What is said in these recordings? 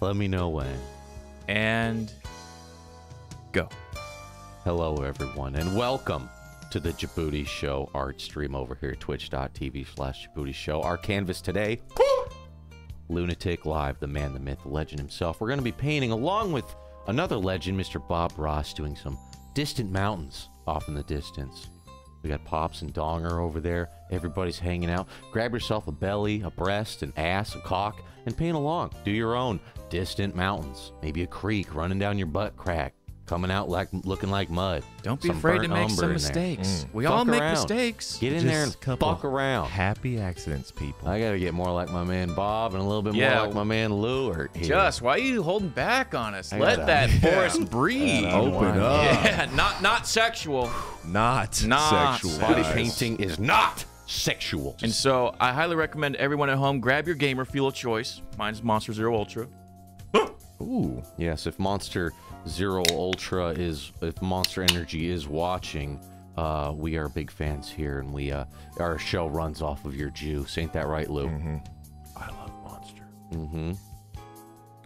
Let me know when. And go. Hello, everyone, and welcome to the Jaboody Show art stream over here twitch.tv slash Jaboody Show. Our canvas today, Lunatic Live, the man, the myth, the legend himself. We're going to be painting along with another legend, Mr. Bob Ross, doing some distant mountains off in the distance. We got Pops and Donger over there. Everybody's hanging out. Grab yourself a belly, a breast, an ass, a cock, and paint along. Do your own distant mountains. Maybe a creek running down your butt crack, coming out like looking like mud. Don't be Some afraid to make some umber in there. Mm. mistakes. We Fuck all make around. mistakes. Get in Just there and a couple fuck around. Happy accidents, people. I gotta get more like my man Bob and a little bit Yeah. more like my man Lou. Here. Just why are you holding back on us? I Let gotta- that forest breathe. Open up. Yeah, not not sexual. Not, Not sexual. Body painting is not sexual. And so I highly recommend everyone at home grab your gamer fuel of choice. Mine's Monster Zero Ultra. Ooh. Yes, if Monster Zero Ultra is, if Monster Energy is watching, uh, we are big fans here, and we, uh, our show runs off of your juice. Ain't that right, Lou? Mm-hmm. I love Monster. Mm-hmm.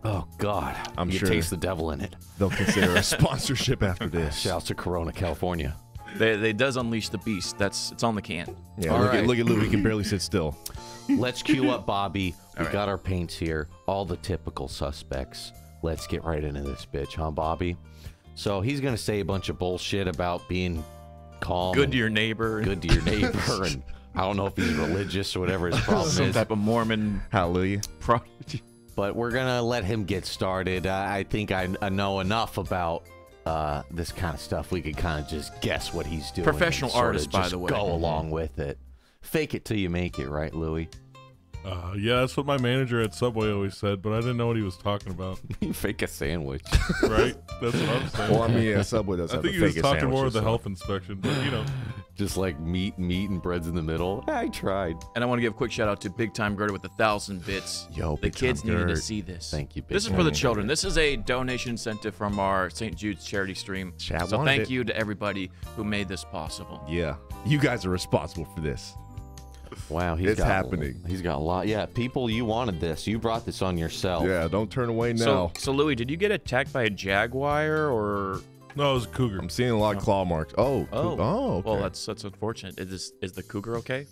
Oh God, I'm you sure. taste the devil in it. They'll consider a sponsorship after this. Shouts to Corona, California. They, they does unleash the beast. That's it's on the can. Yeah, All look, right. at, look at Lou. He can barely sit still. Let's queue up Bobby. We right. got our paints here, all the typical suspects. Let's get right into this bitch, huh, Bobby? So he's gonna say a bunch of bullshit about being calm, Good to your neighbor. good to your neighbor, and I don't know if he's religious or whatever his problem Some is. Some type of Mormon Hallelujah. prodigy. But we're gonna let him get started. I, I think I, I know enough about uh, this kind of stuff. We could kind of just guess what he's doing. Professional artist, by the way. Mm-hmm. Go along with it. Fake it till you make it, right, Louis? Uh, yeah, that's what my manager at Subway always said, but I didn't know what he was talking about. You fake a sandwich. Right? That's what I'm saying. Well, I mean, yeah, Subway does I have fake sandwiches. I think the he was fakest talking more of sandwiches, the so- health inspection, but you know, just like meat, meat, and breads in the middle. I tried. And I want to give a quick shout out to Big Time Gerda with a thousand bits. Yo, the Big Time kids needed to see this. Thank you, Big This is for the Gert. children. This is a donation incentive from our St. Jude's charity stream. Chat so thank it. you to everybody who made this possible. Yeah, you guys are responsible for this. Wow, he's It's got, happening. He's got a lot. Yeah, people, you wanted this. You brought this on yourself. Yeah, don't turn away now. So, so Louis, did you get attacked by a jaguar or? no, it was a cougar. I'm seeing a lot of oh. claw marks. Oh, Oh, oh, okay. Well, that's that's unfortunate. Is this, is the cougar okay?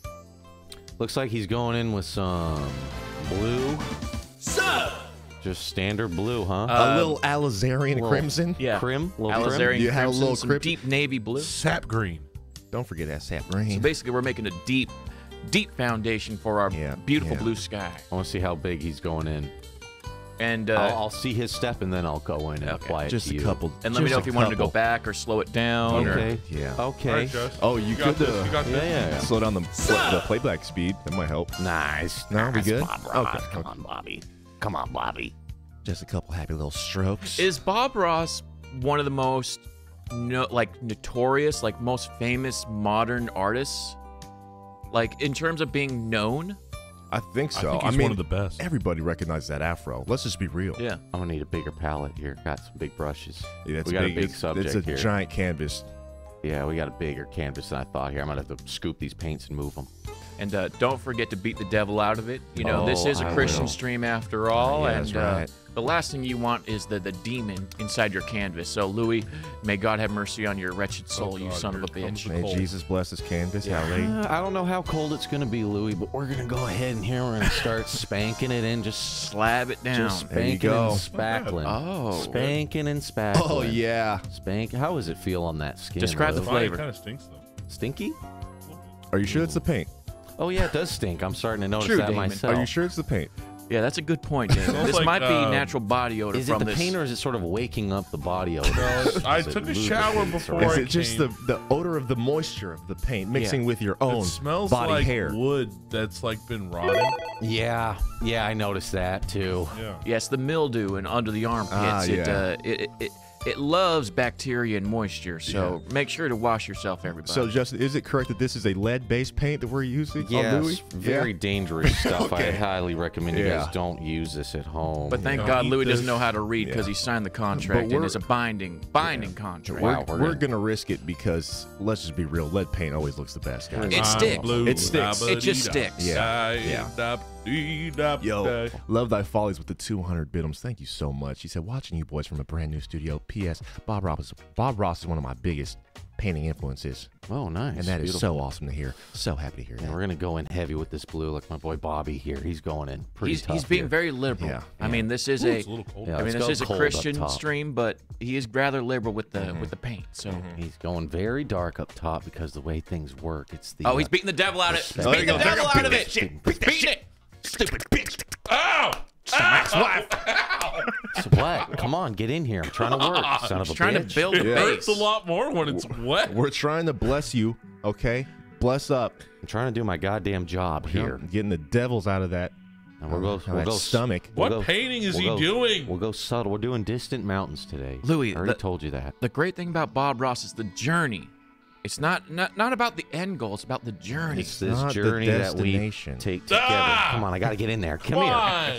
Looks like he's going in with some blue. Just standard blue, huh? Uh, a little Alizarin Little- crimson. Yeah. Crim? Little crim? Alizarin You had a crimson, little some crimson- deep navy blue. Sap green. Don't forget that sap green. So basically, we're making a deep, deep foundation for our Yeah, beautiful yeah. blue sky. I want to see how big he's going in. And uh, I'll, I'll see his step and then I'll go in and Okay. apply it Just to a you. couple. and let me know if you wanted to go back or slow it down. Or, Okay. Yeah. Okay. All right, Josh. Oh, you, got could this. uh, You got yeah, this. yeah, yeah. slow down the the playback speed. That might help. Nice. No, we nice, good? Bob Ross. Okay, Come okay. on, Bobby. Come on, Bobby. Just a couple happy little strokes. Is Bob Ross one of the most no, like notorious, like most famous modern artists? Like in terms of being known? I think I so. think he's mean, one of the best. everybody recognizes that afro. Let's just be real. Yeah. I'm gonna need a bigger palette here. Got some big brushes. Yeah, it's we got big, a big it's, subject It's a here. giant canvas. Yeah, we got a bigger canvas than I thought here. I'm gonna have to scoop these paints and move them. And uh, don't forget to beat the devil out of it. You know, this Oh, is a I Christian will. stream after all. Yeah, and that's uh, right. The last thing you want is the, the demon inside your canvas. So, Louis, may God have mercy on your wretched soul, you God, son of a bitch. May cold. Jesus bless this canvas. Hallelujah. Uh, I don't know how cold it's gonna be, Louis, but we're gonna go ahead and here we're gonna start spanking it in, just Slab it down. just There you spanking go. and spackling. Oh. spanking and spackling. Oh yeah. Spank. How does it feel on that skin? Describe the Lou? flavor. kind of stinks though. Stinky? Are you sure it's the paint? Oh yeah, it does stink. I'm starting to notice True, that Damon. myself. Are you sure it's the paint? Yeah, that's a good point, David. This like, might be uh, natural body odor Is it the this. paint or is it sort of waking up the body odor? I took a shower before or- Is I it just the, the odor of the moisture of the paint mixing with your own It smells body like hair? wood that's like been rotting. Yeah, yeah, I noticed that too. Yeah. Yes, the mildew and under the armpits. Ah, it, yeah. uh, it, it, it it loves bacteria and moisture. So make sure to wash yourself, everybody. So, Justin, is it correct that this is a lead-based paint that we're using on Yes, Louis? very dangerous stuff. I highly recommend you Yeah. guys don't use this at home. but thank Yeah. God Eat Louis doesn't know how to read because Yeah. he signed the contract and it's a binding binding contract. We're, Wow, we're we're gonna- gonna risk it because let's just be real. Lead paint always looks the best, guys. It sticks. It sticks. It just sticks. Yeah, Da- yeah. Da- Yo, love thy follies with the 200 bidums. Thank you so much. He said, watching you boys from a brand new studio. P.S. Bob Ross, Bob Ross is one of my biggest painting influences, Oh, nice. and that is Beautiful. so awesome to hear. So happy to hear Yeah, that. we're gonna go in heavy with this blue, like my boy Bobby here. He's going in pretty He's tough. he's being here. very liberal. Yeah, I mean, this is Ooh, a a little cold. Yeah, I mean, this is a Christian stream, but he is rather liberal with the Mm-hmm. with the paint. So, He's going very dark up top because the way things work, it's the. oh, he's uh, beating the devil out of it. He's beating the go. There you devil out of it. that beating it. Stupid bitch. Ow! So what? Come on, get in here. I'm trying to work, ah, son of a trying bitch. to build a It Yeah. hurts a lot more when it's wet. We're trying to bless you, okay? Bless up. I'm trying to do my goddamn job here. Getting the devils out of that, And we'll go. out We'll go. stomach. we'll What go- painting is we'll he go- doing? We'll go subtle. We're doing distant mountains today. Louis, I already the- told you that. The great thing about Bob Ross is the journey. It's not not, not about the end goal. It's about the journey. It's this not the journey that we destination. take together. Ah! Come on, I got to get in there. Come Come here. on.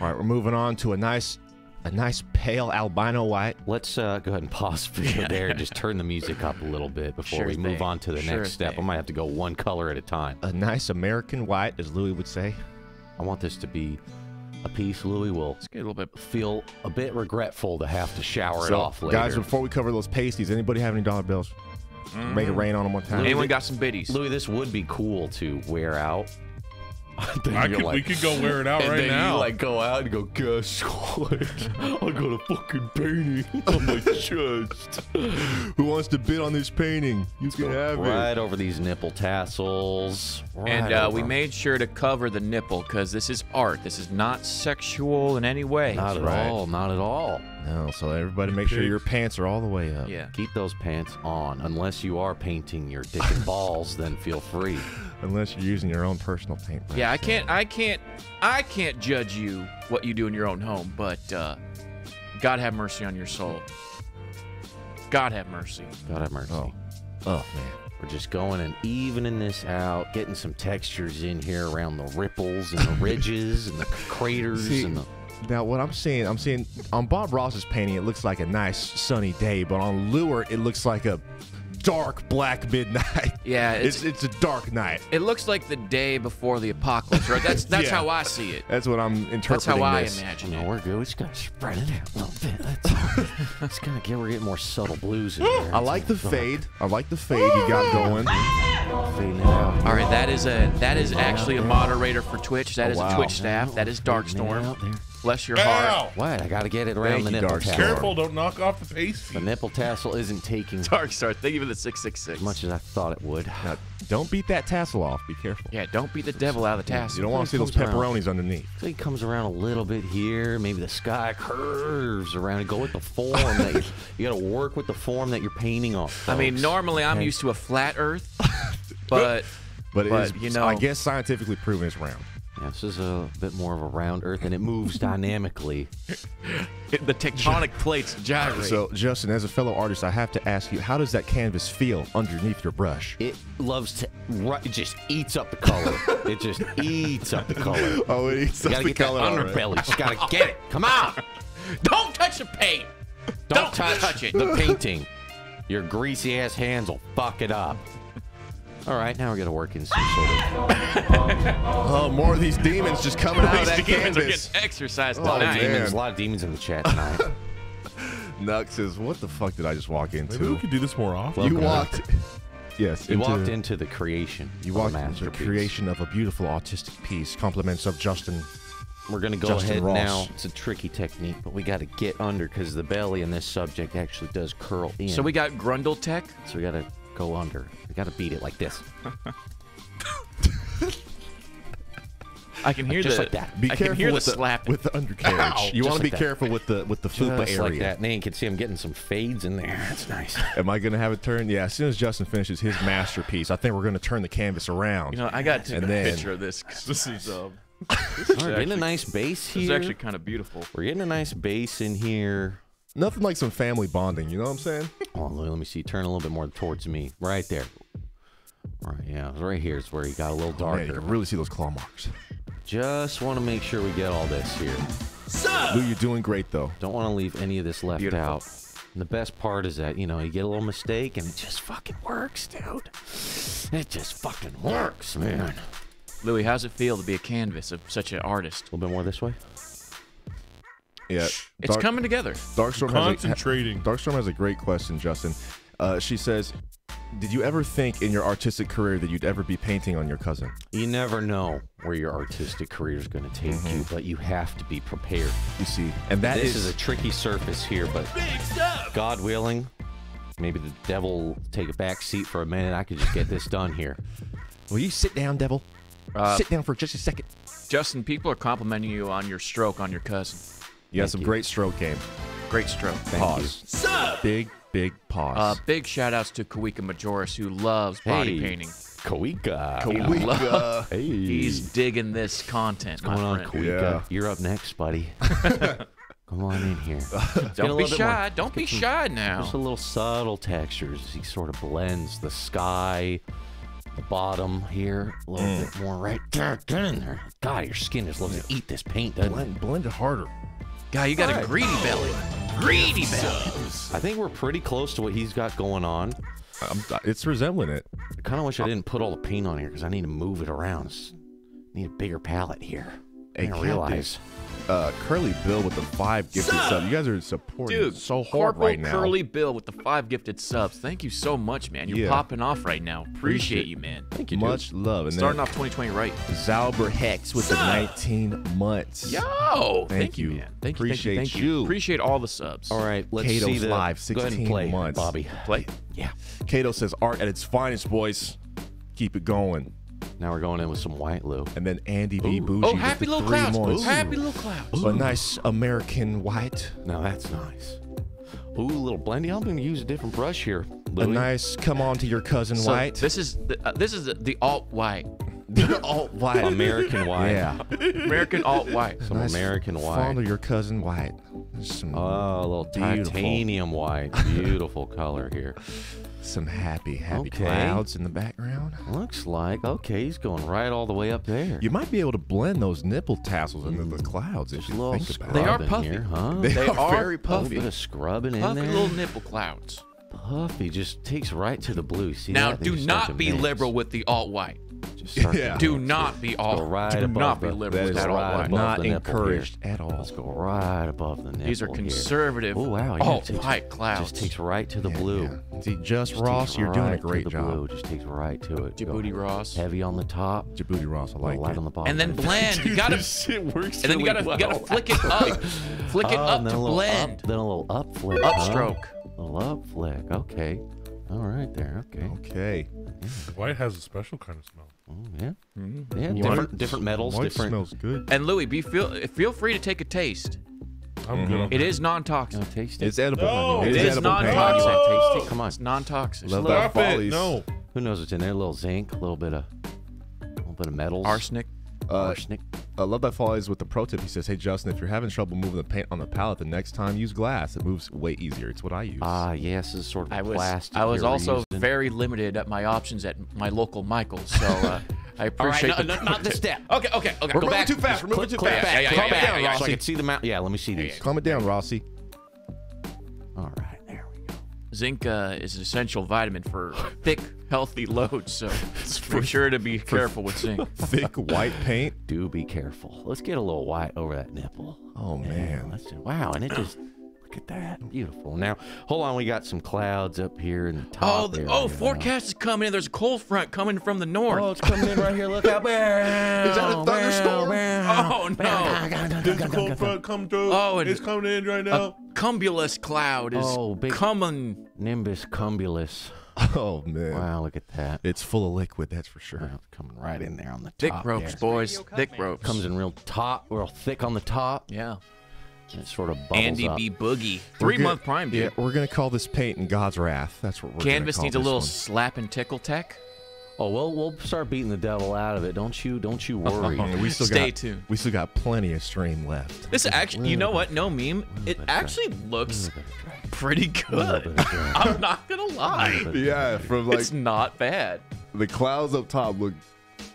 All right, we're moving on to a nice, a nice pale albino white. Let's uh, go ahead and pause the video there and just turn the music up a little bit before Sure we move thing. on to the Sure next step. I might have to go one color at a time. A nice American white, as Louis would say. I want this to be a piece Louis will get a little bit. feel a bit regretful to have to shower it off later. guys, before we cover those pasties, anybody have any dollar bills? Make it rain on them one time. Anyone got some biddies? Louis, this would be cool to wear out. I you're could, like- we could go wear it out and right then now. you like go out and go, guess what? I got a fucking painting on my chest. Who wants to bid on this painting? You can have it. right over these nipple tassels. and right uh, over we 'em. made sure to cover the nipple because this is art. This is not sexual in any way. Not at right. all. Not at all. No, so everybody make sure your pants are all the way up. Yeah. Keep those pants on. Unless you are painting your dick and balls, then feel free. Unless you're using your own personal paintbrush. Yeah, I can't, I can't, I can't judge you what you do in your own home, but uh, God have mercy on your soul. God have mercy. God have mercy. Oh. Oh, man. We're just going and evening this out, getting some textures in here around the ripples and the ridges and the craters See, and the. Now, what I'm seeing, I'm seeing on Bob Ross's painting, it looks like a nice sunny day, but on Lure, it looks like a dark black midnight. Yeah, it's it's, it's a dark night. it looks like the day before the apocalypse, right? That's that's Yeah. how I see it. That's what I'm interpreting. That's how I this. imagine No, it. we're good. We just gotta spread it out a little bit. That's all. It's gonna get. We're getting more subtle blues in there. I like the fade. I like the fade you got going. Fading it out. All right, that is a that is actually a moderator for Twitch. That oh, is Oh, wow. a Twitch staff. That is Fading it Darkstorm. Out there. Bless your heart. What? I gotta get it around Thank the you, nipple Darkstorm. tassel. Careful, don't knock off the pasty. The nipple tassel isn't taking as Darkstar, thank you for the six six six. as much as I thought it would. Now, don't beat that tassel off. Be careful. Yeah, don't beat the devil out of the tassel. You don't want to see those comes around. pepperonis underneath. So he comes around a little bit here. Maybe the sky curves around and go with the form that you, you got to work with the form that you're painting on. I mean, folks. normally I'm used to a flat Earth, but But, it But, is, you know- I guess scientifically proven it's round. Yeah, this is a bit more of a round Earth, and it moves dynamically. it- the tectonic plates gyrate. So, Justin, as a fellow artist, I have to ask you, how does that canvas feel underneath your brush? It loves to. It just eats up the color. it just eats up the color. Oh, it eats You gotta get that underbelly. Just gotta get it. Come on. don't touch the paint. Don't, Don't touch, touch it. the painting. Your greasy ass hands will fuck it up. All right, now we're gonna work in some sort of. Oh, more of these demons just coming out of that These demons are canvas. getting exercised Oh, tonight. man. demons, a lot of demons in the chat tonight. Nux says, "What the fuck did I just walk into? Maybe we could do this more often. You walked. Yes, You walked into the creation. You of walked into the creation of a beautiful artistic piece. Compliments of Justin. We're gonna go Justin ahead Ross. now. It's a tricky technique, but we got to get under because the belly in this subject actually does curl in. So we got Grundle Tech. so we got to go under. We got to beat it like this. I can hear Just the like that. Be I careful can hear with the the, with the undercarriage. Ow. you want to like be that. careful with the with the fupa Just area. like that. Now you can see I'm getting some fades in there. That's nice. Am I going to have it turn? Yeah. As soon as Justin finishes his masterpiece, I think we're going to turn the canvas around. You know, I got to take And a then- picture of this. 'cause This is uh, All right, getting a nice base this is actually kind of beautiful. We're getting a nice base in here. Nothing like some family bonding. You know what I'm saying? Oh, let let me see. Turn a little bit more towards me. Right there. Right, yeah. Right here is where he got a little Oh, man, you darker. can really see those claw marks. Just want to make sure we get all this here. Lou, you're doing great though. Don't want to leave any of this left Beautiful. out. And the best part is that, you know, you get a little mistake and it just fucking works, dude. It just fucking works, man. Louis, how's it feel to be a canvas of such an artist? A little bit more this way. Yeah. It's Dark- coming together. Darkstorm has a, Darkstorm has a great question, Justin. Uh, she says, "Did you ever think in your artistic career that you'd ever be painting on your cousin?" You never know where your artistic career is going to take you, but you have to be prepared. You see, and that this is, is, a tricky surface here, but God willing, maybe the devil take a back seat for a minute. I could just get this done here. Will you sit down, Devil? Uh, sit down for just a second. Justin, people are complimenting you on your stroke on your cousin. You had Thank some you. great stroke game. Great stroke. pause. Big, big Uh, pause. big shout outs to Kawika Majoris, who loves body Hey. painting. Kawika. He lo- Hey. He's digging this content, my going on, friend. Kawika. Yeah. You're up next, buddy. Come on in here. Don't be little more- shy. Don't be some- shy now. Just a little subtle textures. He sort of blends the sky, the bottom here, a little bit more right there. Get in there. God, your skin just loves to eat this paint, doesn't it? blend, blend it harder. Guy, you got a greedy belly. Greedy belly. I think we're pretty close to what he's got going on. I'm, it's resembling it. I kind of wish I didn't put all the paint on here because I need to move it around. S- need a bigger palette here. I Hey, didn't Captain. Realize. Uh, Curly Bill with the five gifted sub. You guys are supporting Dude, so hard Corporal right now. Curly Bill with the five gifted subs. Thank you so much, man. You're Yeah. popping off right now. Appreciate Appreciate- you, man. Thank you, dude. Much love. And Starting off 2020 right. Zalber Hex with the 19 months. Yo, Thank you, you. man. Thank you, Appreciate thank you, thank you. you. Appreciate all the subs. All right, let's Kato's see the live, Go ahead and 16 play, months. Bobby. Play. Yeah. Kato says art at its finest, boys. Keep it going. Now we're going in with some white Lou. And then Andy B. Ooh. Bougie. Oh, happy little three clouds. months. Happy little clouds. A nice American white. Now that's nice. Ooh, little blendy. I'm going to use a different brush here. A nice come on to your cousin So white. this is the, uh, this is the, the alt white, The alt white. American white. Yeah. American alt white. Some Nice American white. Fondle your cousin white. Some, Oh, a little Beautiful. titanium white. Beautiful color here. Some happy, happy Okay. clouds in the background. Looks like, okay, he's going right all the way up there. You might be able to blend those nipple tassels into the clouds if Just a you little think about scrub They are in puffy. here, huh? They, They are, are very a little puffy. bit of scrubbing in Puffy there. little nipple clouds. Puffy just takes right to the blue. See Now, that? Do not be liberal with the alt white. Just start Yeah. Do not be Go alt. right do above not be liberal that with is that alt right white. above Not encouraged at all. Let's go right above the nipple These are here. conservative Oh wow! yeah, alt it takes- white clouds. Just takes right to the Yeah, blue. yeah. See, just, Just Ross, you're doing a great job. Blue. Just takes right to it. Go Jaboody Ross. Heavy on the top, Jaboody Ross, I like light it. on the bottom. And then blend. You gotta, shit works. and then you gotta, you gotta flick it up, flick it Oh, up then to a little blend. Up, then a little up flick. Upstroke. A little up flick. Okay. All right there. Okay. Okay. White has a special kind of smell. Oh, yeah. Mm-hmm. Yeah. White- Different different metals. White different. smells good. And Louis, be feel feel free to take a taste. I'm good on It that. is non-toxic. No, taste it. It's edible. No. It It's is edible non-toxic. Oh! Taste it. Come on. It's non-toxic. Love Stop that it. No. Who knows what's in there? A little zinc, a little bit of, a little bit of metals. Arsenic. Uh, Arsenic. I love that follies with the pro tip. He says, "Hey Justin, if you're having trouble moving the paint on the palette, the next time use glass. It moves way easier. It's what I use." Ah, yes, this is sort of I was plastic. I was also using. very limited at my options at my local Michaels, so uh, I All right, appreciate no, the no, not this step. Okay, okay, okay. We're Go moving back. too fast. We're moving too fast. back. Yeah, click yeah, back. yeah, yeah, so I can see the mount. Yeah, let me see these. Calm it down, Rossi. All right, there we go. Zinc uh, is an essential vitamin for thick, healthy load, so for sure to be careful with zinc. Thick white paint. Do be careful. Let's get a little white over that nipple. Oh Yeah, man. let's do, wow, and it just look at that, beautiful. Now, hold on, we got some clouds up here in the top. Oh, the, there, oh, you know. forecast is coming in. There's a cold front coming from the north. Oh, it's coming in right here. Look out! Is that a thunderstorm? Oh, no. Did the cold front come through? Oh, and- it's coming in right now. A now. cumulus cloud is Oh, big- coming. Nimbus cumulus. Oh man. Wow, look at that. It's full of liquid, that's for sure. Wow, coming right in there on the Thick top. ropes, there. boys. Thick ropes. Comes in real top, real thick on the top. Yeah. And it sort of bubbles Andy up. B. Boogie. We're Three good- month prime, dude. Yeah, we're gonna call this paint in God's wrath. That's what we're. Canvas gonna do. Canvas needs a little this slap and tickle tech. Oh, well, we'll start beating the devil out of it. Don't you? Don't you worry. one. We still Stay got, tuned. We still got plenty of stream left. This actually, you know what? No meme. It actually looks pretty good. I'm not gonna lie. Yeah, from like It's not bad. the clouds up top look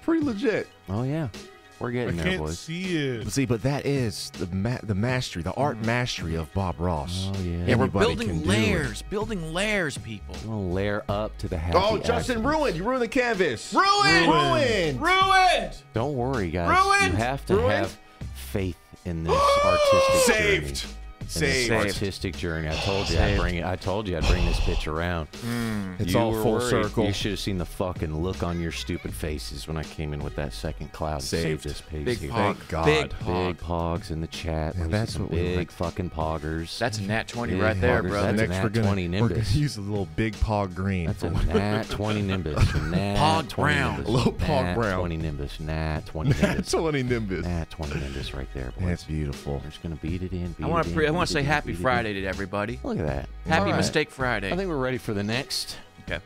pretty legit. Oh yeah. We're I getting there, can't boys. see it. See, but that is the ma- the mastery, the art mastery of Bob Ross. Oh, yeah. Yeah, we're Anybody building can layers, building layers, people. I'm gonna layer up to the happy. Oh, Justin accident. ruined. You ruined the canvas. Ruined! Ruined. Ruined! Don't worry, guys. Ruined! You have to Ruined? have faith in this artistic Saved. journey. In Saved. this artistic journey. I told you I'd bring it. I told you I'd bring this bitch around. Mm. It's You all were full worried. circle. You should have seen the fucking look on your stupid faces when I came in with that second cloud. and Saved. this page Big here. pog. Thank God. Big Big pogs in the chat. Yeah, that's some what we big like. fucking poggers. That's a nat 20 Big right there, bro. brother. That's a Next, nat we're gonna, 20 we're gonna use a little big pog green. That's a nat 20 Nimbus. Nat Pog 20 brown. Nimbus. A little pog nat brown. 20 Nimbus. Nat 20 That's Nimbus. 20 Nimbus. Nat 20 Nimbus right there, boy. That's beautiful. We're just gonna beat it in. Beat I want to in, pre- I want to say Happy beat it in. Friday to everybody. Look at that. Happy All right. Mistake Friday. I think we're ready for the next Okay.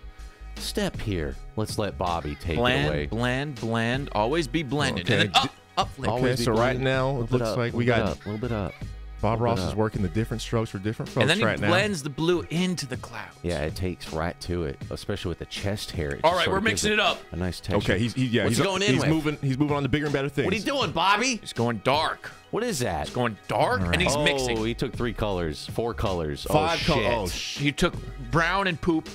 step here. Let's let Bobby take it away. bland, bland. Always be blended. Okay. And then up, up, Okay, be so right now, it looks up, like we got- a little bit up. Bob Little Ross bit is working the different strokes for different folks And then he right now. blends the blue into the clouds. Yeah, it takes right to it, especially with the chest hair. It All just right, sort we're mixing it up. A nice texture. Okay, he's he, yeah, What's he's he going in he's with? moving he's moving on to bigger and better things. What are you doing, Bobby? He's going dark. What is that? He's going dark, and he's oh, mixing. Oh, he took three colors, four colors. Oh, Five oh, col- shit. oh, sh- He took brown and poop.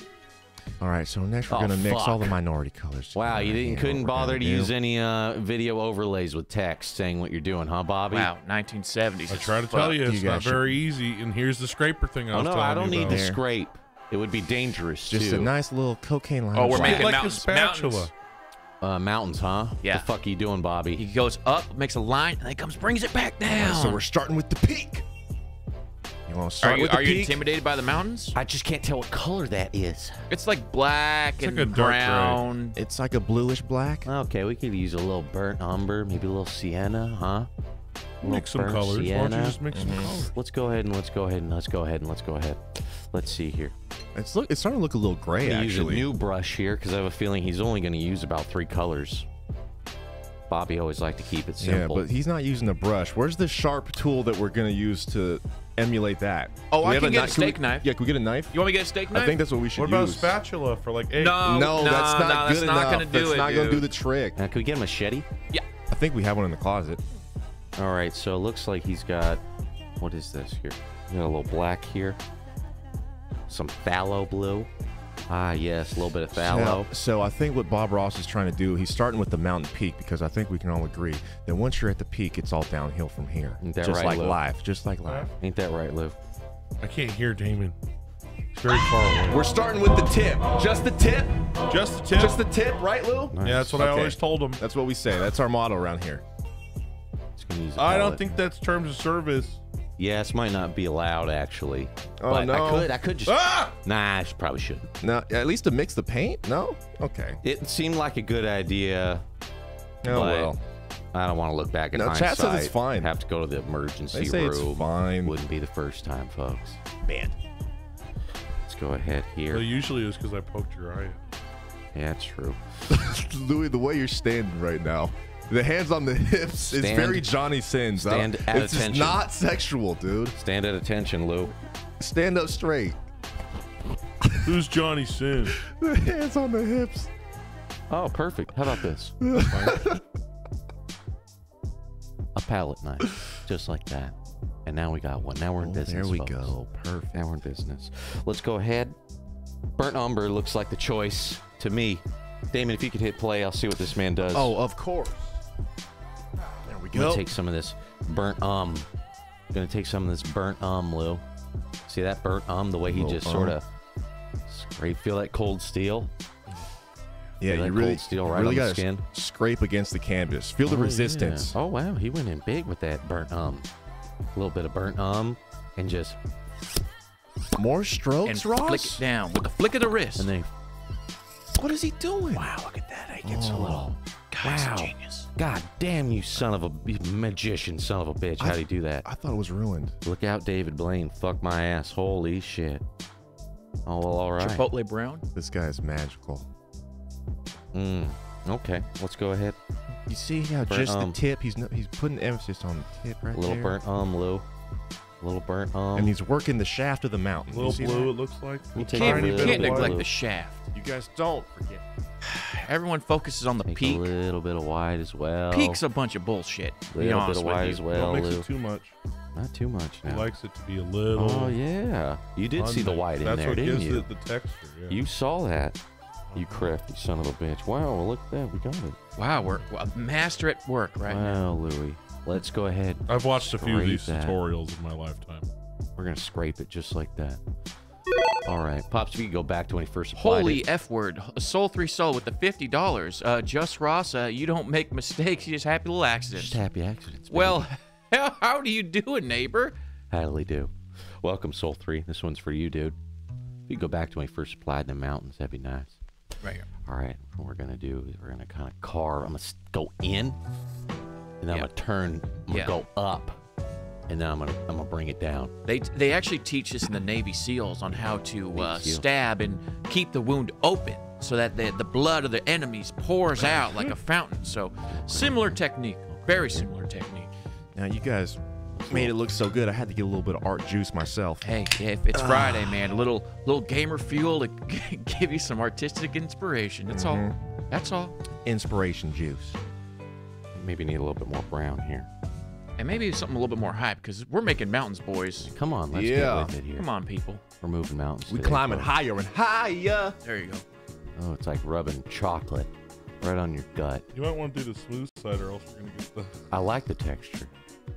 All right, so next we're Oh, gonna mix all the minority colors. Wow, you didn't couldn't bother gonna do. use any uh, video overlays with text saying what you're doing, huh, Bobby? Wow, 1970s. I It's try to tell you, You it's not guys should- very easy. And here's the scraper thing I Oh was no, telling I don't you need about. to scrape. It would be dangerous Just too. a nice little cocaine line. Oh, we're making like a mountains. spatula. Mountains. uh, mountains, huh? Yeah. The fuck are you doing, Bobby? He goes up, makes a line, and then comes, brings it back down. right, so we're starting with the peak. You want to are start you, with the are you intimidated by the mountains? I just can't tell what color that is. It's like black It's and like a dark gray. brown. It's like a bluish black. Okay, we could use a little burnt umber, maybe a little sienna, huh? Mix some burnt colors. Why don't you just mix some mm-hmm. colors? Let's go ahead and let's go ahead and let's go ahead and let's go ahead. Let's see here. It's look. It's starting to look a little gray I'm use a actually. new brush here because I have a feeling he's only going to use about three colors. Bobby always liked to keep it simple. yeah, simple. but he's not using a brush. Where's the sharp tool that we're gonna use to emulate that? Oh, Do I we have can get a kni- steak we- knife. Yeah, can we get a knife? You want me to get a steak knife? I think that's what we should do. What about a spatula for like eggs? No, No, no, that's not no, good that's enough. not gonna do that's it, not gonna do the trick. now, can we get a machete? Yeah. I think we have one in the closet. All right, so it looks like he's got what is this here? We got a little black here, some phthalo blue. Ah, yes, a little bit of phthalo. So, so I think what Bob Ross is trying to do, he's starting with the mountain peak because I think we can all agree that once you're at the peak, it's all downhill from here. Ain't that just right, like Lou? life. Just like life. Ain't that right, Lou? I can't hear Damon. He's very far away. We're starting with the tip. Just the tip. Just the tip. Just the tip, right, Lou? Nice. yeah, that's what I always told him. That's what we say. That's our motto around here. Just gonna use a I don't think that's terms of service. Yes, might not be allowed actually. Oh, but I could. I could just. Ah! Nah, I should, probably shouldn't. Now, at least to mix the paint? No? Okay. It seemed like a good idea. Oh, But well. I don't want to look back in No, hindsight. chat says it's fine. Have to go to the emergency They say room. it's fine. Wouldn't be the first time, folks. Man. Let's go ahead here. Well, usually it was because I poked your eye. out. Yeah, it's true. Louis, the way you're standing right now, the hands on the hips is very Johnny Sins. Don't- stand at it's just attention. not sexual, dude. Stand at attention, Lou. Stand up straight. Who's Johnny Sins? The hands on the hips. Oh, perfect. How about this? a palette knife, just like that. And now we got one. Now we're in Oh, business. there we folks. go. Perfect. Now we're in business. Let's go ahead. Burnt umber looks like the choice to me. Damon, if you could hit play, I'll see what this man does. Oh, of course. There we I'm gonna take some of this burnt um. I'm gonna take some of this burnt um, Lou. See that burnt um? The way he just um. sort of scrape. Feel that cold steel? yeah, Feel you really, cold steel right really on the gotta skin? scrape against the canvas. Feel the Oh, yeah. resistance. Oh wow, he went in big with that burnt um. A little bit of burnt um, and just More strokes, and strokes, flick Ross? it down with a flick of the wrist. and then What is he doing? wow, look at that. He gets a Oh. little. Guy's a wow. genius. God damn you, son of a magician, son of a bitch! How'd he do that? I thought it was ruined. Look out, David Blaine. Fuck my ass. Holy shit. Oh well, all right. Chipotle brown. This guy is magical. Mm. Okay, let's go ahead. You see how Burnt just um. the tip, he's no, he's putting emphasis on the tip right A little there. burnt um, Lou. A little burnt um. and he's working the shaft of the mountain. You Little see blue, that? it looks like. You Can't, a little bit can't of of neglect blue. the shaft. You guys don't forget. Everyone focuses on the Take peak. a little bit of white as well. Peak's a bunch of bullshit. To be little bit of white as well, Don't mix Lou. it too much. Not too much He likes it to be a little. Oh yeah, you did see the unmixed. white in That's there, what didn't gives you? it the texture. Yeah. You saw that. You uh-huh. crafty son of a bitch. Wow, well, look at that. We got it. Wow, we're a master at work right now. Wow, Louie. Let's go ahead. I've watched a few of these that. tutorials in my lifetime. We're going to scrape it just like that. All right. Pops, we could go back to when he first applied Holy it. F word. Soul 3 Soul with the $50. Uh, Just Ross, uh, you don't make mistakes. You just happy little accidents. Just happy accidents. baby. Well, how, how do you do it, neighbor? Howdy do. Welcome, Soul 3. This one's for you, dude. If you go back to when he first applied in the mountains, that'd be nice. Right here. All right. What we're going to do is we're going to kind of carve. I'm going to go in, and then I'm going to turn. I'm Yeah. to go up, and then I'm going to I'm gonna bring it down. They, they actually teach us in the Navy SEALs on how to uh, stab and keep the wound open so that the, the blood of the enemies pours out like a fountain. So, similar technique. Very similar technique. Now you guys made it look so good. I had to get a little bit of art juice myself. Hey, if it's Friday, man, a little little gamer fuel to give you some artistic inspiration. That's all. That's all. Inspiration juice. Maybe need a little bit more brown here. And maybe something a little bit more hype because we're making mountains, boys. Come on, let's Yeah. get with it here. Come on, people. We're moving mountains. We today, climbing folks. higher and higher. There you go. Oh, it's like rubbing chocolate right on your gut. You might want to do the smooth side, or else we're gonna get the. I like the texture.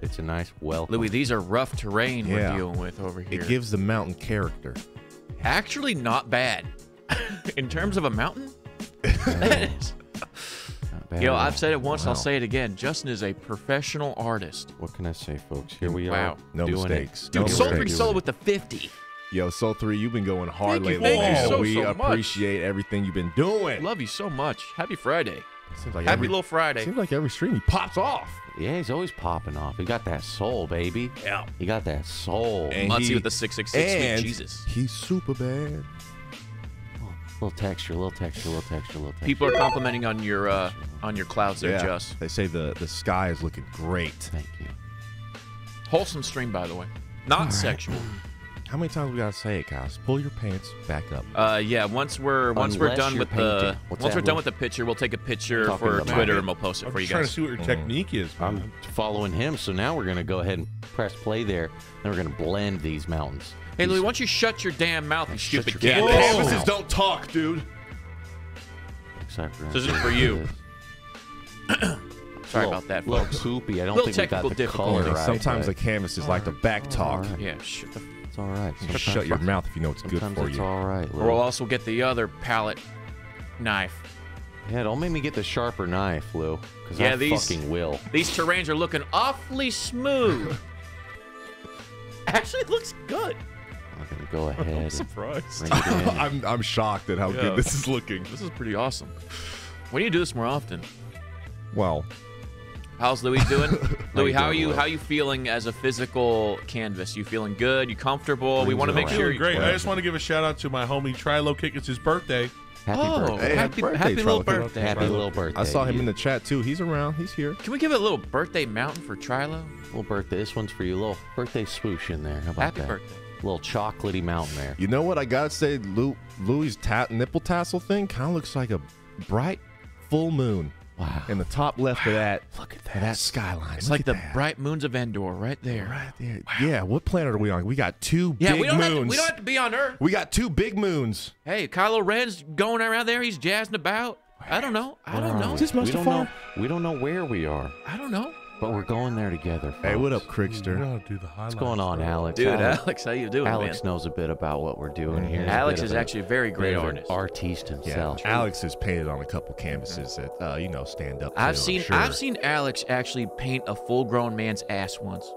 It's a nice, well. Louis, these are rough terrain Yeah. we're dealing with over here. It gives the mountain character. Actually, not bad. In terms of a mountain, that is. Not bad You know. I've said it once, Wow. I'll say it again. Justin is a professional artist. What can I say, folks? Here we Wow. are. No doing mistakes. It. Dude, Here Soul we are 3 Solo with the 50. Yo, Soul 3, you've been going hard Thank you, lately. thank you man. so, we so much. appreciate everything you've been doing. Love you so much. Happy Friday. Seems like Happy every, little Friday. Seems like every stream he pops off. Yeah, he's always popping off. He got that soul, baby. Yeah. He got that soul. And Mutzy he- with the 666. Sweet and Jesus. he's super bad. Little texture, little texture, little texture, little texture. People are complimenting on your uh, on your clouds there, Just. They say the, the sky is looking great. Thank you. Wholesome stream, by the way. Not sexual. How many times we gotta say it, guys? Pull your pants back up. Uh, yeah. Once we're once we're done you're with the. What's once that, we're done with the picture, we'll take a picture Talking for Twitter it. and we'll post it I'm for you trying to guys. see what your technique is. Man. I'm following him, so now we're gonna go ahead and press play there. Then we're gonna blend these mountains. Hey, Louis, why don't you shut your damn mouth, you Shut stupid your kid? Canvases Canvases don't talk, dude. Sorry for This isn't for you. Sorry Little- about that, little folks. poopy. I don't Little think we got the color right. Sometimes the but canvases like to back talk. Alright. Yeah, shut the. it's all right. Just shut your mouth if you know what's good Sometimes for it's you. all right. Or we'll also get the other palette knife. Yeah, don't make me get the sharper knife, Lou. Because Yeah, I these- fucking will. These terrains are looking awfully smooth. Actually, it looks good. I'm gonna go ahead. I'm surprised. bring it in. I'm I'm shocked at how Yeah. good this is looking. This is pretty awesome. When do you do this more often? Well, How's Louis doing? Louis, you how are you? Lou? How you feeling as a physical canvas? You feeling good? You comfortable? we want to it make around. sure. Doing great. I just want to give a shout out to my homie Trilo Kick. It's his birthday. Happy oh, birthday. Hey, happy happy, birthday, happy little Trilo. birthday! Happy brother. little birthday. I saw him to in the chat too. He's around. He's here. Can we give it a little birthday mountain for Trilo? little birthday. This one's for you. Little birthday swoosh in there. How about Happy that? birthday! Little chocolatey mountain there. You know what I gotta say? Lou, Louis' ta- nipple tassel thing kind of looks like a bright full moon. Wow. In the top left of that, Look at that that skyline. It's Look like the that. bright moons of Endor right there. right there. Yeah. What planet are we on? We got two Yeah, big we don't moons. have to, we don't have to be on Earth. We got two big moons. Hey, Kylo Ren's going around there. He's jazzing about. I don't know. I don't know. are Just we? we Mustafar? don't know. We don't know where we are, I don't know. But we're going there together. Hey, what up, folks. We Crickster? gotta do the. What's going on. Alex? Dude, Alex, Alex, how you doing, Alex man? knows a bit about what we're doing here. He's Alex is a- actually a very great bit artist. artiste Yeah, himself. Alex has painted on a couple canvases that uh, you know stand up. I've I'm seen sure. I've seen Alex actually paint a full-grown man's ass once.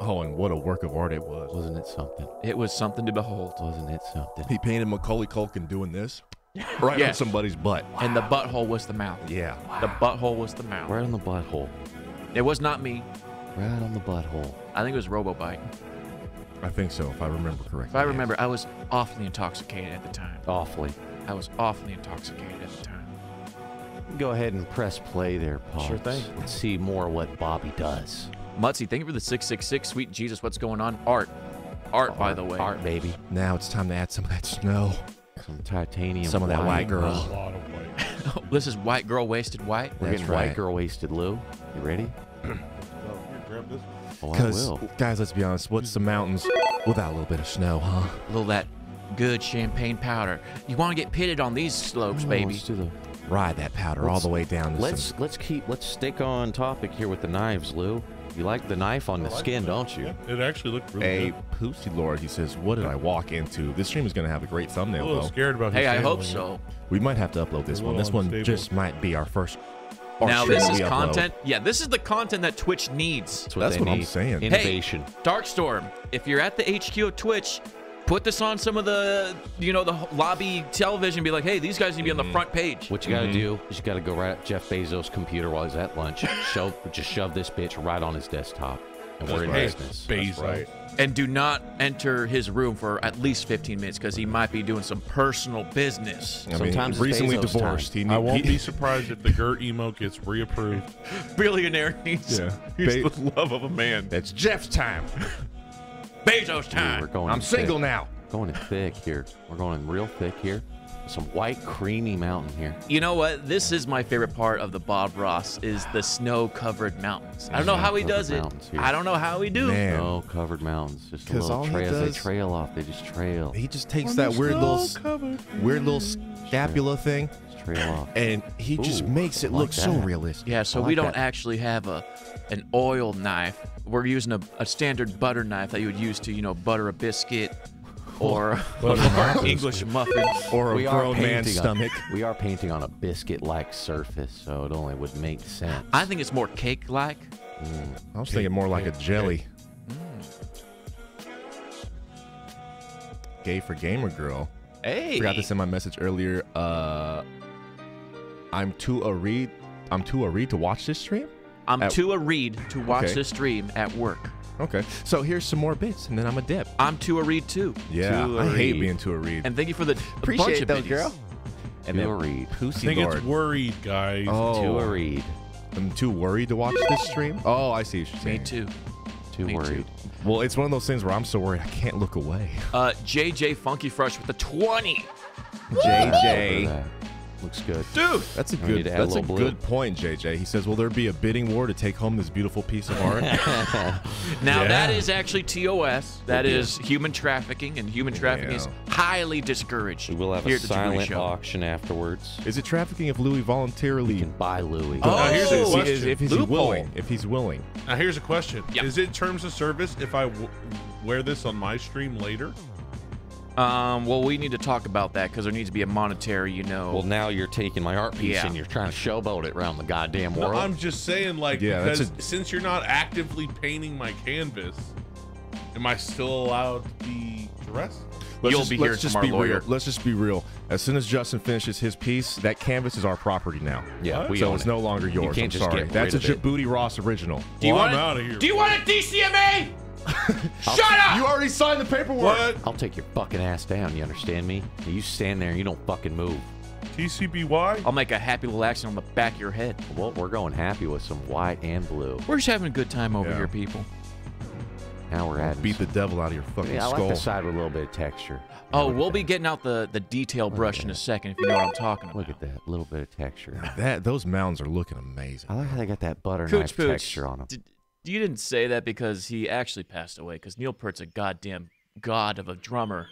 Oh, and what a work of art it was. Wasn't it something? It was something to behold. Wasn't it something? He painted Macaulay Culkin doing this right Yeah. on somebody's butt. And the butthole was the mouth. Yeah. The butthole was the mouth. Right on the butthole. It was not me. Right on the butthole. I think it was Robobite. I think so, if I remember correctly. If I remember, I was awfully intoxicated at the time. Awfully. I was awfully intoxicated at the time. Go ahead and press play there, Pops. Sure thing. Let's see more what Bobby does. Mutsy, thank you for the 666. Sweet Jesus, what's going on? Art. Art, by the way. Art, baby. Now it's time to add some of that snow. Some titanium. Some of that white A girl. Lot of white. this is white girl wasted white. We're That's getting right. white girl wasted Lou. You ready? Oh, here, grab this one. I Because, will. guys, let's be honest. What's the mountains without a little bit of snow, huh? A little of that good champagne powder. You want to get pitted on these slopes, Oh, baby. Let's do the Ride that powder all Let's- the way down. To Let's some- let's keep let's stick on topic here with the knives, Lou. You like the knife on the skin, don't you? Yeah, it actually looked really a good. Pussy Lord. He says, "What did I walk into?" This stream is going to have a great I'm a thumbnail, little though. scared about. Hey, I hope handling. so. We might have to upload this one. little This one just might be our first. our Now this is we upload. content. Yeah, this is the content that Twitch needs. That's what, That's they what I'm saying. Innovation. Darkstorm, if you're at the HQ of Twitch, put this on some of the, you know, the lobby television. Be like, hey, these guys need to be on the mm-hmm. front page. What you got to mm-hmm. do is you got to go right at Jeff Bezos' computer while he's at lunch. Show, just shove this bitch right on his desktop, and we're in right. business. Bezos. right. And do not enter his room for at least 15 minutes because he might be doing some personal business. I mean, Sometimes it's recently Bezos' divorced. He I won't he- be surprised if the Gert emote gets reapproved. Billionaire needs, Yeah. he's Ba- the love of a man. That's Jeff's time. Bezos Dude, time. we're going I'm single thick. now. Going in thick here. We're going in real thick here. Some white creamy mountain here. You know what? This is my favorite part of the Bob Ross is the snow-covered mountains. I don't know how he does it. here. I don't know how he do. Man. No covered mountains. Just a 'Cause all little he trail. They trail off. They just trail. He just takes that weird little weird little scapula thing, trail off. and he just makes it like look so realistic. Yeah, so I we don't that. actually have a an oil knife. We're using a, a standard butter knife that you would use to, you know, butter a biscuit or an English muffin. Or a We are grown man's painting stomach. On, we are painting on a biscuit-like surface, so it only would make sense. I think it's more cake-like. I was thinking more like a jelly. Gay for gamer girl. Hey, Forgot to send my message earlier. Uh, I'm too a read. I'm too a read to watch this stream. I'm At- too a read to watch Okay. this stream at work. Okay, so here's some more bits, and then I'm a dip. I'm too a read too. Yeah, To a I hate read. being too a read. And thank you for the Appreciate bunch of those, biddies. girl. and to then a read. I Pussy think Lord. it's worried, guys. oh, To a read. I'm too worried to watch this stream. Oh, I see what you're Me too. Too Me worried. Well, it's one of those things where I'm so worried I can't look away. Uh, JJ Funky Fresh with the 20. Look JJ. At that. Looks good. Dude. That's a We good. need to add a That's a good point, JJ. He says, "Will there be a bidding war to take home this beautiful piece of art?" Now Yeah. that is actually TOS. That Good is human trafficking, and human trafficking is highly discouraged. We will have here a at the silent auction afterwards. Is it trafficking if Louis voluntarily? You can buy Louis. Oh, Now, here's a Is he- question. is- if he's Loophole. willing, if he's willing. Now here's a question: Yeah. Is it terms of service if I w- wear this on my stream later? Um, well, we need to talk about that because there needs to be a monetary, you know. Well, now you're taking my art piece Yeah. and you're trying to showboat it around the goddamn No, world. I'm just saying, like, Yeah, because a- since you're not actively painting my canvas, am I still allowed to be dressed? Let's You'll just, be let's just be lawyer. real. Let's just be real. As soon as Justin finishes his piece, that canvas is our property now. yeah, we so own it's it. no longer yours. can't I'm just sorry. get That's a rid of it. Jaboody Ross original. do you Well, want I'm it- of here. Do you want a DCMA? Shut up! You already signed the paperwork. What? I'll take your fucking ass down. You understand me? You stand there and you don't fucking move. TCBY? I'll make a happy little accent on the back of your head. Well, we're going happy with some white and blue. We're just having a good time over Yeah. here, people. Now we're adding. Beat the devil out of your fucking yeah, I like skull. the side with a little bit of texture. Oh, we'll that. be getting out the, the detail brush in a second if you know what I'm talking about. Look at that little bit of texture. that those mounds are looking amazing. I like how they got that butter Cooch knife Pooch, texture on them. did- you didn't say that because he actually passed away. Because Neil Peart's a goddamn god of a drummer.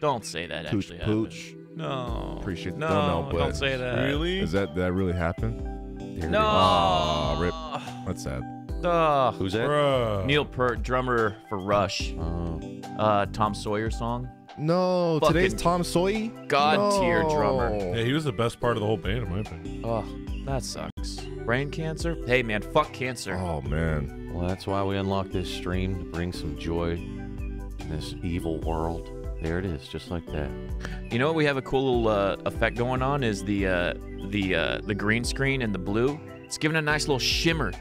Don't say that. Pooch actually happened. pooch. No. Appreciate- No. don't know, but- don't say that. Really? Is that that really happened? There No. is. Aw, rip. That's sad. Ugh. Who's that? Bruh. Neil Peart, drummer for Rush. Oh, Uh, Tom Sawyer song. No, Fucking today's Tom Sawyer. God tier No. drummer. Yeah, he was the best part of the whole band, in my opinion. Ugh, that sucks. Brain cancer? Hey man, fuck cancer. Oh man. Well, that's why we unlock this stream to bring some joy in this evil world. There it is, just like that. You know what? We have a cool little uh, effect going on. Is the uh, the uh, the green screen and the blue? It's giving a nice little shimmer.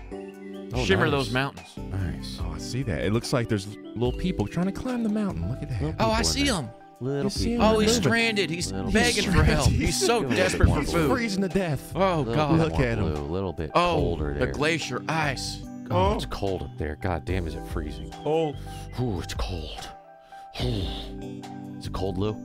Oh, shimmer nice. those mountains. Nice. Oh, I see that. It looks like there's little people trying to climb the mountain. Look at that. Little Oh, I see them. Little You people. Oh, he's Moving. stranded. He's Little begging bit. for help. He's He's so desperate for more He's food. freezing to death. Oh Little God. Look more at him. A little bit Oh, colder the glacier ice. Oh, it's oh. cold up there. God damn, is it freezing? Oh, Ooh, it's cold. Ooh. Is it cold, Lou?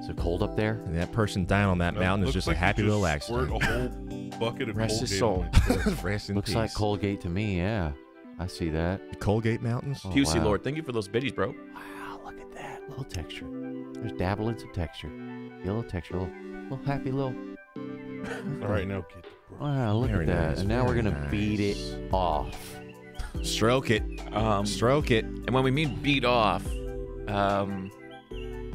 Is it cold up there? And that person dying on that That mountain is just like a happy little accident. a whole bucket of Rest his Colgate on my. Rest in Looks like. Colgate to me. Yeah, I see that. Colgate Mountains. Oh, QC wow. Lord, thank you for those biddies, bro. Wow, look at that little texture. There's dabbling some texture, yellow texture, little, little happy little. All right, no get the brush. Wow, look Very at that. nice, and now we're very gonna beat it off. Stroke it. Um, Stroke it. and when we mean beat off, um,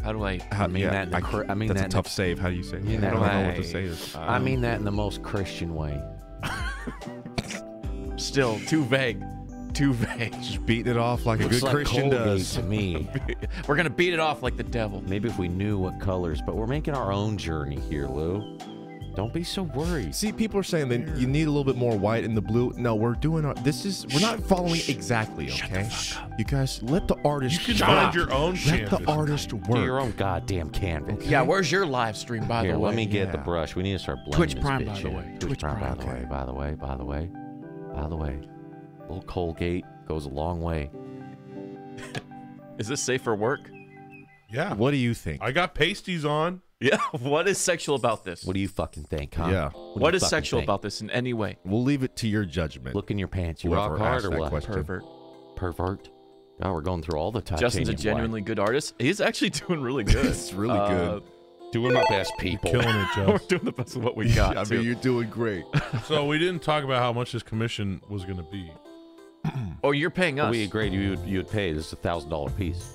how do I? How, I mean that in the I, I mean that's that a tough the- save. How do you say? mean that I don't know what to say. This. I Um, mean that in the most Christian way. Still too vague. Too vague. Just beating it off like a good like Christian Colgate does. to me. We're gonna beat it off like the devil. Maybe if we knew what colors, but we're making our own journey here, Lou. Don't be so worried. See, people are saying that you need a little bit more white in the blue. No, we're doing our. This is we're not following exactly. Okay, you guys let the artist. You can shut find up. your own Let the canvas. artist Do your own goddamn canvas. Yeah, where's your live stream, by Here, the way? let me get the brush. We need to start blending Twitch this Prime, bitch by the way. Twitch, Twitch Prime, by Prime, the okay. way. By the way. By the way. By the way. Little Colgate goes a long way. Is this safe for work? Yeah. What do you think? I got pasties on. Yeah. What is sexual about this? What do you fucking think, huh? Yeah. do what you is fucking sexual think? about this in any way? We'll leave it to your judgment. Look in your pants. You Whoever rock hard or what? question. Pervert. Pervert. God, we're going through all the titanium Justin's a white. genuinely good artist. He's actually doing really good. It's really good. doing my best, people. Killing it, Uh, we're doing the best of what we got. I too. mean, you're doing great. so we didn't talk about how much this commission was going to be. oh, you're paying us. We agreed you would, you would pay. This is a thousand dollar piece.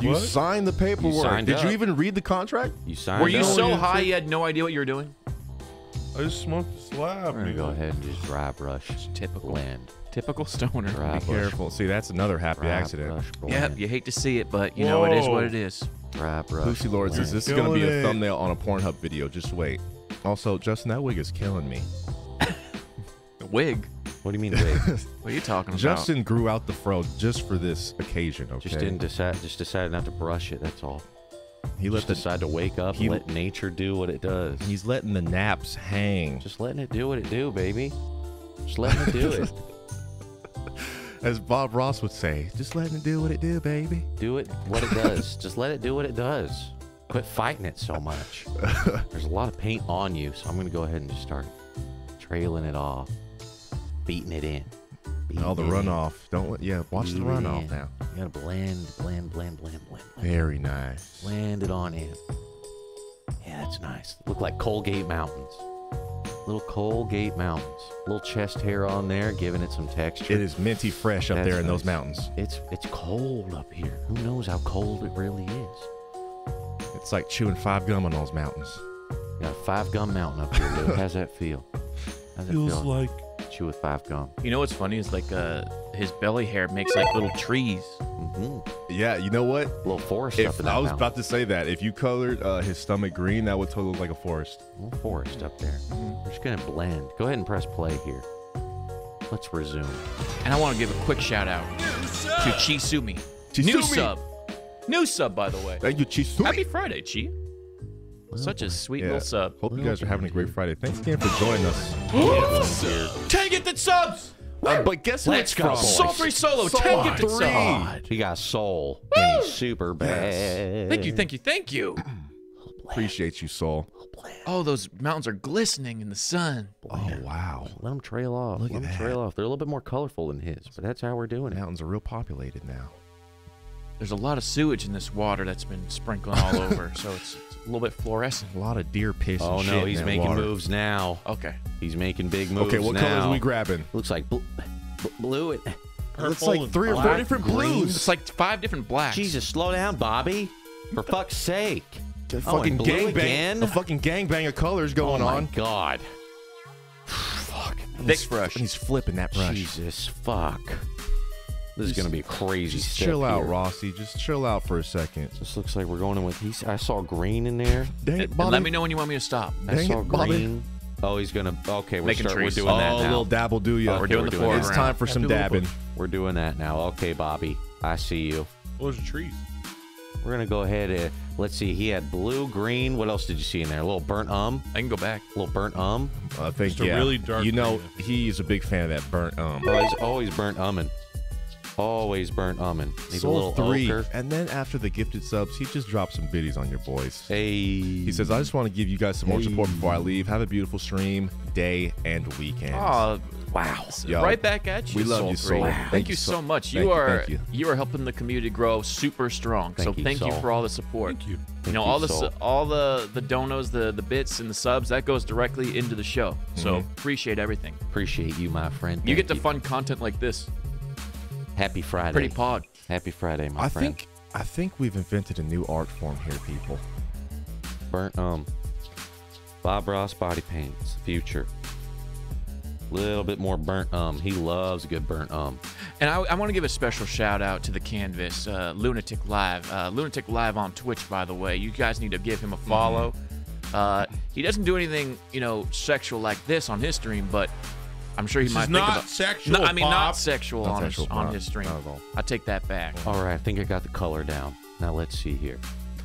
You What? signed the paperwork. signed Did you up. even read the contract? You signed Were you up. so high said- you had no idea what you were doing? I just smoked a slab. We're gonna go ahead and just dry brush. Typical. Blend. Typical stoner. Dry Be brush. careful. See, that's another happy Dry accident. brush. Yep, Blend. you hate to see it, but you know it is what it is. Dry brush. Lucy Lord says this is going to be Killing a it. thumbnail on a Pornhub video. Just wait. Also, Justin, that wig is killing me. The wig. What do you mean wig? What are you talking about? Justin grew out the fro just for this occasion. Okay. just didn't decide. Just decided not to brush it. That's all. He let Just the. decide to wake up he- and let nature do what it does. He's letting the naps hang. Just letting it do what it do, baby. Just letting it do it. As Bob Ross would say, just letting it do what it do, baby. Do it what it does. Just let it do what it does. Quit fighting it so much. There's a lot of paint on you, so I'm gonna go ahead and just start trailing it off, beating it in. Beating All the it in. runoff. Don't let. Yeah, watch the Beat it runoff now. You gotta blend, blend, blend, blend, blend, blend. Very nice. Blend it on in. Yeah, that's nice. Look like Colgate Mountains. Little Colgate Mountains. Little chest hair on there, giving it some texture. It is minty fresh up That's there in those mountains. It's it's cold up here. Who knows how cold it really is? It's like chewing five gum on those mountains. Got a five gum mountain up here, dude. How's that feel? How's it Feels feel? like Chew with five gum. You know what's funny is like uh his belly hair makes like little trees. hmm Yeah, you know what? Little forest up If in that I was mountain. about to say that, if you colored uh, his stomach green, that would totally look like a forest. little forest up there. We're just gonna blend. Go ahead and press play here. Let's resume. And I want to give a quick shout out to Chisumi. New sub. New sub, by the way. Thank you, Chisumi. Happy Friday, Chi. Such a sweet Yeah. little sub. Hope you guys are having a great Friday. Thanks again for joining us. Ten gifted subs! Uh, but guess who Let's it's go, from? boys. Soul free solo. Soul Ten gifted three. subs. He got soul. And he's super bad. Thank you, thank you, thank you. Appreciate you, Soul. Oh, those mountains are glistening in the sun. Oh, wow. Let them trail off. Look Let at them that. trail off. They're a little bit more colorful than his, but that's how we're doing it. Mountains are real populated now. There's a lot of sewage in this water that's been sprinkling all over, so it's, it's a little bit fluorescent. A lot of deer piss Oh and no, in he's that making water. moves now. Okay. He's making big moves Okay, what now. colors are we grabbing? Looks like bl- bl- blue. and- It's Purple like and three or four different green. blues. It's like five different blacks. Jesus, slow down, Bobby. For fuck's sake. A Oh, fucking and blue gangbang. again? A fucking gangbang of colors going on. oh my on. God. fuck. Thick brush. He's flipping that brush. Jesus, fuck. This is gonna be a crazy. Just chill out, here. Rossi. Just chill out for a second. This looks like we're going in with. He's, I saw green in there. Dang it, Bobby. let me know when you want me to stop. I saw it, Bobby. green. Oh, he's gonna. Okay, we're start, we're doing oh, that a now. little dabble do ya. Okay, We're doing the doing foreground. It's time for some dabbing. We're doing that now. Okay, Bobby, I see you. those are trees. We're gonna go ahead and let's see. He had blue, green. What else did you see in there? A little burnt um, I can go back. a little burnt um. I think Just a yeah. really dark You know, green, I he's a big fan of that burnt um. Oh, he's always burnt umming. Always burnt almond. Need a Soul little three. ochre. And then after the gifted subs, he just dropped some biddies on your boys. Hey. He says, I just want to give you guys some more support before I leave. Have a beautiful stream, day, and weekend. Oh, wow. Yo, right back at you. we love Soul you, Three. Soul. Thank, Thank you you so so- much. thank You you, are thank you. are helping the community grow super strong. so Thank you, thank you for all the support. Thank you. You know all the Soul. all the the donos, the the bits and the subs that goes directly into the show. So Mhm. appreciate everything. Appreciate you, my friend. You get to fun content like this. Happy Friday. Pretty pod. Happy Friday, my I friend. think I think we've invented a new art form here, people. burnt um. Bob Ross body paints. Future. A little bit more burnt um. He loves a good burnt um. And I, I want to give a special shout out to the Canvas uh, Lunatic Live. Uh, Lunatic Live on Twitch, by the way. You guys need to give him a follow. Uh, he doesn't do anything, you know, sexual like this on his stream, but I'm sure he This might is think not about. sexual, No, I mean not sexual Not on sexual, his on his stream. Not at all. I take that back. All right, I think I got the color down. Now let's see here.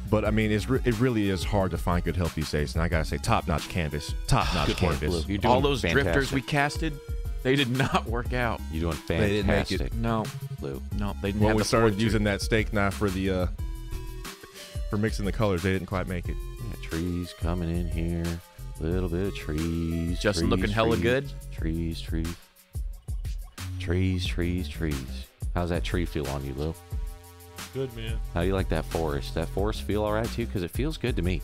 But I mean, it's re- it really is hard to find good help these days. And I gotta say, top notch canvas, top notch canvas. Blue. All those drifters we casted, they did not work out. You're doing fantastic. They didn't make it. fantastic, No, Blue. no, they didn't When have we the started fortitude. using that steak knife for the uh for mixing the colors, they didn't quite make it. Yeah, trees coming in here. Little bit of trees. Justin trees, looking hella trees, good. Trees, trees. Trees, trees, trees. How's that tree feel on you, Lou? Good man. How do you like that forest? That forest feel all right too? Because it feels good to me.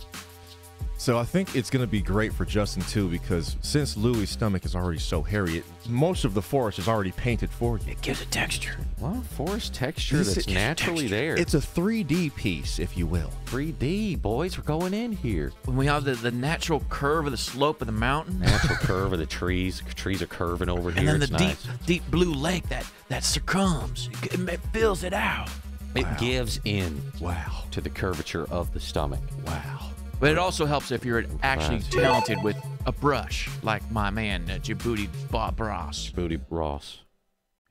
So I think it's gonna be great for Justin too, because since Louis' stomach is already so hairy, it, most of the forest is already painted for you. It gives it texture. Well, forest texture This that's is- naturally there. It's a 3D piece, if you will. 3D, boys. We're going in here. When we have the, the natural curve of the slope of the mountain, Natural curve of the trees. Trees are curving over here. and then the it's deep nice. deep blue lake that that succumbs, it, it fills it out. It gives in Wow. to the curvature of the stomach. Wow. But it also helps if you're actually Class. talented with a brush, like my man uh, Jaboody Bob Ross. Booty Ross.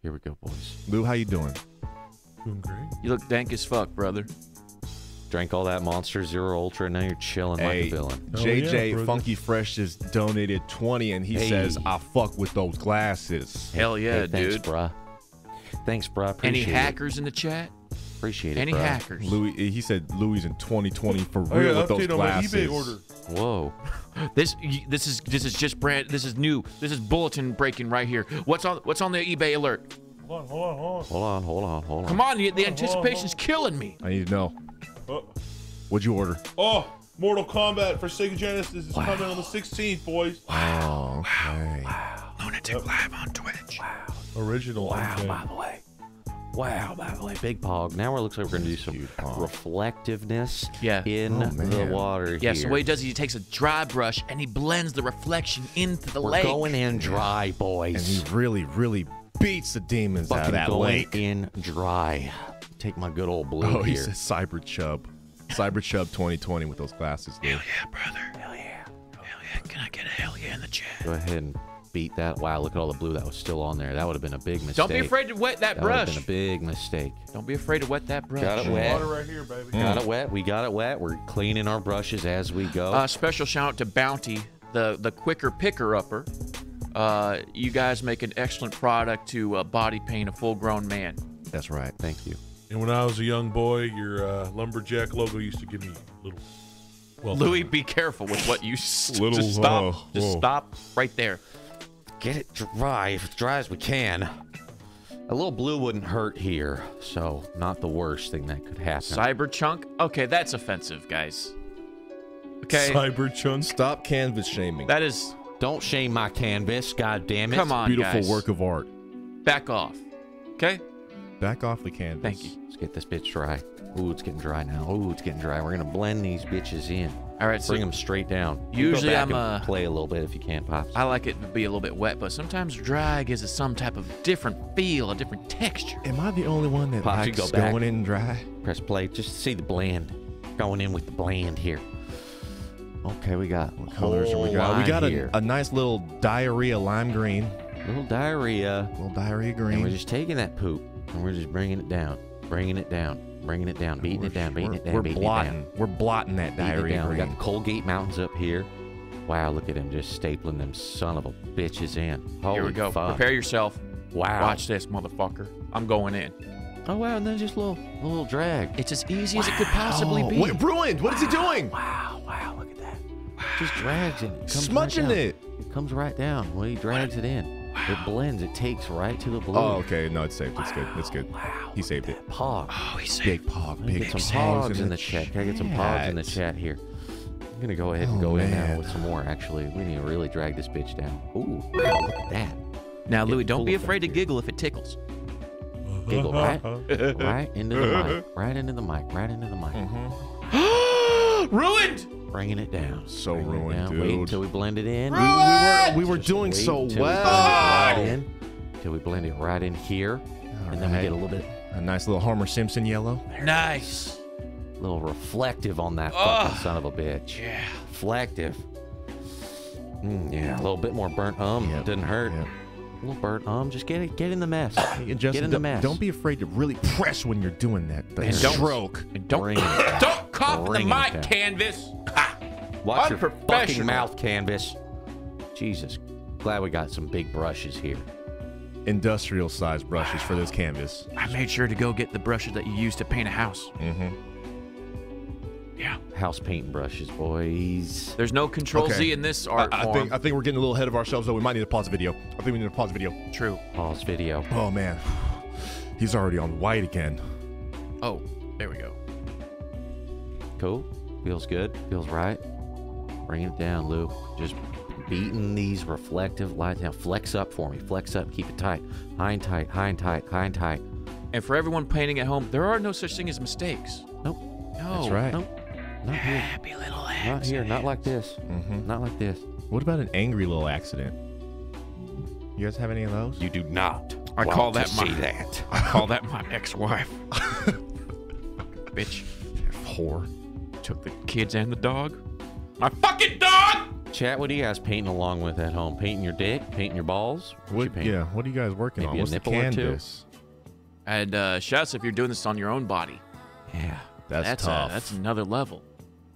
Here we go, boys. Lou, how you doing? Doing great. You look dank as fuck, brother. Drank all that Monster Zero Ultra, and now you're chilling like a villain. Oh, JJ yeah. Funky Fresh just donated 20 and he Hey. says, I fuck with those glasses. Hell yeah, Hey, thanks, dude. bruh. Thanks, bruh. Any Appreciate hackers in the chat? It. Appreciate it, Any bruh. hackers? Louis, eh, he said Louis in 2020 for Oh real yeah, with those update on my glasses. eBay order. Whoa. This this is this is just brand. This is new. This is bulletin breaking right here. What's on What's on the eBay alert? Hold on, hold on, hold Hold on, hold on, hold on. Come on, the, the Oh, anticipation's killing me. I need to know. on. Oh, What'd you order? oh, Mortal Kombat for Sega Genesis is coming on the 16th, boys. Oh, okay. Lunatic Live on Twitch. Wow. Original. Wow, okay. by the way. Wow, by the way. Big Pog. Now it looks like we're going to do some reflectiveness Yeah. in Oh, the man. water Yeah, here. so what he does is he takes a dry brush and he blends the reflection into the we're lake. going in dry, boys. And he really, really beats the demons out of that going lake. in dry. Take my good old blue Oh, he here. says Cyber Chub. Cyber Chub 2020 with those glasses, dude. yeah, brother. Hell yeah. Hell yeah. Can I get a hell yeah in the chat? Go ahead and beat that. Wow, look at all the blue that was still on there. That would have been a big mistake. Don't be afraid to wet that, That would have brush. been a big mistake. Don't be afraid to wet that brush. Got it wet. Water right here, baby. Got it wet. We got it wet. We're cleaning our brushes as we go. Uh, special shout out to Bounty, the the quicker picker upper. Uh, you guys make an excellent product to uh, body paint a full grown man. That's right. Thank you. And when I was a young boy, your uh, lumberjack logo used to give me little. Well, Louis, be careful with what you Little- just stop. whoa, just stop right there. Get it dry, as dry as we can. A little blue wouldn't hurt here, so not the worst thing that could happen. Cyber chunk. Okay, that's offensive, guys. Okay, Cyber chunk. Stop canvas shaming. that is. Don't shame my canvas, god damn it. Come on, Beautiful guys. work of art. Back off. Okay. Back off the canvas. Thank you. Let's get this bitch dry. Ooh, it's getting dry now. Ooh, it's getting dry. We're gonna blend these bitches in. All right. So Bring them straight down. You go Usually back I'm, and uh, play a little bit if you can, pops. I like it to be a little bit wet, but sometimes dry gives it some type of different feel, a different texture. Am I the only one that Pops, likes go back. going in dry? Press play just see the blend. Going in with the blend here. Okay, we got What colors are we got? We got a, a nice little diarrhea lime green. little diarrhea. little diarrhea And we're just taking that poop and we're just bringing it down, bringing it down, bringing it down, oh, beating We're- it down, beating it down, We're beating blotting. it down. We're blotting that beating diarrhea down. We got the Colgate Mountains up here. Wow, look at him just stapling them son of a bitches in. Holy Here we go. fuck. Prepare yourself. Wow. Watch this, motherfucker. I'm going in. Oh wow, and then just a little, a little drag. It's as easy as it could possibly Oh, be. wait, ruined. What is he doing? Wow, wow, look at that. Just drags it. it comes Smudging right it. It comes right down. Well, he drags it in. It blends. It takes right to the blue. Oh, okay. No, it's saved. It's good. It's good. Wow. He saved it. Pog. Oh, he's Big pog. Let me Big get some pogs pogs in the chat. Can I get some pogs in the chat here? I'm gonna go ahead and Oh, go in now with some more. Actually, we need to really drag this bitch down. Ooh, look at that. Now, Get Louis, don't be afraid to here. giggle if it tickles. Giggle right, right into the mic, right into the mic, right into the mic. Ruined! Bringing it down. So Bringing ruined, down. Wait until we blend it in. We, we were we were doing so till we well. blend it right in. Till we blend it right in here, and then we get a little bit, A nice little Homer Simpson yellow. Nice. A little reflective on that Ugh. fucking son of a bitch. Yeah. Reflective. Mm, yeah, a little bit more burnt um. Yep, Didn't hurt. yep. A little burnt um. Just get it, get in the mess. Hey, Justin, get in the mess. don't be afraid to really press when you're doing that. The And don't- stroke. And don't Bring it. don't cough in the mic, down. canvas. Watch your fucking mouth, canvas. Jesus. Glad we got some big brushes here. Industrial sized brushes for this canvas. I made sure to go get the brushes that you use to paint a house. Mm-hmm. Yeah. House painting brushes, boys. There's no control Okay. Z in this art I form. think I think we're getting a little ahead of ourselves though. We might need to pause the video. I think we need to pause the video. True. Pause video. Oh man, he's already on white again. Oh, there we go. Cool. Feels good. Feels right. Bring it down, Lou. Just beating these reflective lights. down. flex up for me. Flex up. Keep it tight. High and tight. High and tight. High and tight. And for everyone painting at home, there are no such thing as mistakes. Nope. No. That's right. Nope. Not here. Happy little Not here. Not like this. Mm-hmm. Not like this. What about an angry little accident? You guys have any of those? You do not. I want call to that my- see that. I call that my ex-wife. Bitch. Whore. Took the kids and the dog. My fucking dog! Chat. What are you guys painting along with at home? Painting your dick? Painting your balls? What, What, painting? yeah. What are you guys working Maybe on? a What's the nipple or two? canvas? And uh, shouts if you're doing this on your own body. Yeah. That's, that's tough. A, that's another level.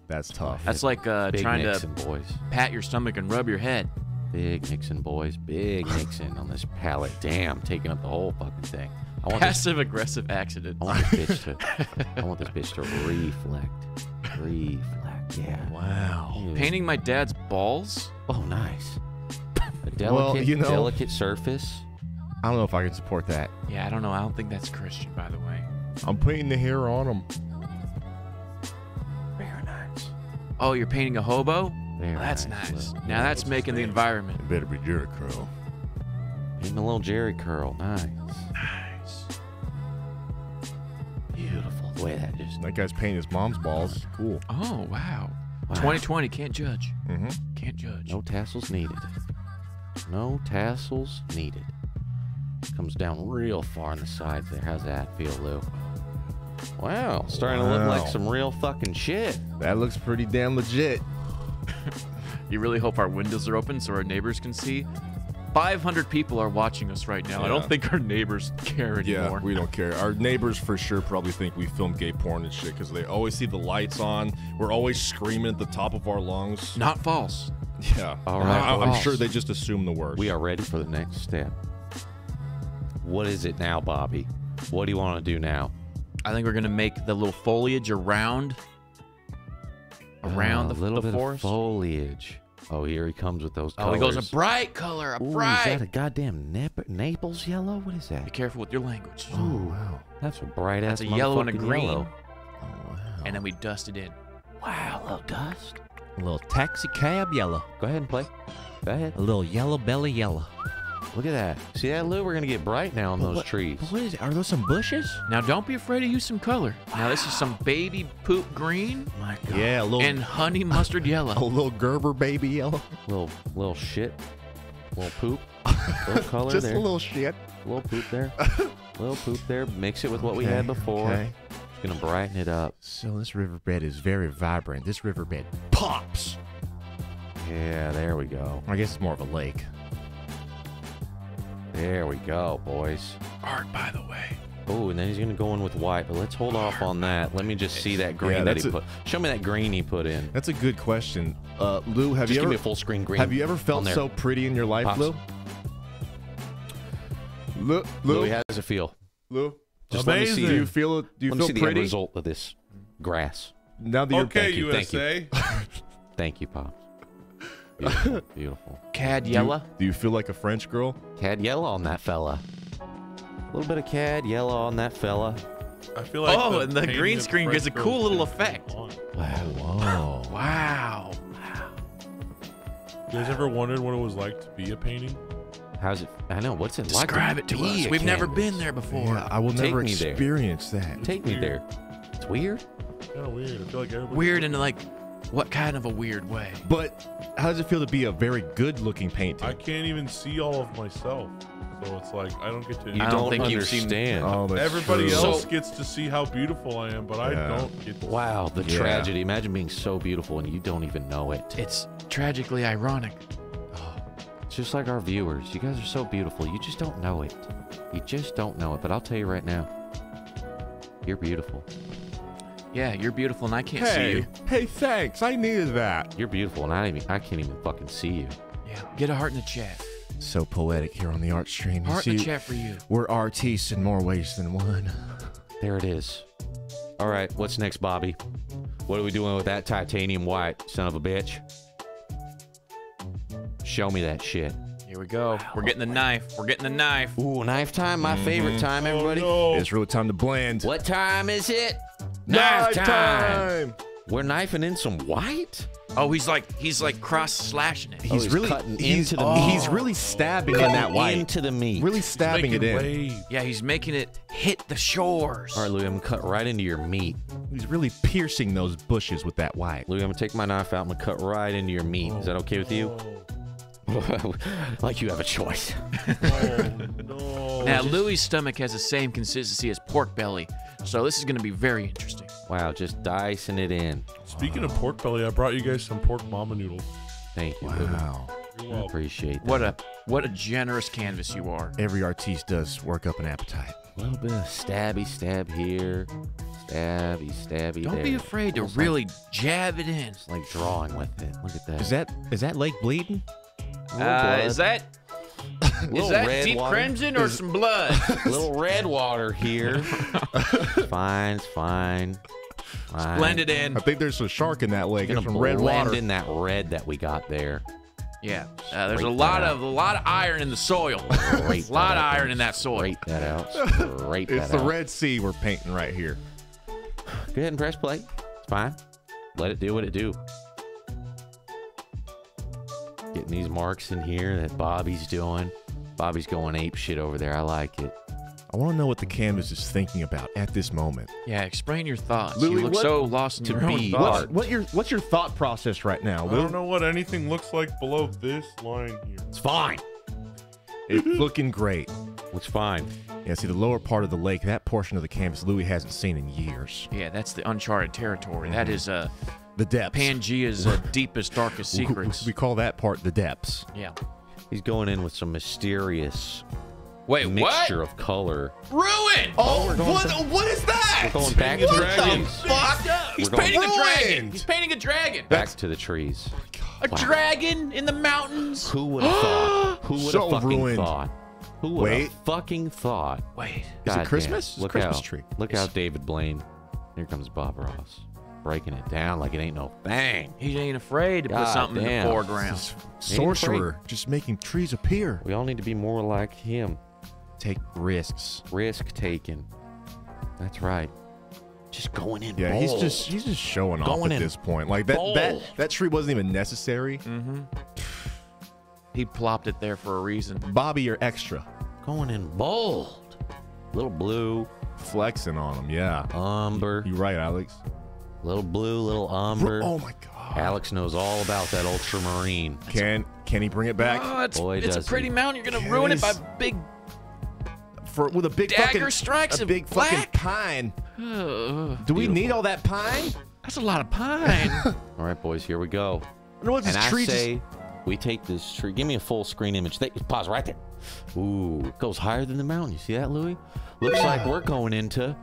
That's tough. That's like uh, Big trying Nixon to boys. pat your stomach and rub your head. Big Nixon boys. Big Nixon on this pallet. Damn, taking up the whole fucking thing. I want this Passive aggressive accident. I want this bitch to. I want this bitch to reflect. Reflect. Yeah. wow. Ew. Painting my dad's balls? Oh, nice. A delicate, you know- delicate surface. I don't know if I can support that. Yeah, I don't know. I don't think that's Christian, by the way. I'm putting the hair on him. Oh, you're painting a hobo? Very Well, that's nice. nice. Look, Now that's making the environment. It better be Jerry Curl. Painting a little Jerry curl. Nice. Nice. Beautiful. The way that just. That guy's painting his mom's balls. Cool. Oh, wow. Wow. 2020, can't judge. Mm-hmm. Can't judge. No tassels needed. No tassels needed. Comes down real far on the sides there. How's that feel, Lou? Wow, starting to look like some real fucking shit. That looks pretty damn legit. You really hope our windows are open so our neighbors can see? 500 people are watching us right now. I don't think our neighbors care anymore. Yeah, we don't care. Our neighbors for sure probably think we film gay porn and shit because they always see the lights on. We're always screaming at the top of our lungs. Not false. Yeah. All And right, I, I'm boys. sure they just assume the worst. We are ready for the next step. What is it now, Bobby? What do you want to do now? I think we're gonna make the little foliage around around Uh, the, little the bit forest. of foliage. Oh, here he comes with those oh, he goes a bright color, a Ooh, bright. is that a goddamn Nap- Naples yellow? What is that? Be careful with your language. Ooh, wow. that's a bright ass. That's a yellow and a green. yellow. Oh, wow. And then we dust it in. Wow, a little dust. A little taxi cab yellow. Go ahead and play. Go ahead. A little yellow belly yellow. Look at that. See that, Lou? We're gonna get bright now on those What- trees. But what is it? Are those some bushes? Now don't be afraid to use some color. Now this is some baby poop green My God. Yeah, a little, and honey mustard yellow. a little Gerber baby yellow. Little little shit. Little poop. little color just there. a little shit. little poop there. little poop there. Mix it with what we had before. okay. It's gonna brighten it up. So this riverbed is very vibrant. This riverbed pops. Yeah, there we go. I guess it's more of a lake. There we go, boys. Art, by the way. Oh, and then he's gonna go in with white, but let's hold off on that. Let me just see that green Yeah, that he a- put. Show me that green he put in. That's a good question. Uh, Lou, have Just you give ever me a full screen green. have you ever felt so pretty in your life, Pops. Lou? Lou, Lou, Louis, how does it feel? Lou, just let me see. Amazing. Do you feel it? Do you Let me feel see the end result of this grass. now that you're Okay, thank you, thank you. USA. Thank you, Pops. Beautiful, beautiful. Cad do you, Yella. do you feel like a French girl? Cad yellow on that fella. A little bit of cad yellow on that fella. I feel like Oh, the and the green screen French gives a cool little effect. fun. Wow. Wow. You guys ever wondered what it was like to be a painting? How's it? I know. What's it like? Describe it to us. We've never been there before. Yeah, I will Take never me there. experience that. Take me there. It's weird. Kind of weird. I feel like everybody. Weird in like, what kind of a weird way? But how does it feel to be a very good-looking painting? I can't even see all of myself, so it's like I don't get to. You I don't, don't think you've seen- understand. oh, that's Everybody true. else So- gets to see how beautiful I am, but I Yeah. don't get to. Wow, the Yeah. tragedy. Imagine being so beautiful and you don't even know it. It's tragically ironic. It's just like our viewers. You guys are so beautiful. You just don't know it. You just don't know it. But I'll tell you right now, you're beautiful. Yeah, you're beautiful and I can't see you. hey, thanks. I needed that. You're beautiful, and I even I can't even fucking see you. Yeah. Get a heart in the chat. So poetic here on the art stream. You Heart in the see, chat for you. we're artists in more ways than one. There it is. All right, what's next, Bobby? What are we doing with that titanium white, son of a bitch? Show me that shit. Here we go. We're getting the knife. We're getting the knife. Ooh, knife time, my favorite mm-hmm. time, everybody. Oh, no. It's really time to blend. What time is it? Knife time. time! We're knifing in some white. Oh, he's like he's like cross slashing it. He's, oh, he's really cutting he's, into the he's meat. really stabbing in that white. into the meat. Really stabbing it in. waves. Yeah, he's making it hit the shores. All right, Louis, I'm gonna cut right into your meat. He's really piercing those bushes with that white. Louis, I'm gonna take my knife out. I'm gonna cut right into your meat. Is that okay with you? Oh. like you have a choice. Oh, no. Now, Louis' stomach has the same consistency as pork belly, so this is going to be very interesting. Wow, just dicing it in. Speaking of pork belly, I brought you guys some pork mama noodles. Thank you, Wow. You're I appreciate that. What a what a generous canvas you are. Every artiste does work up an appetite. A little bit of stabby stab here, stabby stabby Don't there. be afraid to Almost like- really jab it in. It's like drawing with it. Look at that. Is that is that leg bleeding? Uh, is that is that red deep water. crimson or some blood? A little red water here? Fine, it's fine. fine. Blend it in. I think there's a shark in that lake. There's some red blend water. in that red that we got there. Yeah, uh, there's a lot that of a lot of iron in the soil. A lot of iron in that soil. Scrape that out. Scrape It's that the out. Red Sea we're painting right here. Go ahead and press play. It's fine. Let it do what it do. Getting these marks in here that Bobby's doing. Bobby's going ape shit over there. I like it. I want to know what the canvas is thinking about at this moment. Yeah, explain your thoughts. Louis, you look what- so lost in to your own be- thoughts. What your what's your thought process right now? I don't know what anything looks like below this line here. It's fine. It's looking great. It's fine. Yeah, see the lower part of the lake, that portion of the canvas Louis hasn't seen in years. Yeah, that's the uncharted territory. That is uh, The depths. Pangea's uh, deepest, darkest secrets. We call that part the depths. Yeah. He's going in with some mysterious Wait, mixture of color. Ruin! Oh, what, what is that? We're going back to What the the trees. Fuck! He's We're going- painting a dragon. He's painting a dragon. Back to the trees. A dragon in the mountains. Who would have thought? Who would have So fucking ruined. thought? Who would Wait. have fucking thought? Wait. Is it Christmas? It's a Look Christmas out. tree. Look out, David Blaine. Here comes Bob Ross. Breaking it down like it ain't no thing. He ain't afraid to put God something in the foreground. This sorcerer just making trees appear. We all need to be more like him. Take risks. Risk taking. That's right. Just going in. Yeah, he's just he's just showing off Going at this point. Like that that bold. that tree wasn't even necessary. Mm-hmm. He plopped it there for a reason. Bobby, you're extra. going in bold. Little blue, Flexing on him, yeah. umber. You're right, Alex. Little blue, little umber. Oh my god. Alex knows all about that ultramarine. Can can he bring it back Oh, it's, Boy, it's a pretty he. mountain. You're gonna Can ruin it by big. for with a big Dagger fucking strikes a of big fucking pine? Ugh. Do we Beautiful. need all that pine? that's a lot of pine. All right, boys, here we go. I know what this and tree I just- say we take this tree. Give me a full screen image. They, pause right there. Ooh, it goes higher than the mountain. You see that, Louis? Looks like we're going into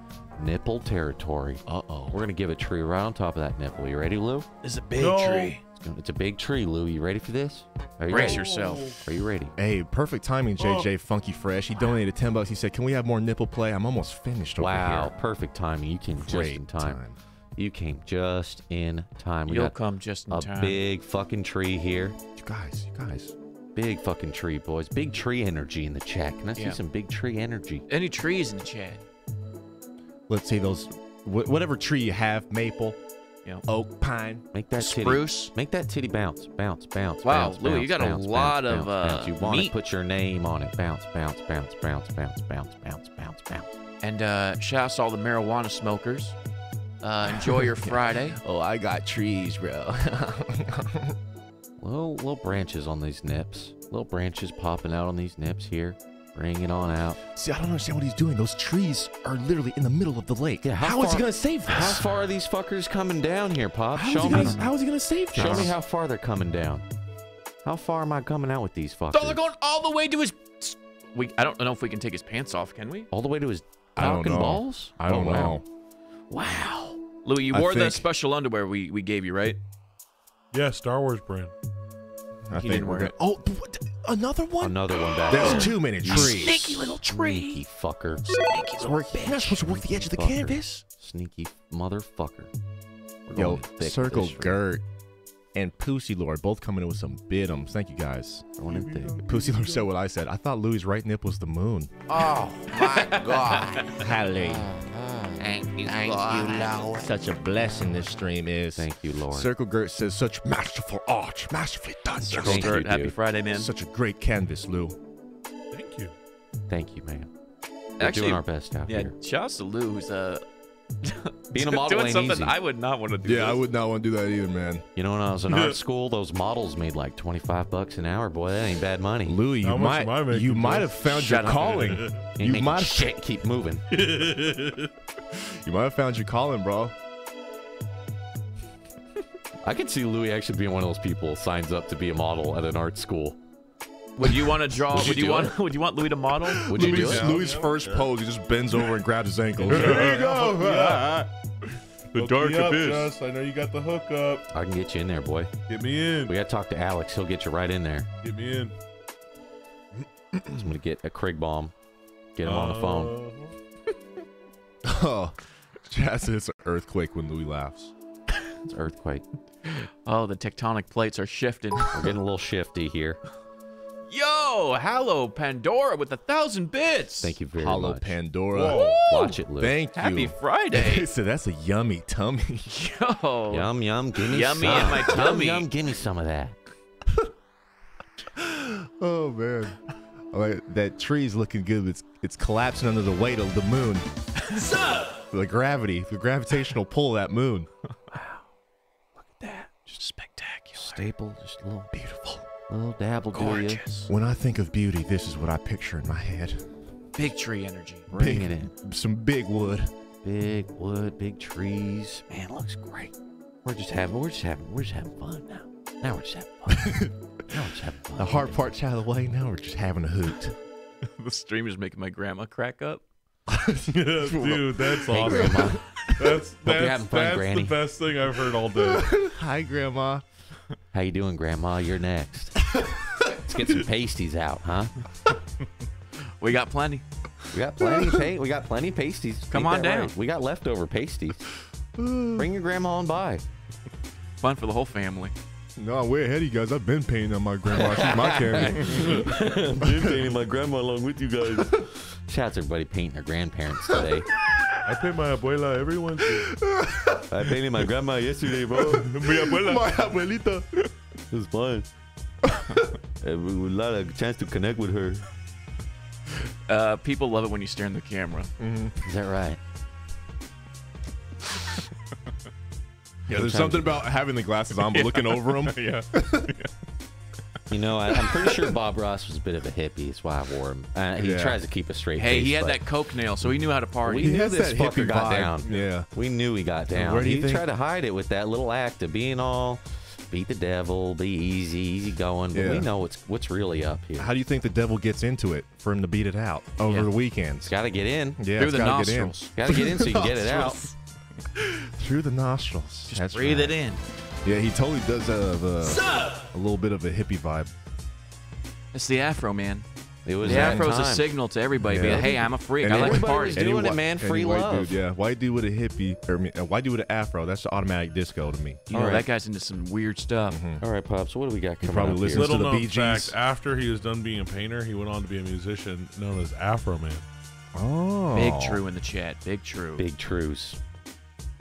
nipple territory. Uh oh. We're gonna give a tree right on top of that nipple. You ready, Lou? It's a big no, tree. It's a big tree, Lou. You ready for this? Are you Brace ready? yourself. Are you ready? Hey, perfect timing, JJ Funky Fresh. He donated 10 bucks. He said, Can we have more nipple play? I'm almost finished over Wow, here. perfect timing. You came just in time. time. You came just in time. We You'll got come just in a time. big fucking tree here. You guys, you guys. Big fucking tree, boys. Big tree energy in the chat. Can I see some big tree energy? Any trees in the chat? Let's say those, wh- whatever tree you have, maple, Yeah. oak, pine. Make that titty. Spruce. Make that titty bounce, bounce, bounce. Wow, bounce, Louis, bounce, you got a bounce, lot bounce, of, bounce, uh, bounce. You want to put your name on it. Bounce, bounce, bounce, bounce, bounce, bounce, bounce, bounce, bounce, bounce. And uh, shouts to all the marijuana smokers. Uh, enjoy your Friday. Oh, I got trees, bro. Little little branches on these nips. Little branches popping out on these nips here. Bring it on out. See, I don't understand what he's doing. Those trees are literally in the middle of the lake. Yeah, how how is he going to save this? How far are these fuckers coming down here, Pop? How is Show he me. gonna- how is he going to save Show me how far they're coming down. How far am I coming out with these fuckers? Oh, they're going all the way to his. We. I don't know if we can take his pants off. Can we? All the way to his I don't know. balls? I don't Oh, know. Wow. Louis, you I wore the think- special underwear we, we gave you, right? Yeah, Star Wars brand. I He think didn't we're wear gonna- Oh, what? another one? Another one back There's there. too many trees. Sneaky little tree. Sneaky fucker. So we're, you're not supposed to work the edge of the Fucker. canvas. Sneaky motherfucker. Yo, going thick with Circle. Gert and Pussy Lord both coming in with some bidums. Thank you guys. Going in thick. Pussy Lord said what I said. I thought Louis' right nip was the moon. Oh my God. Hallelujah. Thank you, Thank you, Lord. Such a blessing this stream is. Thank you, Lord. Circle Gert says such masterful art, masterfully done. Circle Thank you, happy dude. Friday, man. Such a great canvas, Lou. Thank you. Thank you, man. We're Actually, doing our best out yeah. here. Shouts to Lou, who's uh, Being a model doing ain't something easy. I would not want to do. Yeah, I would not want to do that either, man. You know, when I was in art school, those models made like 25 bucks an hour. Boy, that ain't bad money. Louis, you might am I making, you Joe? might have found Shut your up. calling. You might shit. Keep moving. you might have found your calling, bro. I could see Louis actually being one of those people signs up to be a model at an art school. Would you want to draw? Would would you you, do want? Would you want Louis to model? Would you do Louis, it? Louis' first pose, he just bends over and grabs his ankles. There you go. The dark me up, abyss. Gus. I know you got the hookup. I can get you in there, boy. Get me in. We got to talk to Alex. He'll get you right in there. Get me in. So I'm going to get a Krieg bomb, get him on the phone. Uh, oh, Chad said it's an earthquake when Louis laughs. It's earthquake. Oh, the tectonic plates are shifting. We're getting a little shifty here. Yo, hello, Pandora with a thousand bits. Thank you very Hollow much. Pandora. Whoa. Watch it, Lou. Thank you. Happy Friday. so that's a yummy tummy. Yo. Yum yum, give me Yummy some. in my tummy. Yum yum, give me some of that. oh man. All right, that tree's looking good. It's it's collapsing under the weight of the moon. the gravity, the gravitational pull of that moon. Wow. Look at that. Just spectacular. Staple, just a little, Beautiful. Little dabble, do you? When I think of beauty, this is what I picture in my head. Big tree energy. Bring Big- it in. Some big wood. Big wood, big trees. Man, it looks great. We're just having, we're just having, we're just having fun now. Now we're just having fun. now we're just having fun. The hard part's out of the way. Now we're just having a hoot. the stream is making my grandma crack up. Dude, that's Hey, awesome. Grandma. That's, you're that's, having fun, that's Granny. the best thing I've heard all day. Hi, Grandma. How you doing, Grandma? You're next. Let's get some pasties out, huh? We got plenty. We got plenty of pa- we got plenty of pasties. Come Ain't on down. right? We got leftover pasties. Bring your grandma on by. Fun for the whole family. No, I'm way ahead of you guys. I've been painting on my grandma. She's my candy. Been painting my grandma along with you guys. Shout out to everybody painting their grandparents today. I pay my abuela every Wednesday. I painted my grandma yesterday, bro. Mi abuela. my abuelita. It was fun. a lot of chance to connect with her. Uh, people love it when you stare in the camera. Is that right? Yeah, there's something about having the glasses on but looking over them. yeah. You know, I, I'm pretty sure Bob Ross was a bit of a hippie. That's why I wore him. Uh, he Yeah. tries to keep a straight Hey, face. he had that coke nail, so he knew how to party. We He knew this fucker hippie got vibe. down. Yeah. We knew he got down. Where do you he think- tried to hide it with that little act of being all beat the devil, be easy, easy going. But we know what's what's really up here. How do you think the devil gets into it for him to beat it out over Yeah. the weekends? Got to get in. Yeah, Through the gotta get in. nostrils. Got to get in so you can get it out. Through the nostrils. Just That's breathe right. it in. Yeah, he totally does have a, a little bit of a hippie vibe. It's the afro, man. It was The that afro's a time. signal to everybody. Yeah. being, hey, I'm a freak. And I like to everybody party. was doing Any it, man. Free white love. Dude, yeah, white dude with a hippie, or I mean, a white dude with an afro. That's the automatic disco to me. You know, All right. that guy's into some weird stuff. Mm-hmm. All right, Pops. What do we got coming probably up listens here? to Little the known Bee Gees. fact: after he was done being a painter, he went on to be a musician known as Afro Man. Oh, Big True in the chat. Big True. Big truce.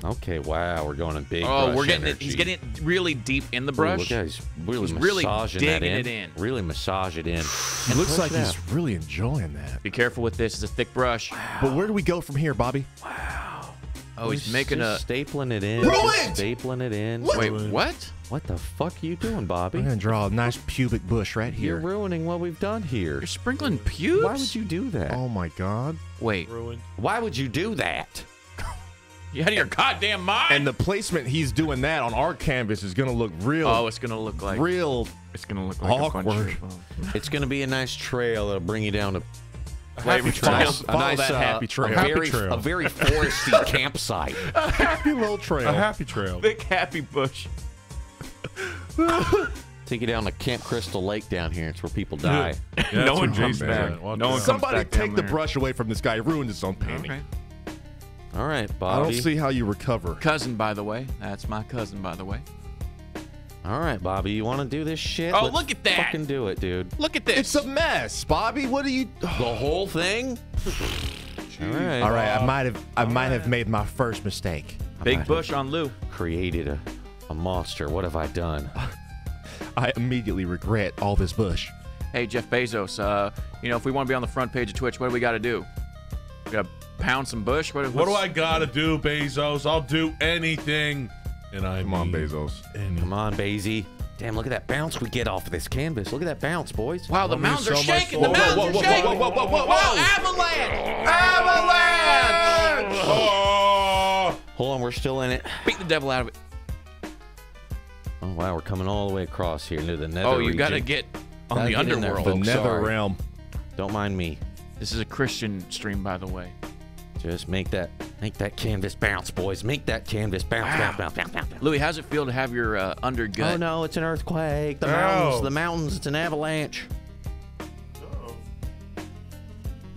Okay, wow, we're going in big. oh, brush we're getting. It, he's getting it really deep in the Ooh, brush. look at he's really He's really massaging that in. it in. Really massage it in. It looks like it he's out. really enjoying that. Be careful with this. It's a thick brush. But where do we go from here, Bobby? Wow. Oh, he's making a. stapling it in. Ruined! Stapling it in. Wait, what? What the fuck are you doing, Bobby? I'm gonna draw a nice pubic bush right here. You're ruining what we've done here. You're sprinkling pubes? Why would you do that? Oh my god! Wait, Ruined. Why would you do that? You out of your goddamn mind? And the placement he's doing that on our canvas is gonna look real, oh, it's gonna look like real. it's gonna look like a awkward. of. um, It's going to be a nice trail that'll bring you down to Wait, Happy trail. follow- a nice, that uh, happy trail. A very, trail. a very foresty campsite. A happy little trail. A happy trail. Big happy bush. Take you down to Camp Crystal Lake down here. It's where people die. Yeah, No one comes back. No one comes Somebody back down take the there. brush away from this guy. He ruined his own painting. Okay. All right, Bobby. I don't Bobby. see how you recover. Cousin, by the way. That's my cousin, by the way. All right, Bobby. You want to do this shit? Oh, Let's look at that. Fucking do it, dude. Look at this. It's a mess, Bobby. What are you? The whole thing? All right. All right, I might have I might have made my first mistake. Big bush on Lou. Created a, a monster. What have I done? I immediately regret all this bush. Hey, Jeff Bezos. Uh, you know, if we want to be on the front page of Twitch, what do we got to do? We got to pound some bush. What, What do I gotta do, Bezos? I'll do anything. And I Come on, Bezos. any- Come on, Basie. Damn, look at that bounce we get off of this canvas. Look at that bounce, boys. Wow, the Want me mountains are sell my shaking. The soul? mountains Whoa, are whoa, whoa, shaking. whoa, whoa, whoa, whoa, Wow, whoa. avalanche! Avalanche! Oh! Hold on, we're still in it. Beat the devil out of it. Oh, wow, we're coming all the way across here into the nether Oh, you got to get on Gotta the get in there, underworld. The nether sorry. realm. Don't mind me. This is a Christian stream, by the way. Just make that make that canvas bounce, boys. Make that canvas bounce, bounce, bounce, bounce, bounce. bounce. Louis, how's it feel to have your uh, undergut? Oh no, it's an earthquake. The Ow. mountains, the mountains, it's an avalanche.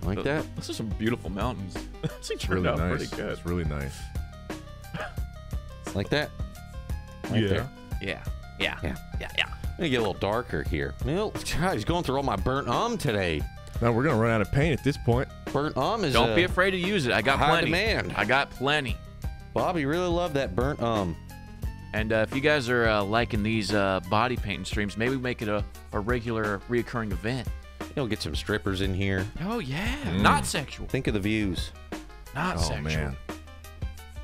Like that? Those are some beautiful mountains. These It's really turned out nice. pretty good. It's really nice. Like that? Right Yeah. there. Yeah, yeah, Yeah. yeah, yeah. I'm gonna get a little darker here. Well, God, he's going through all my burnt um today. Now we're gonna run out of paint at this point. Burnt um is Don't uh, be afraid to use it. I got high plenty. demand. I got plenty. Bobby really loved that burnt um. And uh, if you guys are uh, liking these uh, body painting streams, maybe make it a, a regular, reoccurring event. You'll get some strippers in here. Oh yeah, not sexual, Think of the views. not Oh sexual. man.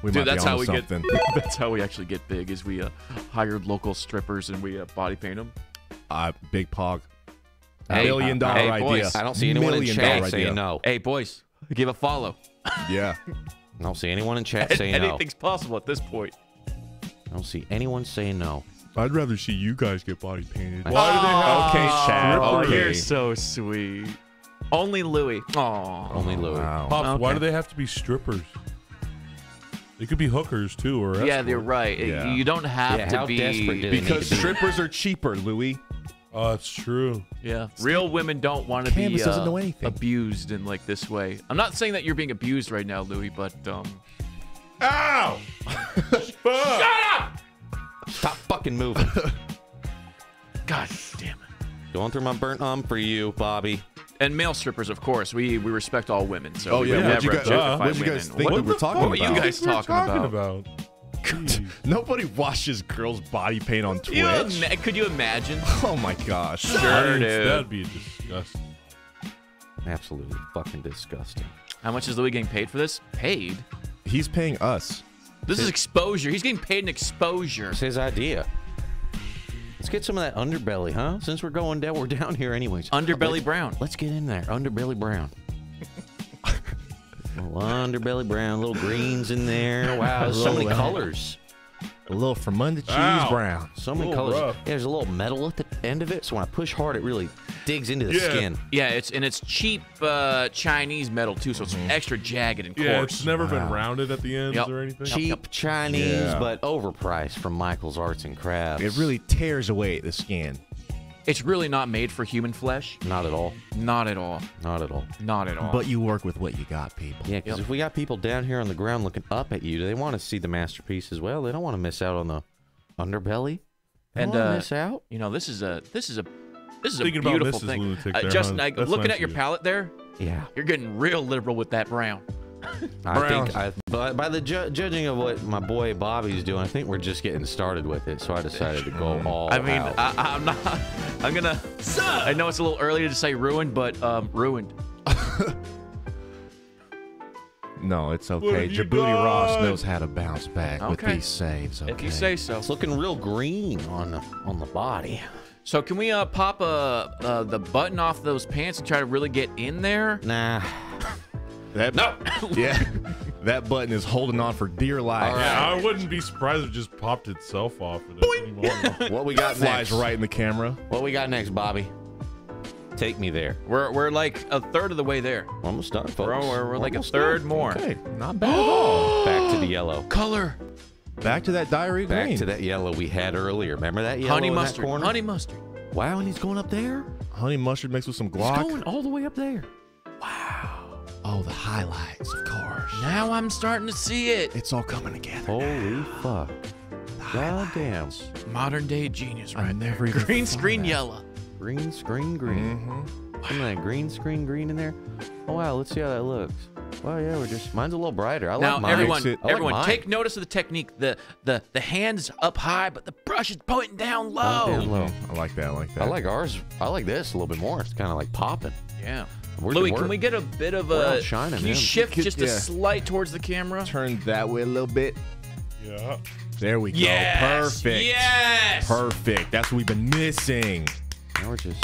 We Dude, that's how we something. get. That's how we actually get big. Is we uh, hired local strippers and we uh, body paint them. Uh, big pog. A Hey, million dollar hey, idea. boys. I don't see anyone in chat saying idea. no. Hey boys, give a follow. Yeah. I don't see anyone in chat saying no. Anything's possible at this point. I don't see anyone saying no. I'd rather see you guys get body painted. Why do they have Okay, Chad. Oh, okay. you're so sweet. Only Louis. Aw. Only Louis. Wow. Pops, why do they have to be strippers? They could be hookers too, or Yeah, escorts. they're right. Yeah. You don't have Yeah, to how be desperate do they need Because to be? strippers are cheaper, Louis. Oh, it's true. Yeah, real women don't want to be Canvas doesn't uh, know anything. abused in like this way. I'm not saying that you're being abused right now, Louis, but um, Ow! Shut up! Stop fucking moving. god damn it. Going through my burnt arm for you, Bobby. And male strippers, of course. We we respect all women. So Oh, we yeah, would what'd you never guys- objectify what'd you women. guys think What we the were talking fuck about? What are you guys talking, about? Jeez. Nobody watches girls body paint on Twitch. You ima- could you imagine? oh my gosh. Sure, That'd- dude. That'd be disgusting. Absolutely fucking disgusting. How much is Louis getting paid for this? Paid? He's paying us. This is exposure. He's getting paid in exposure. It's his idea. Let's get some of that underbelly, huh? Since we're going down, we're down here anyways. Underbelly Let's- brown. Let's get in there. Underbelly brown. Little underbelly brown, little greens in there. Wow, so many colors. A little Fermunda cheese Ow. brown. So many colors. rough. Yeah, there's a little metal at the end of it, so when I push hard, it really digs into the Yeah. skin. Yeah, it's and it's cheap uh, Chinese metal too, so it's extra jagged and Yeah, coarse. it's never been rounded at the ends Yep. or anything. Cheap Chinese, Yeah. but overpriced from Michael's Arts and Crafts. It really tears away at the skin. It's really not made for human flesh. Not at all. Not at all. Not at all. Not at all. But you work with what you got, people. Yeah, because if we got people down here on the ground looking up at you, they want to see the masterpiece as well. They don't want to miss out on the underbelly. They And, don't uh, miss out. you know, this is a this is a this is Thinking a about beautiful Mrs. thing. Lunatic Uh, Justin, huh? I, looking nice at your you. palette there, Yeah, you're getting real liberal with that brown. I think I, by, by the ju- judging of what my boy Bobby's doing, I think we're just getting started with it. So I decided to go all I mean, out. I, I'm not. I'm gonna. I know it's a little early to say ruined, but um, ruined. No, it's okay. have you Jaboody Ross knows how to bounce back with these saves. Okay. If you say so. it's looking real green on the on the body. So can we uh, pop uh, uh, the button off those pants and try to really get in there? Nah. that, No. yeah, that button is holding on for dear life. All Yeah, I wouldn't be surprised if it just popped itself off of this. What we got Flies next? right in the camera. What we got next, Bobby? Take me there. We're, we're like a third of the way there. Almost done, folks. We're, we're, we're like a third done. more. Okay, not bad at all. Back to the yellow. Color. Back to that diary Back green. to that yellow we had earlier. Remember that yellow honey in mustard. that corner? Honey mustard. Wow, and he's going up there. Honey mustard mixed with some He's guac. going all the way up there. Oh, the highlights, of course. Now I'm starting to see it. It's all coming together. Holy fuck. God damn. Modern day genius I right there. never Green screen that. yellow. Green screen green. Mm-hmm. Some of that green screen green in there. Oh wow, let's see how that looks. Well, yeah, we're just mine's a little brighter. I Now like mine. everyone, it- I like everyone, mine. take notice of the technique. The the the hands up high, but the brush is pointing down low. down low. I like that. I like that. I like ours. I like this a little bit more. It's kind of like popping. Yeah. We're- Louis, we're- can we get a bit of a? outshining Can you shift Could- just a slight towards the camera? Turn that way a little bit. yeah. There we go. Yes. Perfect. Yes. Perfect. That's what we've been missing. Now we're just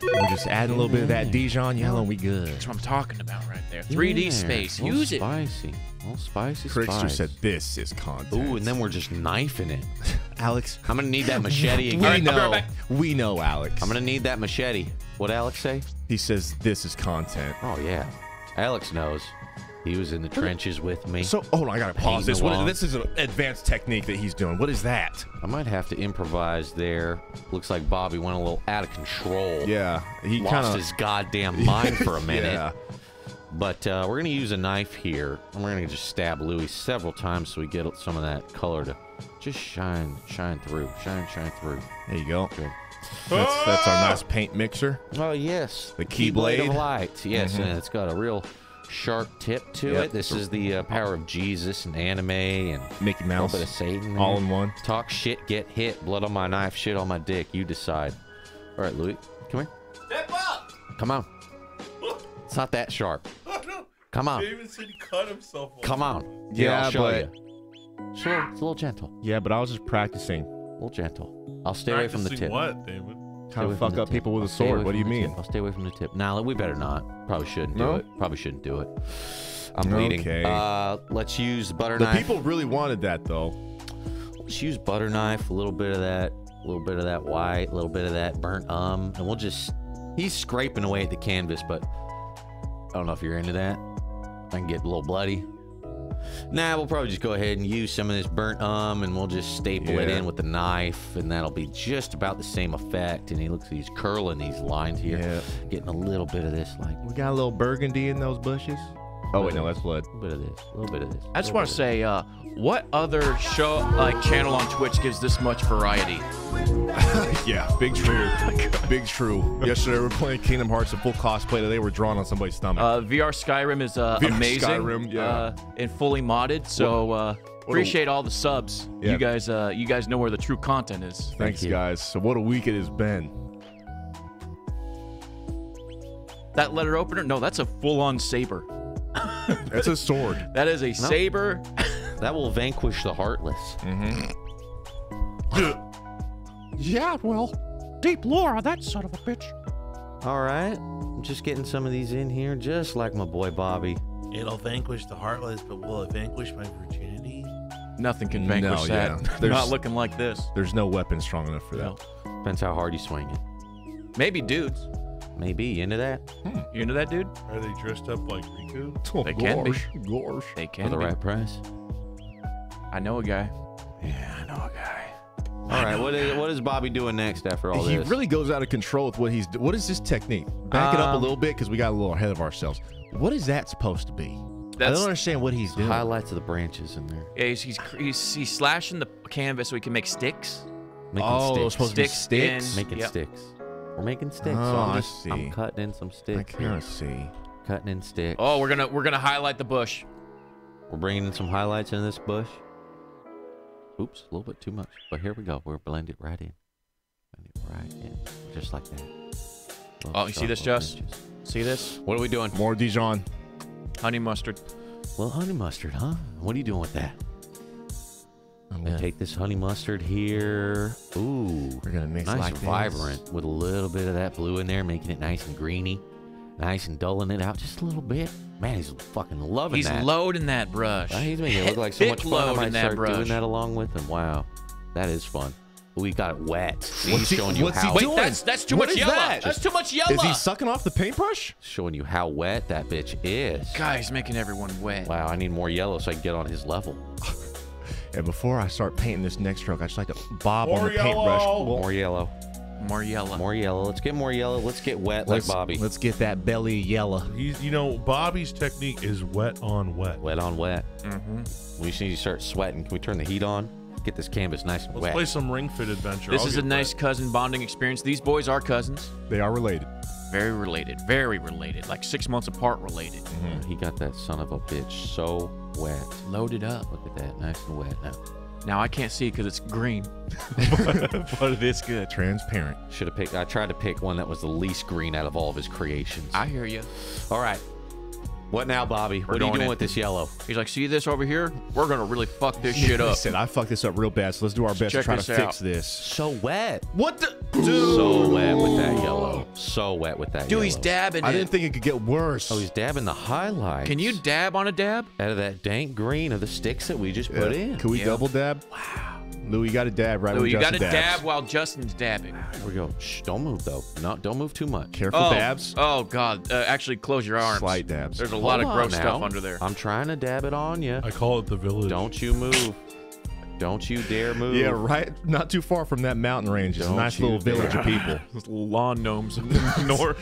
We're just adding a little bit of that Dijon yellow we good. That's what I'm talking about right there. 3D Yeah, space. a little Use it. Spicy. A little spicy Trickster spice. said this is content. Ooh, and then we're just knifing it. Alex, I'm gonna need that machete we again. All right, know. right back. we know, Alex. I'm gonna need that machete. What Alex say? He says this is content. Oh yeah, Alex knows. He was in the trenches with me. So, hold on, I gotta pause this. What, this is an advanced technique that he's doing. What is that? I might have to improvise there. Looks like Bobby went a little out of control. Yeah, he Lost kind of. his goddamn mind for a minute. Yeah. But uh, we're gonna use a knife here, and we're gonna just stab Louis several times so we get some of that color to just shine, shine through, shine, shine through. There you go. Good. That's, that's our nice paint mixer. Oh yes, The keyblade? Keyblade of light. Yes, Mhm. and it's got a real sharp tip to Yep. it. This is the uh, power of Jesus and anime and Mickey a Mouse. little bit of Satan. All in one. Talk shit, get hit. Blood on my knife, shit on my dick. You decide. All right, Louis, come here. Step up! Come on. It's not that sharp. Come on. David said he cut himself. off. Come on. Yeah, I'll show but- you. Sure, it's a little gentle. Yeah, but I was just practicing. A little gentle. I'll stay away from the tip. What, David? Stay How away to fuck up tip. people with a I'll stay sword? What do you mean? tip. I'll stay away from the tip. Nah, we better not. Probably shouldn't No? do it. Probably shouldn't do it. I'm bleeding. Okay. Uh, let's use butter The knife. people really wanted that though. Let's use butter knife. A little bit of that. A little bit of that white. A little bit of that burnt um. And we'll just. He's scraping away at the canvas, but I don't know if you're into that. I can get a little bloody. Nah, we'll probably just go ahead and use some of this burnt um, and we'll just staple it in with the knife, and that'll be just about the same effect. And he looks, he's curling these lines here, Yeah. getting a little bit of this, like We got a little burgundy in those bushes. Oh wait, no, that's blood. a little bit of this, a little bit of this. I just want to say, uh, what other show like channel on Twitch gives this much variety? yeah, big true. big true. Yesterday we were playing Kingdom Hearts in full cosplay. Today we're drawn on somebody's stomach. Uh, VR Skyrim is uh, VR amazing, Skyrim, yeah. uh, and fully modded. So uh, appreciate all the subs. Yeah. You guys, uh, you guys know where the true content is. Thanks, you. guys. So what a week it has been. That letter opener? No, that's a full-on saber. That's a sword. That is a saber. That will vanquish the heartless. Mm-hmm. Yeah, well, deep lore on that son of a bitch. All right, I'm just getting some of these in here, just like my boy Bobby. It'll vanquish the heartless, but will it vanquish my virginity? Nothing can vanquish No, that. yeah. There's- Not looking like this. There's no weapon strong enough for that. No. Depends how hard you swing it. Maybe dudes. Maybe you into that You into that, dude? Are they dressed up like Riku? Oh, They can be. gosh, gosh. They for can the be. right price. I know a guy. Yeah, I know a guy. All right, what is what is Bobby doing next after all he this? He really goes out of control with what he's. What is this technique? Back it up a Um, little bit because we got a little ahead of ourselves. What is that supposed to be? I That's don't understand what he's doing. highlights of the branches in there. yeah, he's, he's he's he's slashing the canvas so he can make sticks. Making oh, those sticks. supposed to be Sticks sticks. in- making Yep. sticks. We're making sticks. Oh, so I I'm, just, I'm cutting in some I sticks. kind here. of see. Cutting in sticks. Oh, we're gonna we're gonna highlight the bush. We're bringing in some highlights in this bush. Oops, a little bit too much. But here we go. We're blend it right in. Blend it right in. Just like that. Little Oh, you see this, little Jess? edges. See this? What are we doing? More Dijon. Honey mustard. Well, honey mustard, huh? What are you doing with that? I'm I'm gonna gonna take this honey mustard here. Ooh, We're gonna mix nice like this. vibrant with a little bit of that blue in there, making it nice and greeny. Nice and dulling it out just a little bit. Man, he's fucking loving He's that. loading that brush. Uh, He's making it look like so much fun. I might start brush. doing that along with him. Wow, that is fun. We got it wet. See, What's he's he- showing you what's he how Wait, doing? that's that's too What much is yellow. that? That's too much yellow. Is he sucking off the paintbrush? showing you how wet that bitch is. Guys, making everyone wet. Wow, I need more yellow so I can get on his level. And before I start painting this next stroke, I just like to bob More on the paintbrush. yellow. Well, More yellow. More yellow. More yellow. Let's get more yellow. Let's get wet like let's, Bobby. let's get that belly yellow. He's, you know, Bobby's technique is wet on wet. Wet on wet. Mm-hmm. We just need to start sweating. Can we turn the heat on? Get this canvas nice and Let's wet. play some Ring Fit Adventure. This I'll is a nice wet. cousin bonding experience. These boys are cousins. They are related. Very related. Very related. Like six months apart related. He got that son of a bitch so wet. Loaded up. Look at that, nice and wet now. Now I can't see because it's green. but it is good. Transparent. Should have picked. I tried to pick one that was the least green out of all of his creations. I hear you. all right. What now, Bobby? what are you doing in. with this yellow? He's like, see this over here? We're gonna really fuck this shit up. Listen, I fucked this up real bad, so let's do our best to try this to out. fix this. So wet. What the? So wet with that yellow. So wet with that Dude, yellow. he's dabbing I it. didn't think it could get worse. Oh, he's dabbing the highlights. Can you dab on a dab? out of that dank green of the sticks that we just put Yeah. in? Can we Yeah. double dab? Wow. Louis, you got to dab right So when you gotta dab while Justin's dabbing. Here we go. Shh, don't move though. No, don't move too much. Careful Oh, dabs. oh God! Uh, actually, close your arms. Slight dabs. There's a lot of Hold gross now. stuff under there. I'm trying to dab it on you. I call it the village. Don't you move. Don't you dare move. Yeah, right. Not too far from that mountain range. It's a Don't nice little village of people. lawn gnomes in the north.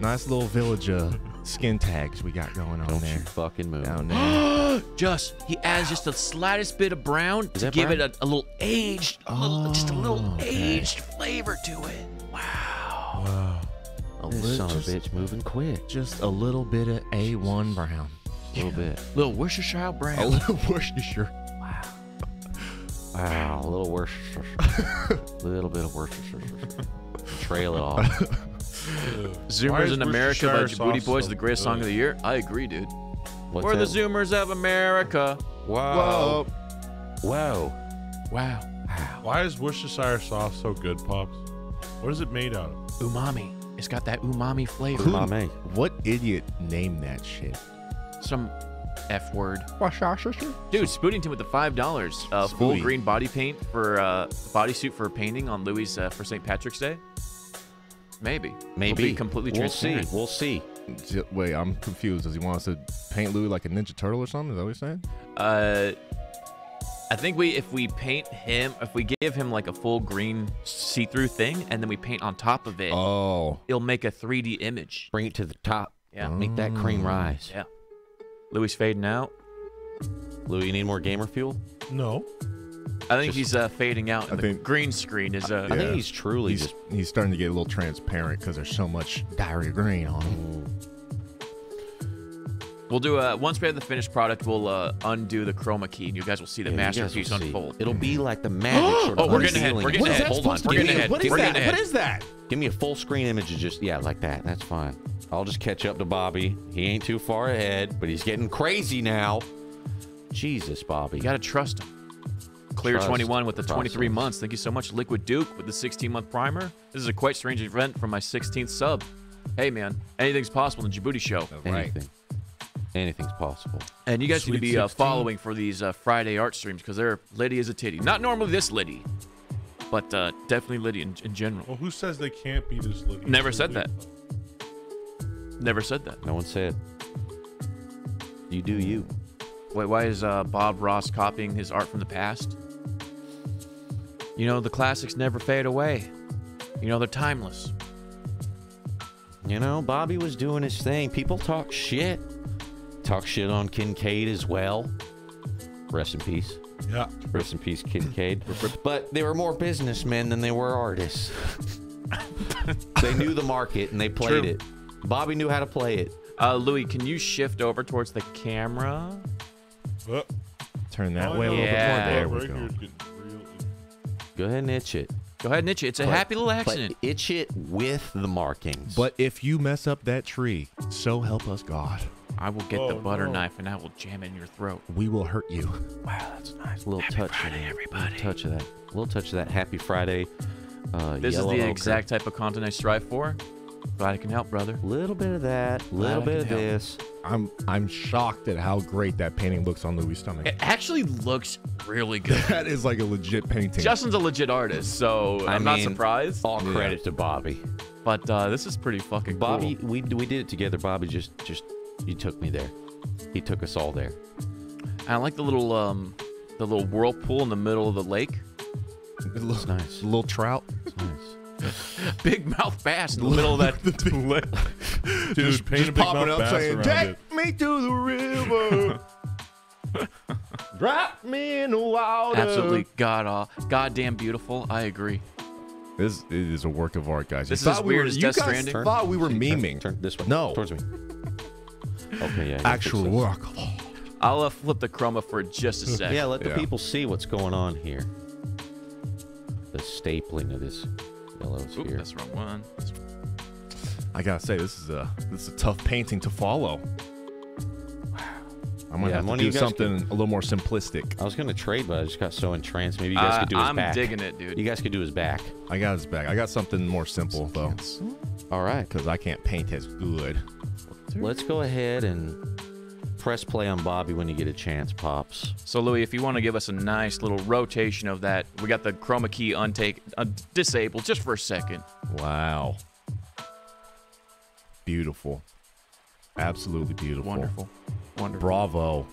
nice little village of skin tags we got going on Don't there. you fucking move. Down there. Just he adds just the slightest bit of brown to give brown? it a, a little aged, a little, just a oh, little Oh, okay. aged flavor to it. Wow. Wow. A This little, son of a bitch moving quick. just a little bit of A1 brown. A little bit. Little Worcestershire brown. A little Worcestershire. Wow, Wow, a little worse. A little bit of Worcestershire. Trail it off. Why Zoomers in America by Worcestershire Jaboody Boys, so the greatest song of the year. I agree, dude. What's We're the? Zoomers of America. Wow. Whoa. Whoa. Wow. Why is Worcestershire sauce so good, Pops? What is it made out of? Umami. It's got that umami flavor. Who- Umami. What idiot named that shit? Some F word. Worcestershire? Dude, Spoodington with the five dollars. Uh, full green body paint for uh, bodysuit for painting on Louis uh, for St. Patrick's Day. Maybe. Maybe. We'll be completely We'll see. We'll see. Wait, I'm confused. Does he want us to paint Louis like a Ninja Turtle or something? Is that what he's saying? Uh, I think we if we paint him, if we give him like a full green see-through thing, and then we paint on top of it, Oh. it'll make a 3D image. Bring it to the top. Yeah. Make that cream rise. Yeah. Louis fading out. Louis, you need more gamer fuel? No. I think he's uh, fading out. I And the think- green screen is uh, I Yeah. think he's truly He's, just. he's starting to get a little transparent because there's so much diary green on him. We'll do a once we have the finished product, we'll uh, undo the chroma key, and you guys will see the Yeah, you guys masterpiece see. unfold. It'll be like the magic sort of Oh, we're getting ahead. We're getting ahead. Hold on. We're Give getting me- ahead. What is We're that? What is that? Give me a full screen image of just yeah, like that. That's fine. I'll just catch up to Bobby. He ain't too far ahead, but he's getting crazy now. Jesus, Bobby. You gotta trust him. Clear Trust 21 with the 23 process. months. Thank you so much, Liquid Duke, with the 16 month primer. This is a quite strange event for my 16th sub. Hey man, anything's possible in the Jaboody show. Right. anything. Anything's possible. And you guys need to be uh, following for these uh, Friday art streams because they're litty as a titty. Not normally this litty, but uh, definitely litty in, in general. Well, who says they can't be this little? Never said that. Never said that. No one said. You do you. Wait, why is uh, Bob Ross copying his art from the past? You know, the classics never fade away. You know, they're timeless. You know, Bobby was doing his thing. People talk shit. Talk shit on Kinkade as well. Rest in peace. Yeah. Rest in peace, Kinkade. But they were more businessmen than they were artists. they knew the market and they played True. it. Bobby knew how to play it. Uh, Louis, can you shift over towards the camera? Uh, Turn that oh, way a little bit more. There we go. Go ahead and itch it. Go ahead and itch it. It's a But- happy little But accident. itch it with the markings. But if you mess up that tree, so help us God, I will get the Oh, butter no. knife and I will jam it in your throat. we will hurt you. Wow, that's nice. a little Happy touch Friday, of that. everybody. Little touch of that. A little touch of that. Happy Friday. Uh, This is the ochre. exact type of content I strive for. Glad I can help, brother. A little bit of that. A little I bit of help. this. I'm I'm shocked at how great that painting looks on Louis' stomach. It actually looks really good. that is like a legit painting. Justin's a legit artist, so I I'm not mean, surprised. All Yeah. credit to Bobby. But uh, this is pretty fucking Bobby, cool. we we did it together. Bobby just just he took me there. He took us all there. I like the little um, the little whirlpool in the middle of the lake. It looks It's nice. little trout. It's nice. Big mouth bass in the middle of that lake. Dude, paint a big mouth bass around "Take it. me to the river, drop me in the water." Absolutely god aw, goddamn beautiful. I agree. This it is a work of art, guys. This You is thought as we weird were- as you guys Stranding. thought we were Turn- memeing. Turn this way. No. Towards me. Okay, yeah. Actual work. I'll uh, flip the chroma for just a sec. Yeah, let the Yeah. people see what's going on here. The stapling of this yellows Oop, here. that's the wrong one. I gotta say, this is a this is a tough painting to follow. I'm gonna Yeah, have to do you guys something a little more simplistic. I was gonna trade, but I just got so entranced. Maybe you guys Uh, could do his I'm back. digging it, dude. You guys could do his back. I got his back. I got something more simple though, All right. because I can't paint as good. Let's go ahead and press play on Bobby when you get a chance, pops. So Louis, if you want to give us a nice little rotation of that, we got the chroma key untake uh, disabled just for a second. Wow. Beautiful. Absolutely beautiful. Wonderful, wonderful. Bravo.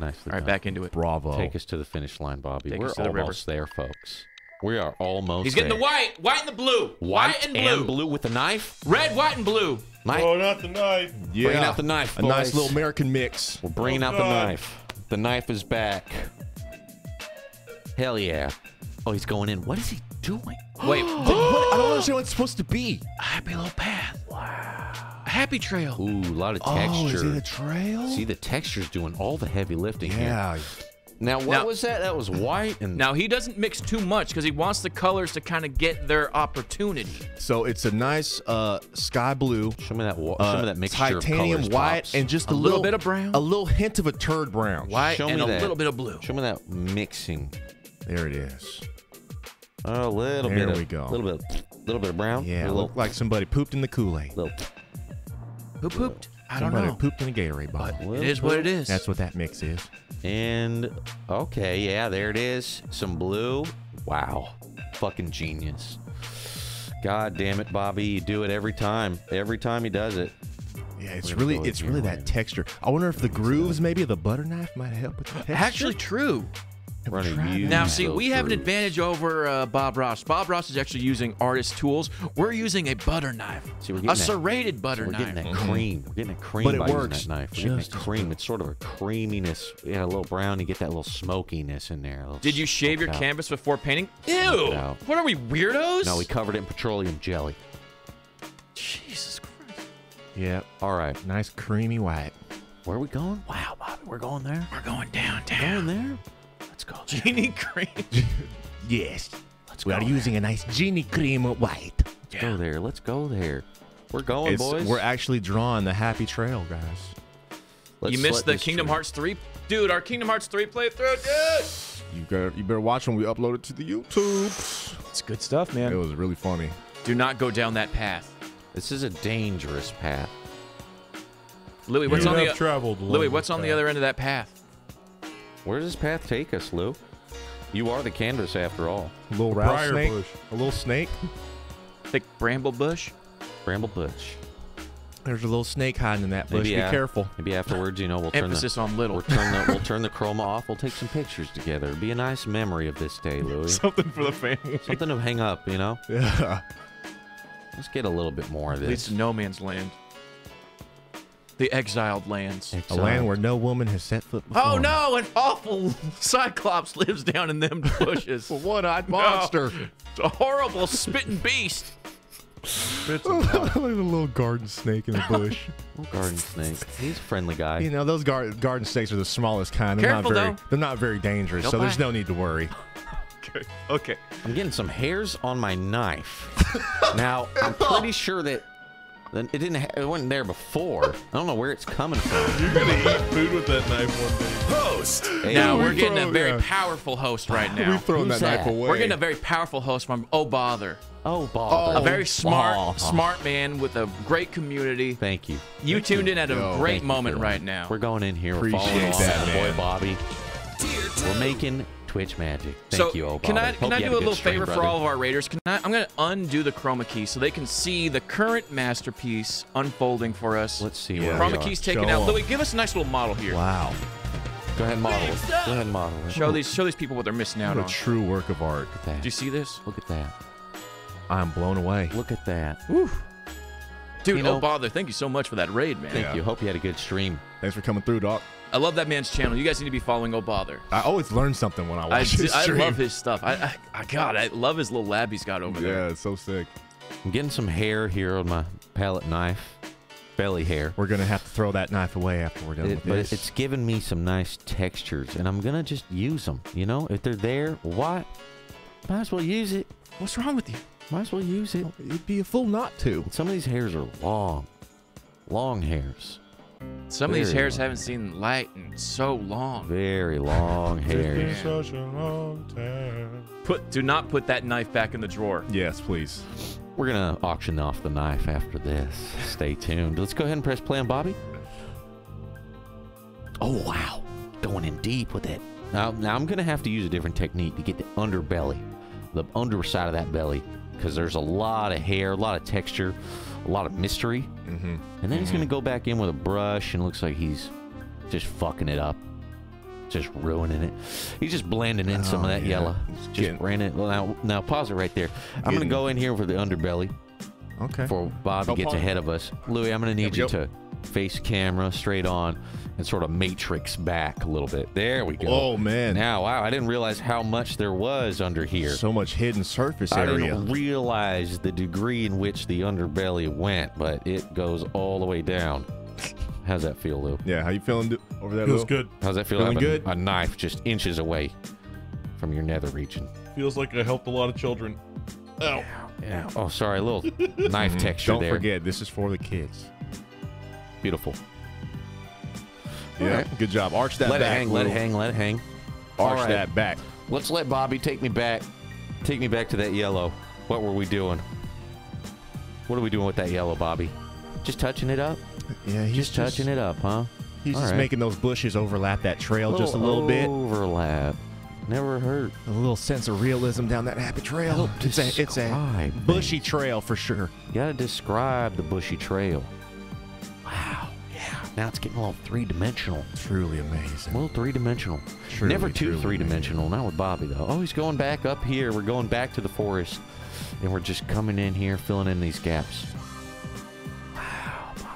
Nicely All right, done. back into it. Bravo. Take us to the finish line, Bobby. Take We're us to the river. almost there, folks. We are almost. He's getting the white, white and the blue, white, and blue, and blue, with a knife. red, white and blue. Knife. Oh, not the knife. yeah. Bring out the knife, A nice little American mix. We're bringing Oh, out the knife. The knife is back. Hell yeah. Oh, he's going in. What is he doing? Wait, What? I don't understand what it's supposed to be. a happy little path. Wow. A happy trail. Ooh, a lot of oh, texture. Oh, texture. is it a trail? See, the texture's doing all the heavy lifting here. yeah. Now, what Now- was that? That was white and Now he doesn't mix too much because he wants the colors to kind of get their opportunity. So it's a nice uh, sky blue, show me that. wa- uh, show me that mixture titanium of colors, white, Pops. and just A a, little bit of brown. a little hint of a turd brown. White Show and me a that. little bit of blue. Show me that mixing. There it is. A little There bit. Of, we go. A Little bit. Little bit of brown. Yeah, A it little, looked like somebody pooped in the Kool-Aid. little, Who pooped? I don't somebody know. pooped in a Gatorade bottle. It is what it is. That's what that mix is. And okay, yeah, there it is. Some blue. Wow. Fucking genius. God damn it, Bobby. You do it every time. Every time he does it. Yeah, it's We're gonna really go it's here, really we're that texture. I wonder if the grooves, maybe of the butter knife, might help with the texture. Actually, true. We're gonna tried use that. Now, see, we have an advantage over uh, Bob Ross. Bob Ross is actually using artist tools. We're using a butter knife, See, we're a that- serrated butter We're knife. getting that cream. We're getting that cream But it by using works that knife. We're getting that just cream. It's sort of a creaminess. Yeah, a little brown. You get that little smokiness in there. Did you shave your out. canvas before painting? Ew! What are we weirdos? No, we covered it in petroleum jelly. Jesus Christ! Yeah, All right. nice creamy white. Where are we going? Wow, Bobby, we're going there. We're going Going downtown. there? Let's go. Genie cream. Yes, Let's we go are there. using a nice genie cream white. Let's go there. Let's go there. We're going, It's, boys. we're actually drawing the happy trail, guys. Let's you missed the Kingdom tree. Hearts 3? Dude, our Kingdom Hearts 3 playthrough, dude! You got you better watch when we upload it to the YouTube. It's good stuff, man. It was really funny. Do not go down that path. This is a dangerous path. Louis, what's You on the traveled Louis? What's on the other end of that path? Where does this path take us, Lou? You are the canvas after all. A little Briar rattlesnake. bush. A little snake. Thick bramble bush. Bramble Bush. There's a little snake hiding in that bush. Maybe Be a- careful. Maybe afterwards, you know, we'll turn the on little. we'll turn the we'll turn the chroma off. We'll take some pictures together. It'll be a nice memory of this day, Louis. Something for the family. Something to hang up, you know. Yeah. Let's get a little bit more of Leads this. to no man's land. The exiled lands. A land where no woman has set foot oh, before. Oh no! An awful cyclops lives down in them bushes. One-eyed No. monster. It's a horrible spitting beast. Spits like a little garden snake in the bush. Little garden snake. He's a friendly guy. you know, those gar- garden snakes are the smallest kind. They're Careful, not very though. they're not very dangerous, Don't so there's no need to worry. Okay. Okay. I'm getting some hairs on my knife. now I'm pretty sure that that it didn't. Ha- it wasn't there before. I don't know where it's coming from. You're gonna eat food with that knife one day. Host. Hey, Now we we're getting a very yeah. powerful host right now. We've now. thrown Who's that, knife that? away. We're getting a very powerful host from Oh Bother, oh, bother. a very smart, oh. smart man with a great community. Thank you. You tuned in at a Yo, great moment right now. We're going in here. We're Appreciate following that, with the boy. Bobby. We're making Twitch magic. Thank so you, oh can I Bobby. can I do had a little stream, favor for all of our raiders? Can I? I'm gonna undo the chroma key so they can see the current masterpiece unfolding for us. Let's see Yeah. Chroma key's taken Show out. 'em. Louis, give us a nice little model here. Wow. Go ahead and model it. Go ahead and model it. Show these show these people what they're missing out What on. a true work of art. Look at that. Do you see this? Look at that. I'm blown away. Look at that. Dude, You know- oh bother! Thank you so much for that raid, man. Thank Yeah. you. Hope you had a good stream. Thanks for coming through, Doc. I love that man's channel. You guys need to be following Oh Bother. I always learn something when I I, watch do- his I stream. love his stuff. I, I, I God, I love his little lab he's got over Yeah, there. it's so sick. I'm getting some hair here on my palette knife. Belly hair. We're gonna have to throw that knife away after we're done It- with but this. it's giving me some nice textures, and I'm gonna just use them. You know, if they're there, why? Might as well use it. What's wrong with you? Might as well use it. It'd be a fool not to. Some of these hairs are long, long hairs, Some of these hairs long. haven't seen light in so long. very long It's been hairs. such a long time. Put do not put that knife back in the drawer. Yes, please. We're gonna auction off the knife after this. Stay tuned. Let's go ahead and press play on Bobby. Oh wow, going in deep with it. Now, now I'm gonna have to use a different technique to get the underbelly, the underside of that belly, because there's a lot of hair, a lot of texture, a lot of mystery. Mm-hmm. And then he's gonna go back in with a brush, and looks like he's just fucking it up, just ruining it. He's just blending in some of Oh, that yeah. yellow. He's Just getting- blending it. Well, now, now pause it right there. I'm gonna go in here for the underbelly Okay. before Bobby No gets problem. ahead of us. Louis, I'm gonna need Yep, you yep. to face camera straight on and sort of matrix back a little bit. There we go. Oh man. Now, wow, I didn't realize how much there was under here. So much hidden surface I area. I didn't realize the degree in which the underbelly went, but it goes all the way down. How's that feel, Lou? Yeah, how you feeling over there, Feels Lou? good. How's that feel? Feeling having good? A knife just inches away from your nether region. Feels like I helped a lot of children. Ow. Yeah. Oh, sorry, a little knife mm-hmm. texture there. Don't forget, this is for the kids. Beautiful. Yeah, Alright. good job. Arch that back. Let it hang. Let it hang. Let it hang. Arch Alright. that back. Let's let Bobby take me back. Take me back to that yellow. What were we doing? What are we doing with that yellow, Bobby? Just touching it up? Yeah, he's Just touching it up, huh? He's just Alright. making those bushes overlap that trail just a little bit. Overlap. Never hurt. A little sense of realism down that happy trail. It's a, it's a bushy trail for sure. You gotta describe the bushy trail. Wow. Yeah. Now it's getting a little three dimensional. Truly A amazing. little three dimensional. Truly, Never too three dimensional. Not with Bobby though. Oh, he's going back up here. We're going back to the forest, and we're just coming in here, filling in these gaps. Wow. Bobby.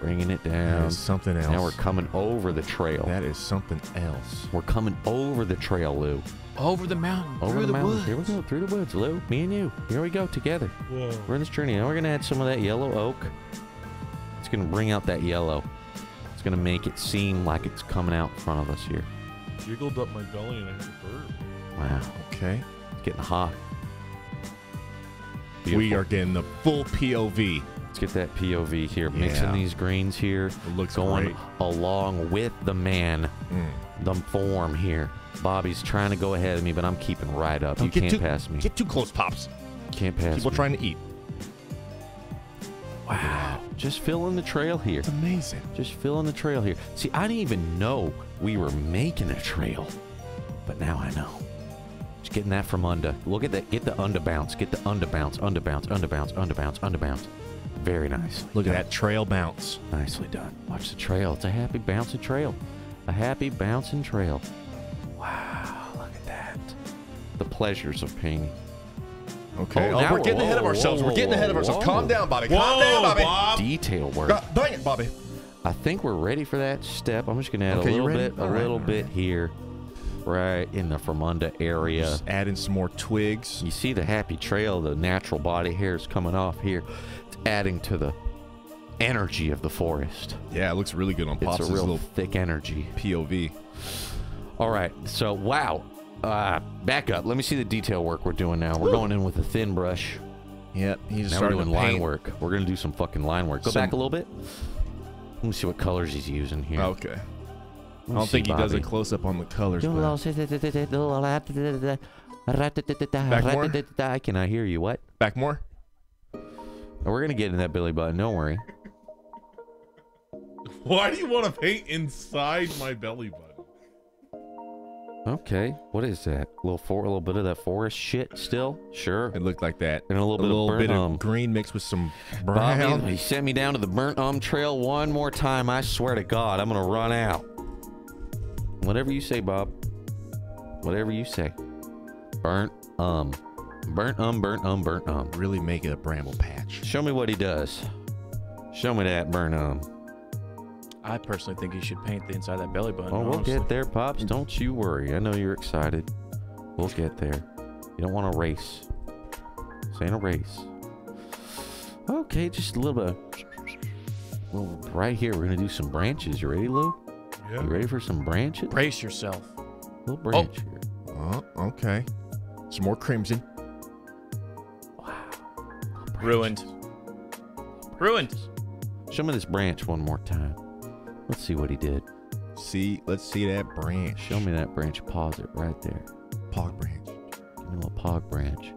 Bringing it down. is something else. Now we're coming over the trail. that is something else. We're coming over the trail, Lou. Over the mountain, Over through the, the, mountains. woods. Here we go. Through the woods, Lou. Me and you. Here we go together. Whoa. We're in this journey. Now we're gonna add some of that yellow oak. It's gonna bring out that yellow. It's gonna make it seem like it's coming out in front of us here. Jiggled up my belly and I had a burp. Wow, Okay. it's getting hot. We are getting the full POV. Let's get that POV here. Mixing these greens here. It looks going great. along with the man, Mm. the form here. Bobby's trying to go ahead of me, but I'm keeping right up. Don't you can't too, pass me. Get too close, pops. can't pass People me. trying to eat. Wow. Just filling the trail here. It's amazing. Just filling the trail here. See, I didn't even know we were making a trail, but now I know. Just getting that from under. Look at that. Get the under bounce. Get the under bounce. Under bounce. Under bounce. Under bounce. Under bounce. Very nice. Look at that trail bounce. Nicely done. Watch the trail. It's a happy bouncing trail. A happy bouncing trail. Wow, look at that. The pleasures of painting. Okay. Oh, now we're getting we're- ahead of ourselves. whoa, we're getting ahead of ourselves. whoa. Calm down, Bobby. Calm down, Bobby. Bob. Detail work. God, dang it, Bobby. I think we're ready for that step. I'm just gonna add Okay, a little bit, a right, little all bit here, right in the Fremunda area. Just add in some more twigs. You see the happy trail, the natural body hair is coming off here. It's adding to the energy of the forest. Yeah, it looks really good on It's a real little thick energy. POV. All right, so wow. Uh, back up. Let me see the detail work we're doing now. We're going in with a thin brush. Yep, he's Now we're doing line work. We're gonna do some fucking line work. Go Some- back a little bit. Let me see what colors he's using here. Okay. I don't think he does a close up on the colors. Back more? I cannot hear you. What? Back more. We're gonna get in that Billy button. Don't worry. Why do you want to paint inside my belly button? Okay. What is that? A little for a little bit of that forest shit still? Sure. It looked like that. And a little a bit of little burnt bit um. of green mixed with some Bobby, brown. he sent me down to the burnt um trail one more time. I swear to God, I'm gonna run out. Whatever you say, Bob. Whatever you say. Burnt um. Burnt um. Burnt um. Burnt um. Really make it a bramble patch. Show me what he does. Show me that burnt um. I personally think you should paint the inside of that belly button. Oh, we'll honestly. get there, Pops. Don't you worry. I know you're excited. We'll get there. You don't want to race. This ain't a race. Okay, just a little bit. Well, right here, we're gonna do some branches. You ready, Lou? Yeah. You ready for some branches? Brace yourself. little oh. branch here. Oh, okay. Some more crimson. Wow. Ruined. Ruined. Show me this branch one more time. Let's see what he did. See, let's see that branch. Show me that branch. Pause it right there. Pog branch. Give me a little pog branch.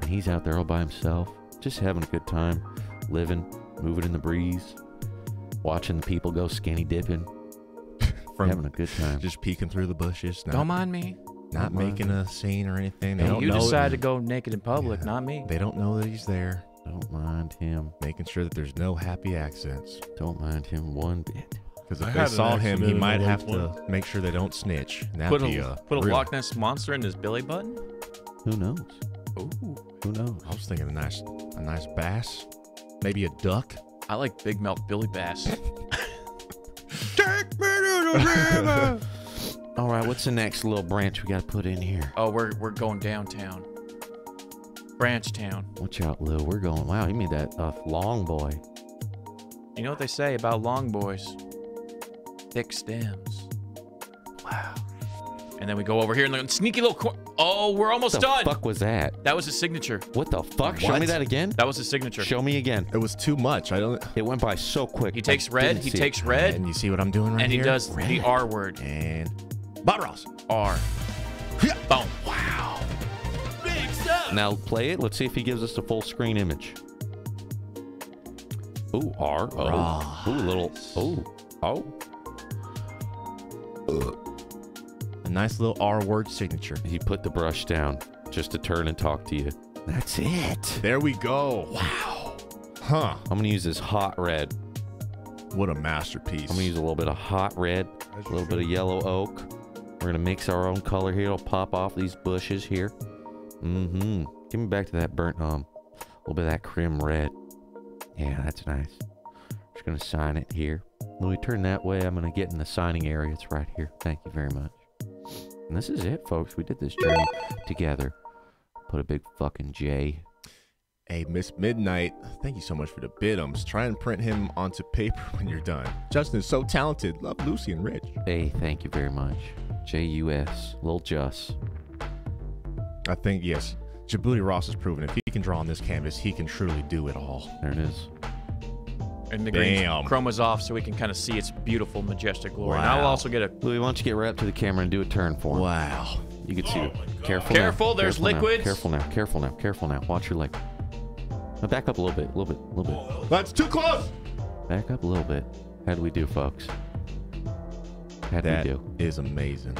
And he's out there all by himself, just having a good time, living, moving in the breeze, watching the people go skinny dipping, From having a good time. just peeking through the bushes. Not, Don't mind me. not Don't mind making a scene or anything. They Hey, don't you know. decided to go naked in public, Yeah. not me. They don't know that he's there. Don't mind him. Making sure that there's no happy accents. Don't mind him one bit. Because if had they saw him, he might have lake to make sure they don't snitch. And That'd Put be a, uh, put a Loch Ness monster in his belly button? Who knows? Ooh. Who knows? I was thinking a nice, a nice bass, maybe a duck. I like big mouth Billy Bass. All right, what's the next little branch we got to put in here? oh, we're we're going downtown. Branch town. Watch out, Lou. We're going. Wow, you made that a long boy. You know what they say about long boys? Thick stems. Wow. And then we go over here and the sneaky little cor- Oh, we're almost done. What the done. fuck was that? That was his signature. What the fuck? Show me that again. That was his signature. Show me again. It was too much. I don't. It went by so quick. He I takes red. He see it. takes red, And you see what I'm doing right now. and he here? does the R word. And Bob Ross. R. Boom. Wow. Now play it. Let's see if he gives us the full screen image. Ooh, R. Oh. Ross. Ooh, little. Oh. Oh. A nice little R word signature. He put the brush down just to turn and talk to you. That's it. There we go. Wow. Huh. I'm gonna use this hot red. What a masterpiece. I'm gonna use a little bit of hot red, a little bit of yellow oak. We're gonna mix our own color here. It'll pop off these bushes here. Mm-hmm. Give me back to that burnt um, a little bit of that crim red. Yeah, that's nice. Just gonna sign it here. Louis, turn that way. I'm gonna get in the signing area. It's right here. Thank you very much. And this is it, folks. We did this journey together. Put a big fucking J. Hey, Miss Midnight, thank you so much for the bidums. Try and print him onto paper when you're done. Justin is so talented. Love Lucy and Rich. Hey, thank you very much. J U S. Lil Jus. I think, yes, Jaboody Ross has proven if he can draw on this canvas, he can truly do it all. There it is. And the green Damn. chroma's off so we can kind of see its beautiful, majestic glory. And I'll also get a Louis, why don't you get right up to the camera and do a turn for him? Wow. You can see it. Oh Careful. Careful, now. there's Careful now. Careful now. Careful now. Careful now. Watch your leg. Now back up a little bit. A little bit. A little bit. That's too close. Back up a little bit. How do we do, folks? How do That we do? is amazing.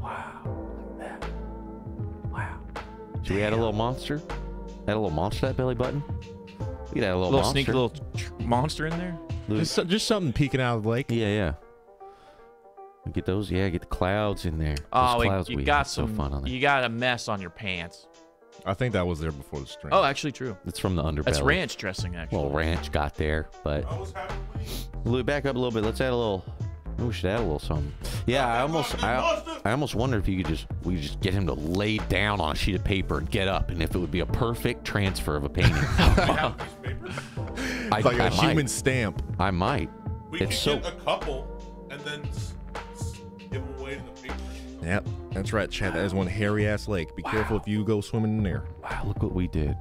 Wow. Should we add a little monster? Add a little monster to that belly button? We could add a little, little monster. sneaky little monster in there. Just, so- just something peeking out of the lake. Yeah, yeah. Get those, yeah, get the clouds in there. Oh, wait, clouds you we got had so some. fun on there. you got a mess on your pants. I think that was there before the stream. Oh, actually, true. It's from the underbelly. That's ranch dressing, actually. Well, ranch got there, but I was Lou, back up a little bit. Let's add a little. Maybe We should add a little something. Yeah, I almost, I, I almost wonder if you could just, we could just get him to lay down on a sheet of paper and get up, and if it would be a perfect transfer of a painting. I, It's like I a human might. stamp. I might. We It's so. get a couple and then s- s- give them away to the paper. Yep, that's right, Chad. That is one hairy ass lake. Be careful if you go swimming in there. Wow, look what we did.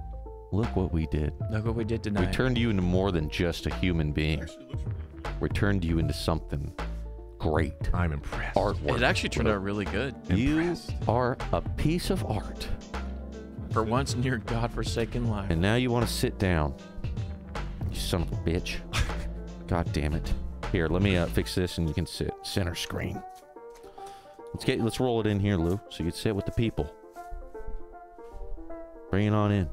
Look what we did. Look what we did tonight. We turned you into more than just a human being. Actually, looks really good. We turned you into something great. I'm impressed. Artwork. It actually turned out really good. You are a piece of art. For once in your godforsaken life. And now you want to sit down. You son of a bitch. God damn it. Here, let me uh, fix this and you can sit. Center screen. Let's get let's roll it in here, Lou, so you can sit with the people. Bring it on in.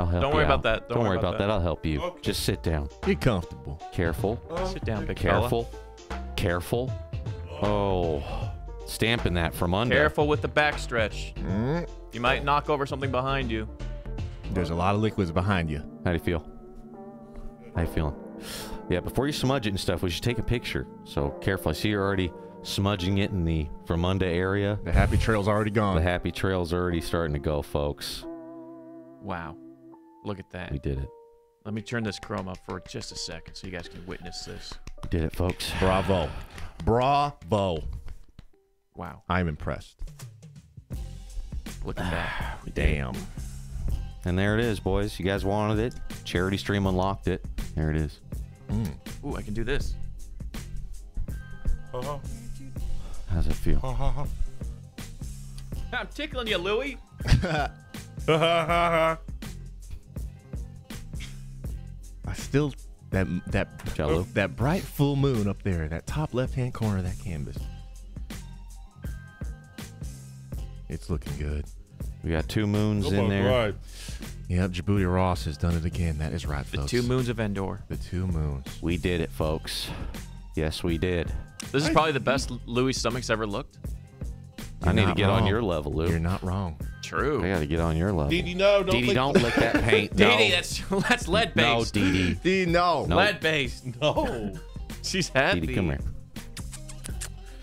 I'll help Don't you worry out. about that. Don't worry about about that. that. I'll help you. Okay. Just sit down. Get comfortable. Careful. Sit down, big fella. Careful. Careful. Oh. Stamping that from under. Careful with the backstretch. Mm, You might knock over something behind you. There's a lot of liquids behind you. How do you feel? How you feeling? Yeah, before you smudge it and stuff, we should take a picture. So careful. I see you're already smudging it in the Vermunda area. The happy trail's already gone. The happy trail's already starting to go, folks. Wow. Look at that. We did it. Let me turn this chrome up for just a second so you guys can witness this. We did it, folks. Bravo. Bravo. Wow. I'm impressed. Look at that. Ah, Damn. And there it is, boys. You guys wanted it. Charity Stream unlocked it. There it is. Mm. Ooh, I can do this. Ha, ha, How's it feel? ha, ha, ha. I'm tickling you, Louie. I still that that Jello. that bright full moon up there, that top left hand corner of that canvas. It's looking good. We got two moons in there. God. Yep, Jaboody Ross has done it again. That is right, folks. The two moons of Endor. The two moons. We did it, folks. Yes, we did. This is probably the best Louis stomach's ever looked. I You're need to not get on your level, Lou. You're not wrong. True. I got to get on your level. Dee Dee, no, don't Dee Dee, lick- don't lick that paint. Dee no. Dee, that's that's lead no, based. Dee Dee. Dee, no. No. Lead based. No. She's happy. Dee Dee, come here.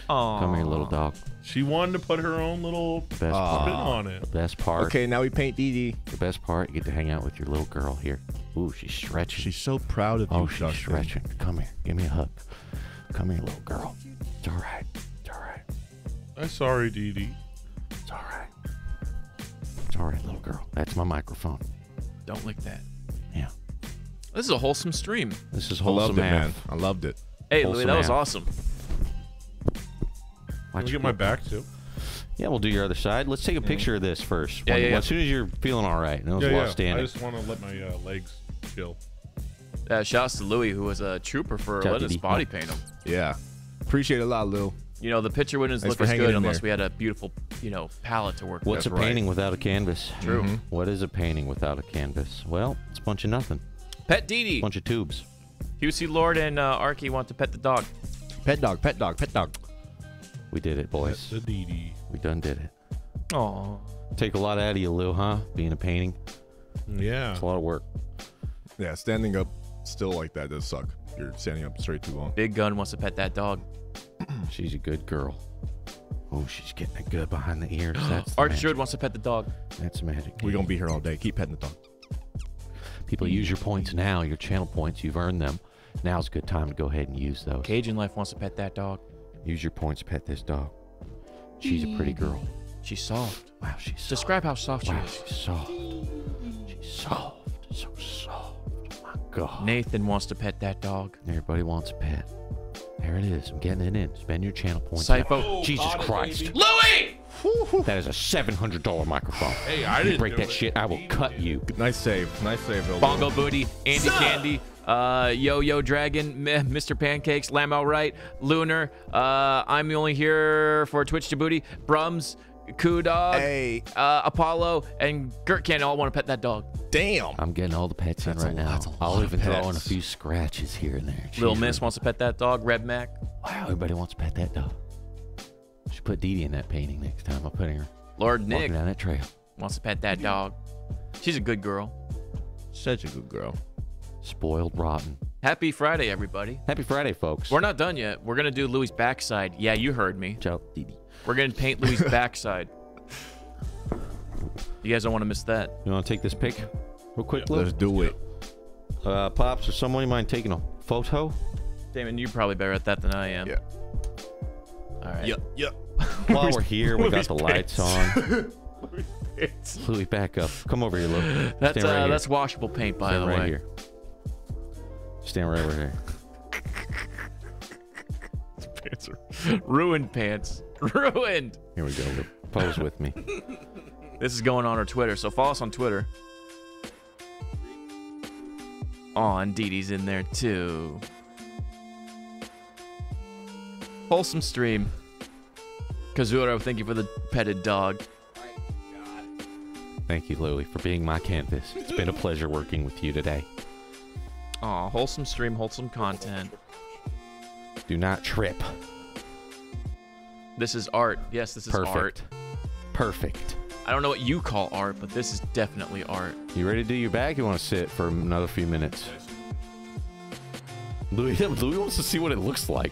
Aww. Come here, little dog. She wanted to put her own little best spin part. on it. The best part. Okay, now we paint Dee Dee. The best part. You get to hang out with your little girl here. Ooh, she's stretching. She's so proud of you. oh, she's Dustin. stretching. Come here. Give me a hug. Come here, little girl. It's all right. It's all right. I'm sorry, Dee Dee. It's all right. It's all right, little girl. That's my microphone. Don't lick that. Yeah. This is a wholesome stream. This is I loved wholesome it, man. I loved it. Hey, Wholesome Louis, that was AF. awesome. Can Watch I your get my back. back too? Yeah, we'll do your other side. Let's take a picture of this first. Yeah, When- yeah, yeah. As soon as you're feeling all right. No, Yeah, yeah, yeah. standing. I just want to let my uh, legs chill. Uh, shouts to Louis, who was a trooper for Deputy. letting us body paint him. Yeah. Appreciate it a lot, Lil. You know, the picture wouldn't Thanks look as good unless there. we had a beautiful, you know, palette to work What's with. What's a right. painting without a canvas? True. What is a painting without a canvas? Well, it's a bunch of nothing. Pet Didi. Dee. bunch of tubes. QC Lord and uh, Arky want to pet the dog. Pet dog, pet dog, pet dog. We did it, boys. Pet The Dee Dee. We done did it. Aw. Take a lot out of you, Lou, huh? Being a painting. Yeah. It's a lot of work. Yeah, standing up still like that does suck. You're standing up straight too long. Big Gun wants to pet that dog. She's a good girl. Oh, she's getting a good behind the ears. That's the Arch magic. Druid wants to pet the dog. That's magic. We're gonna be here all day. Keep petting the dog. People use your points now, your channel points. You've earned them. Now's a good time to go ahead and use those. Cajun Life wants to pet that dog. Use your points, pet this dog. She's a pretty girl. She's soft. Wow, she's soft. Describe how soft she Wow, is. she's soft. She's soft. So soft. Oh my God. Nathan wants to pet that dog. Everybody wants a pet. There it is. I'm getting it in. Spend your channel points. Sypho. Jesus got it, Christ. baby. Louis! That is a $700 microphone. Hey, I you didn't break that it. shit, I will cut you. Nice save. Nice save, Bill. Bongo Booty, Andy Candy, uh, Yo Yo Dragon, Meh, Mr. Pancakes, Lamb Outright, Lunar, uh, I'm only here for Twitch to Booty, Brums, Coo Dog, Hey. uh, Apollo, and Gert Can all want to pet that dog. Damn. I'm getting all the pets in That's a- right now. that's a I'll even throw in a few scratches here and there. Little Miss wants to pet that dog, Red Mac. Wow, everybody wants to pet that dog. Should put Dee Dee in that painting next time. I'm putting her Lord walking Nick down that trail. wants to pet that dog. She's a good girl. Such a good girl. Spoiled rotten. Happy Friday, everybody. Happy Friday, folks. We're not done yet. We're gonna do Louis' backside. Yeah, you heard me. Ciao, Dee Dee. We're gonna paint Louis' backside. You guys don't want to miss that. You want to take this pic real quick, Let's do it. Uh, Pops or someone you mind taking a photo? Damon, you're probably better at that than I am. Yeah. All right. Yep. Yep. While we're here, we got the lights on. It's- Louis, back up. Come over here, Luke. That's Stand right uh, here. that's washable paint, by Stand the right way. here. Stand right over here. Pants are ruined. Pants ruined. Here we go. Pose with me. This is going on our Twitter, so follow us on Twitter. Oh, on Dee Dee's in there too. Wholesome stream. Kazuro, thank you for the petted dog. Thank you, Louie, for being my canvas. It's been a pleasure working with you today. Aw, wholesome stream, wholesome content. Do not trip. This is art. Yes, this is art. Perfect. Perfect. I don't know what you call art, but this is definitely art. You ready to do your bag? You want to sit for another few minutes? Louis, Louis wants to see what it looks like.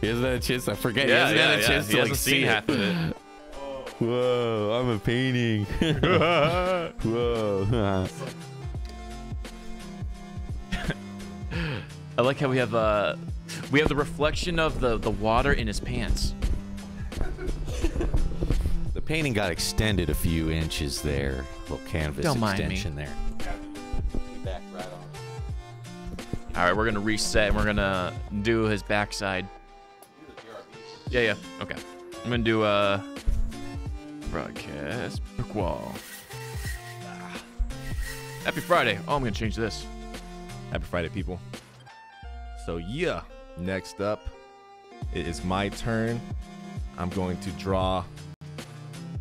He hasn't had a chance. I forget. he hasn't had a chance to like see it. of it. Whoa, I'm a painting. Whoa. I like how we have uh we have the reflection of the the water in his pants. The painting got extended a few inches there. Little canvas Don't mind me. extension there. All right, we're gonna reset and we're gonna do his backside. Yeah, yeah. Okay. I'm gonna do uh broadcast brick wall. Happy Friday. Oh, I'm gonna change this. Happy Friday, people. So yeah, next up, it is my turn. I'm going to draw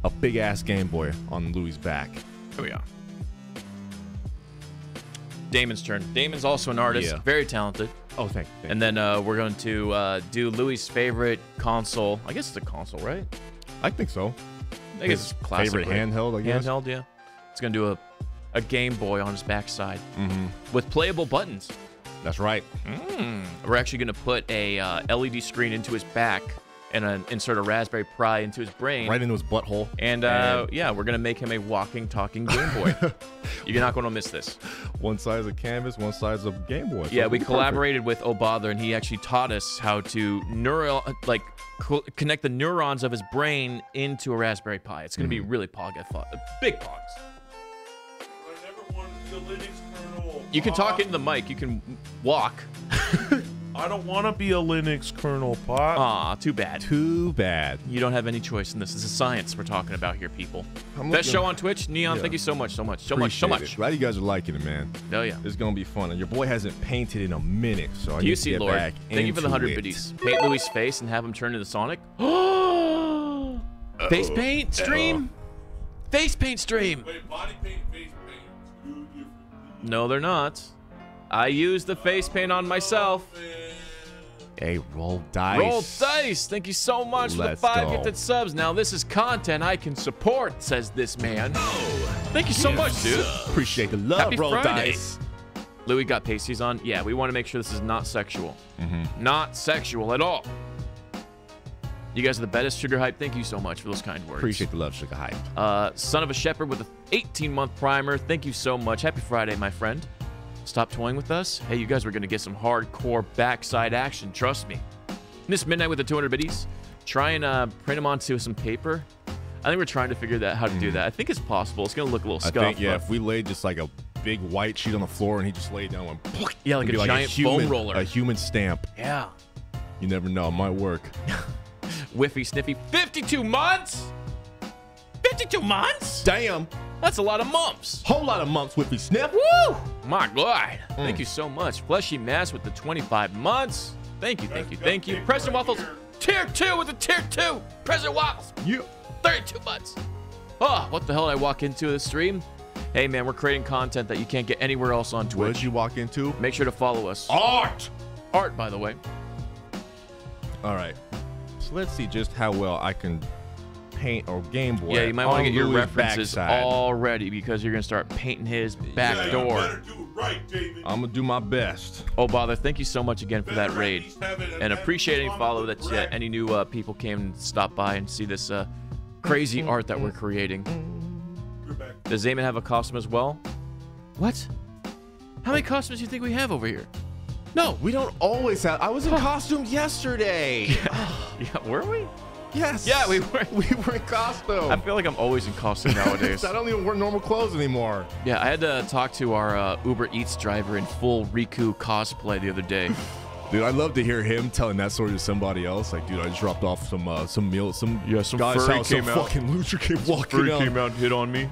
a big ass Game Boy on Louis' back. Here we go. Damon's turn. Damon's also an artist, Yeah. very talented. Oh, thank you. And then uh, we're going to uh, do Louis' favorite console. I guess it's a console, right? I think so. I guess His it's classic. favorite right? handheld, I guess. Handheld, yeah. It's gonna do a, a Game Boy on his backside Mm-hmm. with playable buttons. That's right. Mm. We're actually gonna put a uh, LED screen into his back and uh, insert a Raspberry Pi into his brain. Right into his butthole. and uh, yeah, we're gonna make him a walking, talking Game Boy. You're not gonna miss this. One size of canvas, one size of Game Boy. So Yeah, we be perfect. collaborated with Obother, and he actually taught us how to neural like co- connect the neurons of his brain into a Raspberry Pi. It's gonna be really pog big pogs. I never wanted to be a Linux kernel. You can talk into the mic. You can walk. I don't want to be a Linux kernel, Pop. Aw, too bad. Too bad. You don't have any choice in this. This is science we're talking about here, people. I'm Best show on Twitch, Neon. Yeah. Thank you so much, so much, so much, so much. it. Glad you guys are liking it, man. Oh yeah. It's gonna be fun. And your boy hasn't painted in a minute, so I need to QC get Lord, back thank you for the hundred it. biddies. Paint Louis' face and have him turn into Sonic. Oh. Face paint stream. Face paint stream. Wait, body paint, face paint. No, they're not. I use the face paint on myself. Oh, Hey, roll dice. Roll dice. Thank you so much for the five go. gifted subs. Now this is content I can support, says this man. Thank you so much, dude. Appreciate the love. Happy roll Friday. dice. Louis got pasties on. Yeah, we want to make sure this is not sexual. Mm-hmm. Not sexual at all. You guys are the best. Sugar Hype, thank you so much for those kind words. Appreciate the love, sugar hype. Uh, Son of a Shepherd with an 18 month primer. Thank you so much. Happy Friday, my friend. Stop toying with us. Hey, you guys, we're going to get some hardcore backside action. Trust me. This midnight with the 200 biddies. Try and uh, print them onto some paper. I think we're trying to figure that how to do that. I think it's possible. It's going to look a little Mm. I scuffed. think yeah, if we laid just like a big white sheet on the floor and he just laid down one, yeah, like a it'd be giant human, foam roller. a human stamp. yeah. You never know. It might work. Whiffy Sniffy, 52 months? 52 months? Damn. That's a lot of months. Whole lot of months with me, Snip. Woo! My God. Mm. Thank you so much. Fleshy Mass with the 25 months. Thank you, thank you, thank you. President Waffles, tier two with the tier two. President Waffles, You. 32 months. Oh, what the hell did I walk into this stream? Hey, man, we're creating content that you can't get anywhere else on Twitch. What did you walk into? Make sure to follow us. Art. Art, by the way. All right. So let's see just how well I can paint or Game Boy. Yeah, you might want to get your Louis' references backside. all ready because you're going to start painting his back Yeah, door. do right, I'm gonna do my best. Oh, bother. Thank you so much again for that raid. least have it- And appreciate any follow that uh, any new uh, people came and stopped by and see this uh, crazy art that we're creating. Does Eamon have a costume as well? What? How many costumes do you think we have over here? No. We don't always have. I was in costume yesterday. Yeah, were we? Yes. Yeah, we were. We were in costume. I feel like I'm always in costume nowadays. I don't even wear normal clothes anymore. yeah, I had to talk to our uh, Uber Eats driver in full Riku cosplay the other day. Dude, I'd love to hear him telling that story to somebody else. Like, dude, I just dropped off some uh, some meal, some Yeah, some guy's furry house, came some out. fucking loser came walking out. came out and hit on me.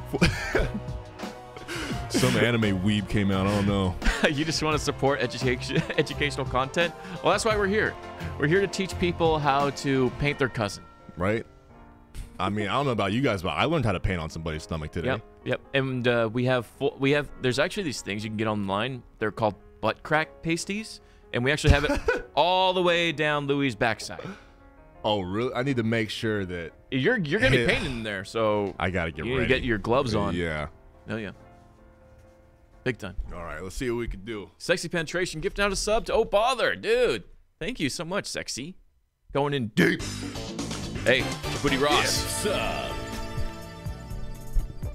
Some anime weeb came out. I don't know. you just want to support education, educational content? Well, that's why we're here. We're here to teach people how to paint their cousin. Right? I mean, I don't know about you guys, but I learned how to paint on somebody's stomach today. Yep, yep. And uh, we have full, we have there's actually these things you can get online. They're called butt crack pasties, and we actually have it all the way down Louis' backside. Oh, really? I need to make sure that You're you're gonna be painting in there, so I gotta get you ready. get your gloves on. Yeah. Oh yeah, big time. All right, let's see what we can do. Sexy penetration gift out a sub to Oh Bother, dude. Thank you so much, sexy. Going in deep. Hey, Booty Ross.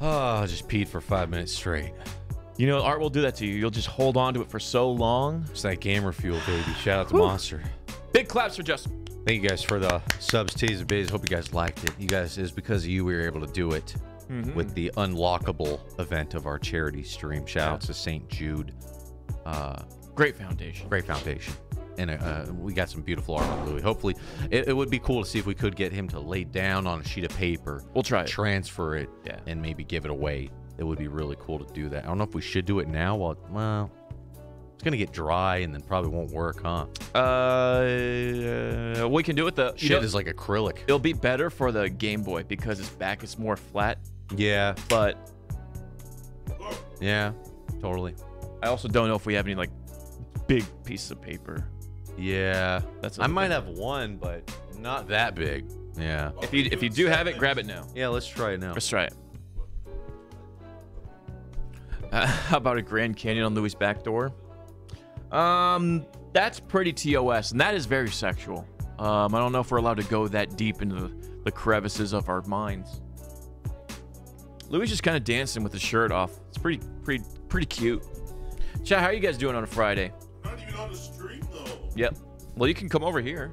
Oh, I just peed for five minutes straight. You know, art will do that to you. You'll just hold on to it for so long. It's that gamer fuel, baby. Shout out to Monster. Big claps for Justin. Thank you guys for the subs, teas, and bids. Hope you guys liked it. You guys, it's because of you we were able to do it with the unlockable event of our charity stream. Shout out to St. Jude. Uh, Great foundation. great foundation. And uh, we got some beautiful art on Louis. Hopefully, it, it would be cool to see if we could get him to lay down on a sheet of paper, We'll try it. transfer it, Yeah. and maybe give it away. It would be really cool to do that. I don't know if we should do it now. Well, well, it's gonna get dry and then probably won't work, huh? Uh, we can do it. The you Shit know, is like acrylic. it'll be better for the Game Boy because its back is more flat. Yeah, But yeah, totally. I also don't know if we have any like big pieces of paper. Yeah, That's I might have one, but not that big. Yeah, If you if you do have it, grab it now. yeah. Let's try it now. Let's try it. Uh, how about a Grand Canyon on Louis' back door? Um, that's pretty TOS, and that is very sexual. Um, I don't know if we're allowed to go that deep into the, the crevices of our minds. Louis just kind of dancing with his shirt off. It's pretty, pretty, pretty cute. Chat, how are you guys doing on a Friday? Not even on the stream though. Yep. Well, you can come over here.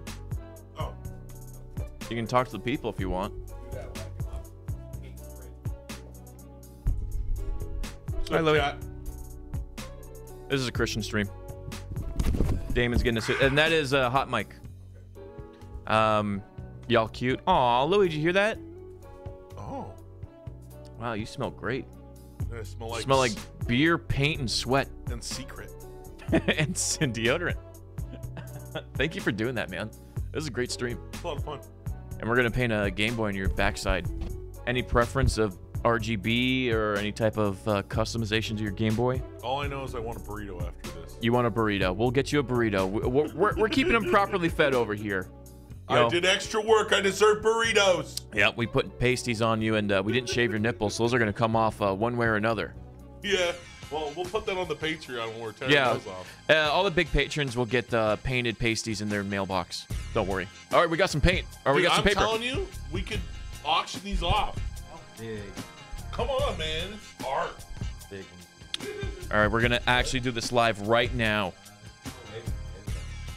Oh. You can talk to the people if you want. Hi, chat, This is a Christian stream. Damon's getting us, and that is a hot mic. Um, y'all cute. Aw, Louie, did you hear that? Oh. Wow, you smell great. I smell like smell like beer, paint, and sweat, and secret. and, and deodorant. Thank you for doing that, man. This is a great stream, It's a lot of fun. and we're gonna paint a Game Boy on your backside. Any preference of RGB or any type of uh, customization to your Game Boy? All I know is I want a burrito after this. You want a burrito? We'll get you a burrito. We- We're, we're, we're keeping them properly fed over here. You I did extra work. I deserve burritos. Yeah, we put pasties on you, and uh, we didn't shave your nipples, so those are gonna come off uh, one way or another. Yeah. Well, we'll put that on the Patreon when we're tearing Yeah, those off. uh, all the big patrons will get uh, painted pasties in their mailbox. Don't worry. All right, we got some paint. Or we Dude, got some I'm paper. telling you, we could auction these off. Come on, man. It's art. All right, we're gonna actually do this live right now.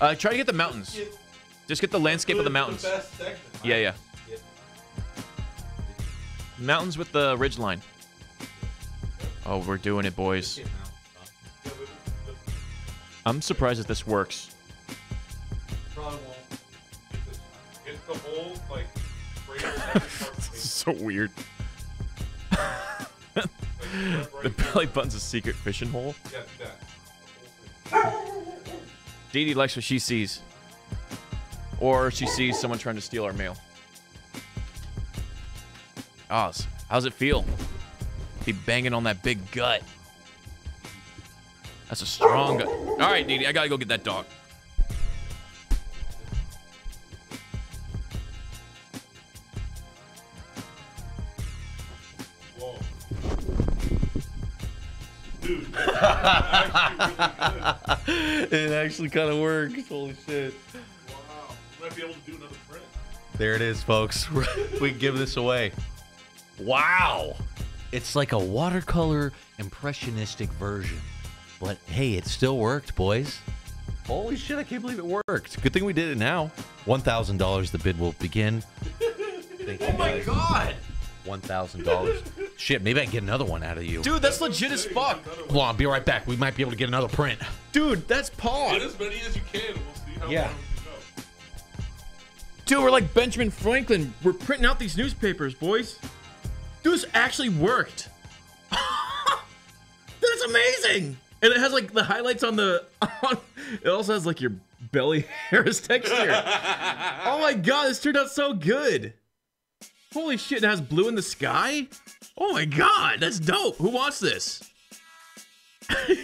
Uh, try to get the mountains. Just get the landscape of the mountains. best. Yeah, yeah. Mountains with the ridge line. Oh, we're doing it, boys. I'm surprised that this works. It's the whole like cradle every part of This is so weird. The belly button's a secret fishing hole. Yeah. Dee Dee likes what she sees. Or she sees someone trying to steal our mail. Oz, how's it feel? Be banging on that big gut. That's a strong gut. All right, Dee Dee, I gotta go get that dog. Whoa. Dude, actually really it actually kind of works. Holy shit. Wow. You might be able to do another print. There it is, folks. we give this away. Wow. It's like a watercolor impressionistic version. But hey, it still worked, boys. Holy shit, I can't believe it worked. Good thing we did it now. $1,000 the bid will begin. Thank you, Oh my guys. god! $1,000. Shit, maybe I can get another one out of you. Dude, that's legit as fuck. Hold on, be right back. We might be able to get another print. Dude, that's Paul. Get as many as you can. and We'll see how Yeah. far we can go. Dude, we're like Benjamin Franklin. We're printing out these newspapers, boys. This actually worked. That's amazing. And it has like the highlights on the. On, it also has like your belly hairs texture. oh my god, this turned out so good. Holy shit, it has blue in the sky. Oh my god, that's dope. Who wants this? You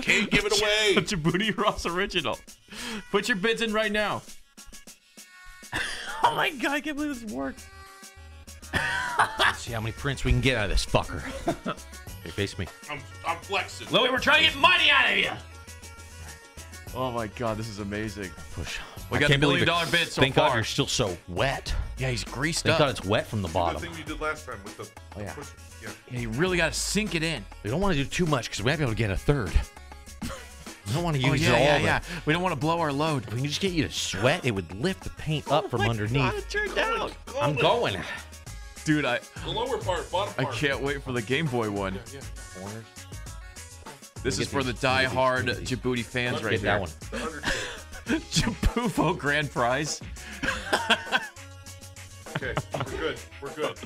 can't give it away. Put your booty Ross original. Put your bids in right now. Oh my god, I can't believe this worked. Let's see how many prints we can get out of this fucker. Hey, face me. I'm, I'm flexing. Louis, we're trying to get money out of you. Oh my god, this is amazing. Push. We I got can't the million it. dollar bid so Thank far. God you're still so wet. Yeah, he's greased Thank up. God it's wet from the bottom. The bottom. thing we did last time with the Oh, yeah. push. Yeah. Yeah, you really got to sink it in. We don't want to do too much because we might be able to get a third. We don't want to oh, use Oh yeah, all yeah, of yeah. We don't want to blow our load. If we can just get you to sweat, it would lift the paint up oh from underneath. it turned out. I'm going. Dude, I The lower part, bottom part. I can't wait for the Game Boy one. Yeah. This is for the these, let me get these, die-hard let me get Jaboody fans Get right that here. one. The Undertaker. Jabufo Grand Prize. Okay, we're good. We're good.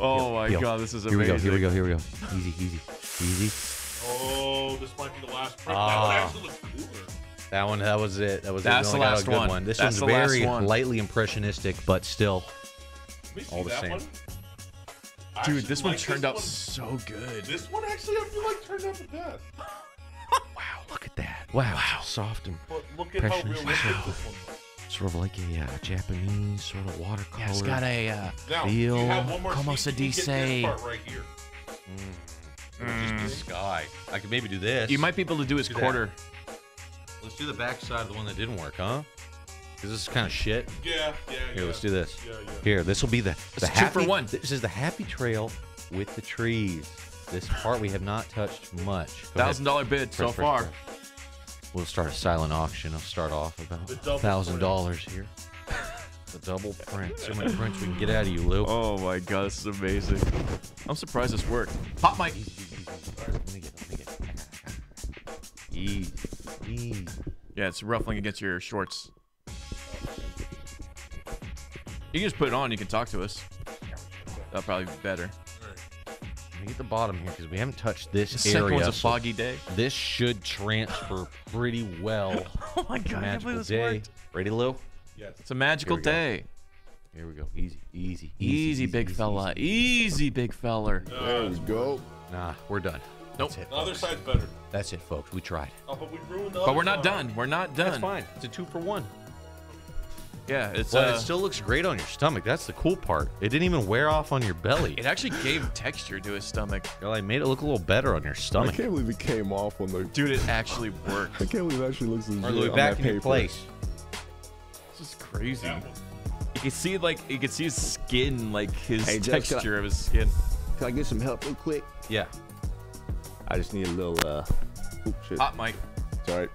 Oh my Yo, god, this is amazing. Here we go. Here we go. Here we go. Easy, easy, easy. Oh, this might be the last print. Ah. that one actually looks cooler. That one. That was it. That was That's it. The only got a last good one. This That's one's very one. lightly impressionistic, but still. Let me see All the same. one. Dude, actually this one like turned out one. so good. This one actually, I feel like turned out the best. Wow, look at that. Wow, wow. soft and But look at how Impressionist. realistic this one was. sort of like a uh, Japanese sort of watercolor. Yeah, it's got a uh, Now, Feel- you have one more como se dice- this part right here. just the mm. sky. I could maybe do this. you might be able to do his Do that. quarter. Let's do the back side of the one that didn't work, huh? Because this is kind of shit. Yeah, yeah, yeah. Here, let's do this. Yeah, yeah. Here, this will be the, the It's two for one. This is the happy trail with the trees. This part we have not touched much. Go ahead. Thousand dollar bid so Press, press, far. press. We'll start a silent auction. I'll start off about The thousand dollars here. The double print. So many prints we can get out of you, Lou. Oh my god, this is amazing. I'm surprised this worked. Pop mic. Easy, easy, easy. Let me get it. Let me get it. I got it, I got it. Easy, easy. Yeah, it's ruffling against your shorts. You can just put it on. You can talk to us. That'll probably be better. Let me get the bottom here because we haven't touched this The second area. one's a foggy day. This should transfer pretty well. Oh my god, Magical day. Ready, Lou? Yes. It's a magical Here day. Here we go. Easy, easy, Easy, big fella. easy. Easy, big feller. There we go. Nah, we're done. Nope. That's it. The other side's better. That's it, folks. We tried. Oh, but we ruined the But other we're not side. done. We're not done. That's fine. It's a two for one. Yeah, it's But uh, it still looks great on your stomach. That's the cool part. It didn't even wear off on your belly. it actually gave texture to his stomach. Girl, I made it look a little better on your stomach. I can't believe it came off on the. Dude, it actually worked. I can't believe it actually looks legit All right, Louis, on back that in your place. This is crazy. You can see like you can see his skin, like his Hey, Jeff, can I- texture of his skin. Can I get some help real quick? Yeah. I just need a little. uh Oop, shit. Hot mic. Sorry.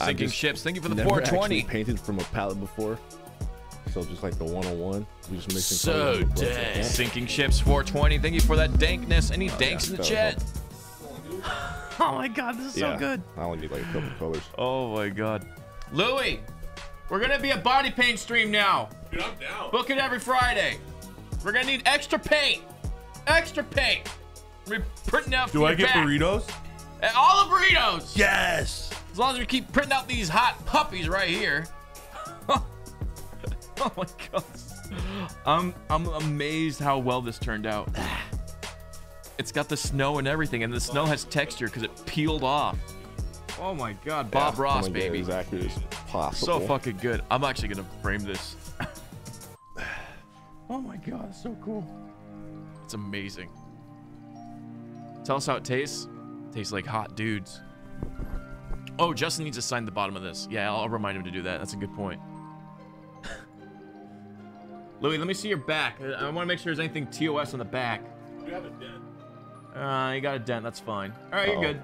I Sinking ships. Thank you for the Never 420. actually painted from a palette before. So just like the one-on-one, we just mixing So colors with the brush, dead. okay? Sinking ships 420. Thank you for that dankness. Any danks in the chat? Oh my god, this is yeah. so good. I only need like a couple colors. Oh my god. Louis, we're gonna be a body paint stream now. Dude, I'm down. Book it every Friday. We're gonna need extra paint. Extra paint. We're printing out. Do I get back. burritos? And all the burritos. Yes. As long as we keep printing out these hot puppies right here. oh my god. I'm I'm amazed how well this turned out. It's got the snow and everything, and the snow has texture because it peeled off. Oh my god, Bob Yeah, Ross, I'm gonna get it baby. As accurate as possible. So fucking good. I'm actually gonna frame this. oh my god, it's so cool. It's amazing. Tell us how it tastes. tastes like hot dudes. Oh, Justin needs to sign the bottom of this. Yeah, I'll remind him to do that. That's a good point. Louis, let me see your back. I- I want to make sure there's anything TOS on the back. You have a dent. Uh, you got a dent. That's fine. All right, you're good.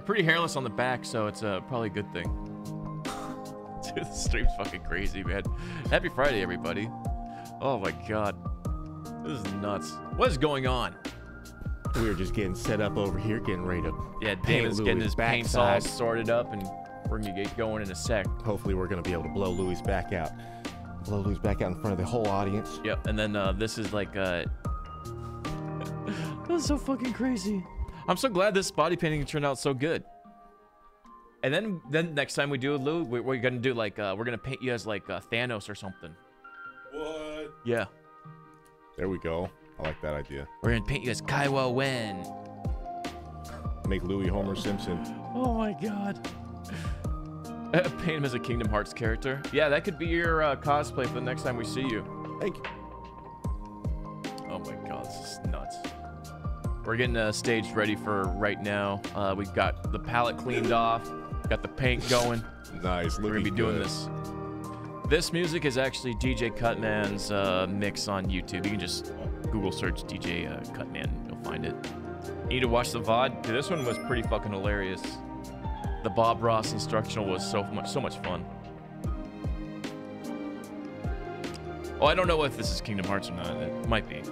You're pretty hairless on the back, so it's uh, probably a good thing. Dude, the stream's fucking crazy, man. Happy Friday, everybody. Oh my god. This is nuts. What is going on? We were just getting set up over here, getting ready to. Yeah, paint Damon's getting his all backside. sorted up, and we're gonna get going in a sec. Hopefully, we're gonna be able to blow Louis back out. Blow Louis back out in front of the whole audience. Yep, and then uh, this is like uh That's so fucking crazy. I'm so glad this body painting turned out so good. And then then next time we do it, Lou, we- we're gonna do like uh we're gonna paint you as like uh, Thanos or something. What? Yeah. There we go. I like that idea. We're gonna paint you as Kaiwa Wen. Make Louis Homer Simpson. Oh my god. Uh, paint him as a Kingdom Hearts character. Yeah, that could be your uh, cosplay for the next time we see you. Thank you. Oh my god, this is nuts. We're getting uh, staged ready for right now. Uh, we've got the palette cleaned off, got the paint going. Nice. We're gonna be doing good. this. This music is actually DJ Cutman's uh, mix on YouTube. You can just Google search DJ uh, Cutman, and you'll find it. You need to watch the VOD. Dude, this one was pretty fucking hilarious. The Bob Ross instructional was so much so much fun. Oh, I don't know if this is Kingdom Hearts or not. It might be.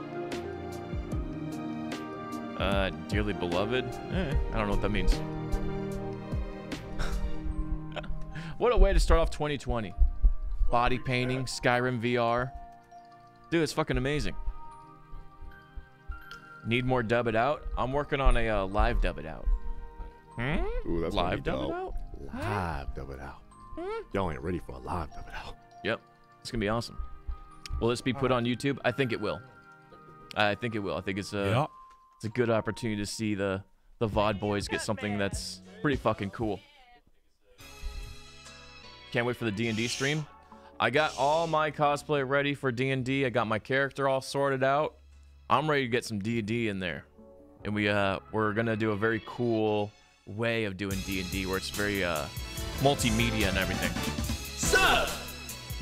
Uh, dearly beloved. Eh, I don't know what that means. what a way to start off 2020. Body painting, Skyrim VR. Dude, it's fucking amazing. Need more dub it out? I'm working on a uh, live dub it out. Hmm? Ooh, that's live dub it out? Live dub it out. Y'all ain't ready for a live dub it out. Yep. It's gonna be awesome. Will this be put on YouTube? I think it will. I think it will. I think it's a Yeah. It's a good opportunity to see the the VOD boys get something that's pretty fucking cool. Can't wait for the D&D stream. I got all my cosplay ready for D&D. I got my character all sorted out. I'm ready to get some D&D in there. And we uh we're going to do a very cool way of doing D&D where it's very uh multimedia and everything.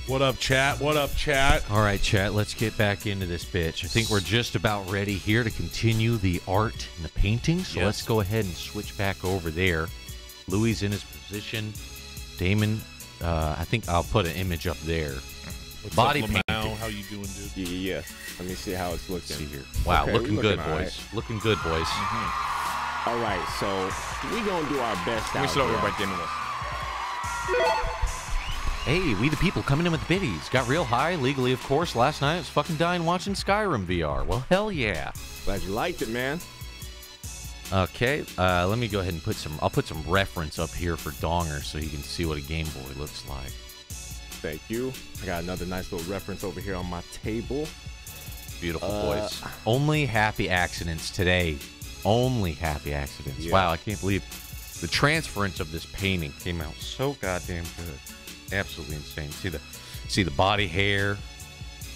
What up, chat? What up, chat? All right, chat, let's get back into this bitch. I think we're just about ready here to continue the art and the painting. So let's go ahead and switch back over there. Louis in his position. Damon, uh, I think I'll put an image up there. What's Body up, painting. How you doing, dude? Yeah, yeah, yeah. Let me see how it's Let's looking. see here. Wow, Okay, looking we good, looking all boys. Looking good, boys. All right, so we're gonna do our best Let me out sit over here. by Damon West. Hey, we the people coming in with the biddies. Got real high, legally, of course. Last night I was fucking dying watching Skyrim VR. Well, hell yeah. Glad you liked it, man. Okay, uh, let me go ahead and put some. I'll put some reference up here for Donger so he can see what a Game Boy looks like. Thank you. I got another nice little reference over here on my table. Beautiful Uh, boys. Only happy accidents today. Only happy accidents. Yeah. Wow, I can't believe the transference of this painting came out so goddamn good. Absolutely insane. See the see the body hair,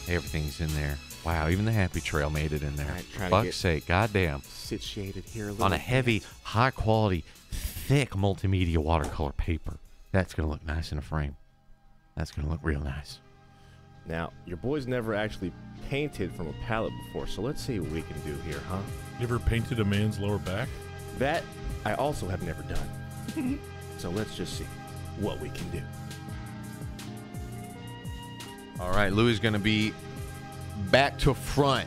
everything's in there. Wow, even the happy trail made it in there. All right, trying Fuck's sake, goddamn. Situated here a little. On a bit. heavy, high quality, thick multimedia watercolor paper. That's gonna look nice in a frame. That's gonna look real nice. Now, your boy's never actually painted from a palette before, so let's see what we can do here, huh? You ever painted a man's lower back? That I also have never done. so let's just see what we can do. All right, Louis is going to be back to front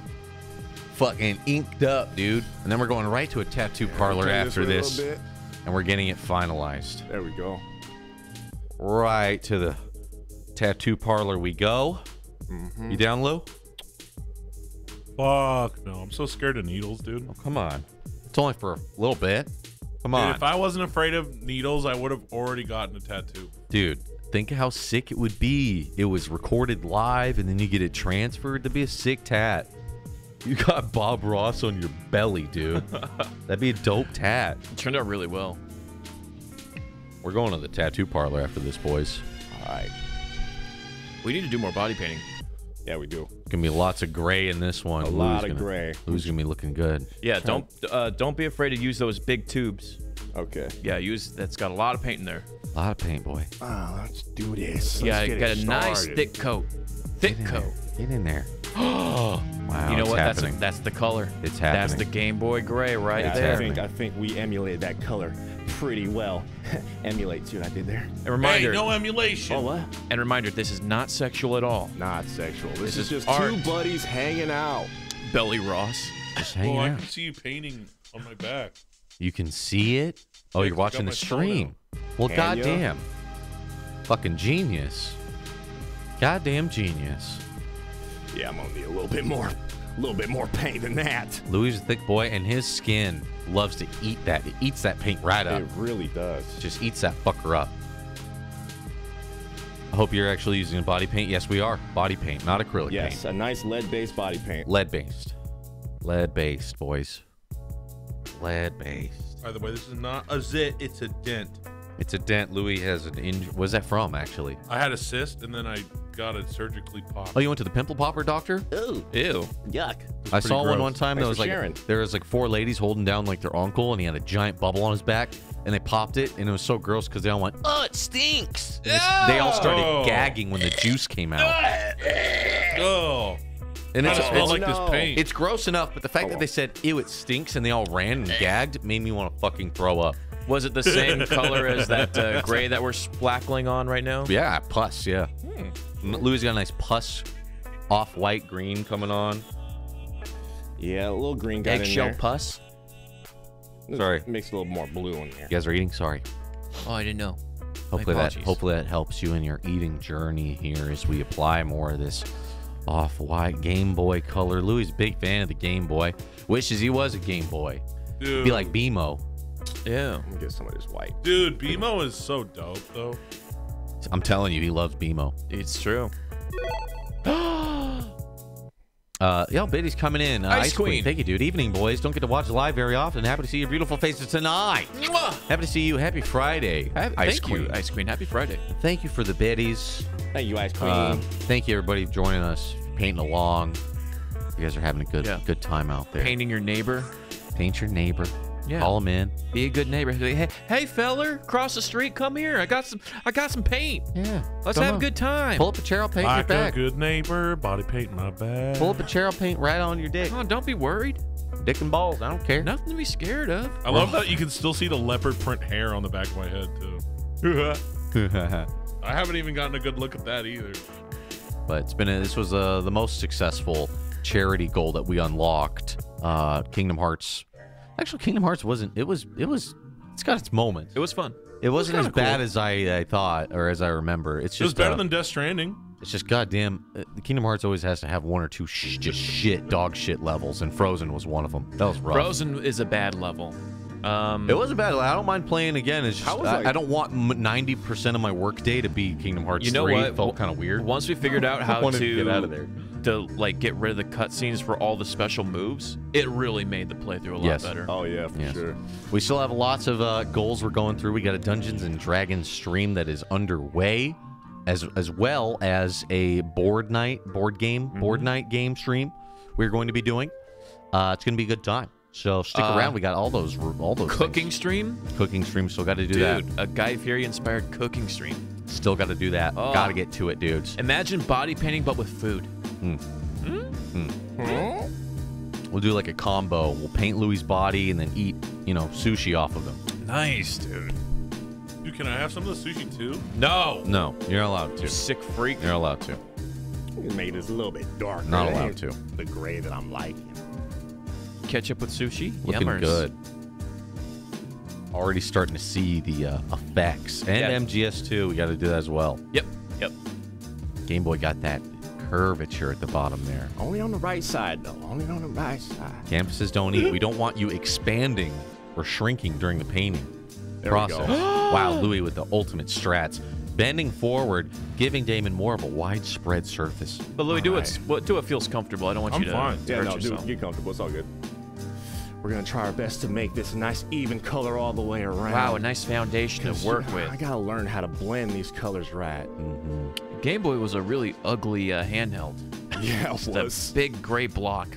fucking inked up, dude. And then we're going right to a tattoo parlor after way a this, and we're getting it finalized. There we go. Right to the tattoo parlor we go. Mm-hmm. You down, Lou? Fuck no, I'm so scared of needles, dude. Oh, come on. It's only for a little bit. Come Dude, on. if I wasn't afraid of needles, I would have already gotten a tattoo. Dude, think how sick it would be. It was recorded live and then you get it transferred to be a sick tat. You got Bob Ross on your belly, dude. That'd be a dope tat. It turned out really well. We're going to the tattoo parlor after this, boys. All right. We need to do more body painting. Yeah, we do. Gonna be lots of gray in this one. A Lou's lot of gonna- gray. Lou's gonna be looking good. Yeah, don't uh, don't be afraid to use those big tubes. Okay. Yeah, use that's got a lot of paint in there. A lot of paint, boy. Ah, let's do this. Yeah, Let's you get got it a nice thick coat. Thick Get coat. there. Get in there. Oh. Wow. you know it's what? Happening. That's that's the color. It's happening. That's the. Game Boy Gray right Yeah, there. I think I think we emulated that color pretty well. Emulate, see what I did there? And reminder. Hey, no emulation. Oh what? And reminder, this is not sexual at all. Not sexual. This, This is, is just art. two buddies hanging out. Belly Ross. Just hanging Oh, I out. can see you painting on my back. You can see it. Oh, Yeah, you're 'cause I watching got the my phone stream. Well, Can ya? goddamn. Fucking genius. Goddamn genius. Yeah, I'm gonna need a little bit more, a little bit more paint than that. Louis is a thick boy, and his skin loves to eat that. It eats that paint right up. It really does. Just eats that fucker up. I hope you're actually using body paint. Yes, we are. Body paint, not acrylic Yes, paint. a nice lead-based body paint. Lead based. Lead based, boys. Lead based. By the way, this is not a zit, it's a dent. It's a dent. Louis has an injury. Where's that from, actually? I had a cyst and then I got it surgically popped. Oh, you went to the pimple popper doctor? Ew. Ew. yuck. I saw one gross. one time. There Thanks was like sharing. there was like four ladies holding down like their uncle, and he had a giant bubble on his back, and they popped it, and it was so gross because they all went, "Oh, it stinks!" And They all started Oh. gagging when the juice came out, Oh, and it's it's, like no. this paint. it's gross enough. But the fact that they said, "Ew, it stinks," and they all ran and gagged made me want to fucking throw up. Was it the same color as that uh, gray that we're splackling on right now? Yeah, pus. Yeah, Hmm. Louis got a nice pus, off-white green coming on. Yeah, a little green got in Eggshell there. pus. Sorry. Makes a little more blue in there. You guys are eating. Sorry. Oh, I didn't know. Hopefully that hopefully that helps you in your eating journey here as we apply more of this off-white Game Boy color. Louis is a big fan of the Game Boy. Wishes he was a Game Boy. Dude, Be like BMO. Yeah. I'm gonna get some of this white. dude, BMO is so dope though. I'm telling you, he loves BMO. It's true. Uh, yo, Biddy's coming in. Uh, Ice Queen. Thank you, dude. Evening, boys. Don't get to watch live very often. Happy to see your beautiful faces tonight. Happy to see you. Happy Friday, Have- Ice thank Queen. you, Ice Queen. Happy Friday. Thank you for the biddies. Thank you, Ice Queen. Um, thank you, everybody, for joining us, painting along. You guys are having a good Yeah. good time out there. Painting your neighbor. Paint your neighbor. Yeah. Call him in. Be a good neighbor. Hey, hey, feller, cross the street. Come here. I got some. I got some paint. Yeah. Let's come have on. a good time. Pull up a chair, I'll paint Like your a good neighbor, body paint my back. Pull up a chair, I'll paint right on your dick. Come on, don't be worried. Dick and balls. I don't care. Nothing to be scared of. I love that you can still see the leopard print hair on the back of my head too. I haven't even gotten a good look at that either. but it's been a, this was uh, the most successful charity goal that we unlocked. Uh, Kingdom Hearts. Actually, Kingdom Hearts wasn't. It was. It was. It's got its moments. It was fun. It wasn't as kinda cool. bad as I, I thought or as I remember. It's just It was better uh, than Death Stranding. It's just goddamn. Uh, the Kingdom Hearts always has to have one or two sh- just shit dog shit levels, and Frozen was one of them. That was rough. Frozen is a bad level. Um, It was a bad. I don't mind playing again. It's just How was, I, like- I don't want ninety percent of my work day to be Kingdom Hearts. You know 3. what? It felt kind of weird. Once we figured out how wanted to to get out of there. To like get rid of the cutscenes for all the special moves, it really made the playthrough a lot Yes. better. oh yeah, for Yes. sure. We still have lots of uh, goals we're going through. We got a Dungeons and Dragons stream that is underway, as as well as a board night, board game, board night game stream. We're going to be doing. Uh, it's going to be a good time. So stick Uh, around. We got all those all those Cooking things. stream, cooking stream. Still got to do dude. that. A Guy Fieri inspired cooking stream. Still got to do that. Oh. Got to get to it, dudes. Imagine body painting but with food. Hmm. Hmm? Hmm. We'll do like a combo. We'll paint Louis' body and then eat, you know, sushi off of him. Nice, dude. Dude, can I have some of the sushi too? No, No, you're not allowed you to. sick freak. You're allowed to. You Made this a little bit darker. Not allowed to. The gray that I'm liking. Ketchup with sushi. Looking Yummers. good. Already starting to see the uh, effects. And Yeah. MGS2, We got to do that as well. Yep. Yep. Game Boy got that curvature at the bottom there. Only on the right side, though. Only on the right side. Campuses don't eat. We don't want you expanding or shrinking during the painting There we go. process. wow, Louis with the ultimate strats. Bending forward, giving Damon more of a widespread surface. But Louis, do it. What do it feels comfortable. I don't want I'm you to fine. Yeah, hurt no, yourself. dude, get comfortable. It's all good. We're gonna try our best to make this a nice even color all the way around. Wow, a nice foundation to work you know, with. I gotta learn how to blend these colors right. Game Boy was a really ugly uh, handheld. Yeah, it was. a big gray block.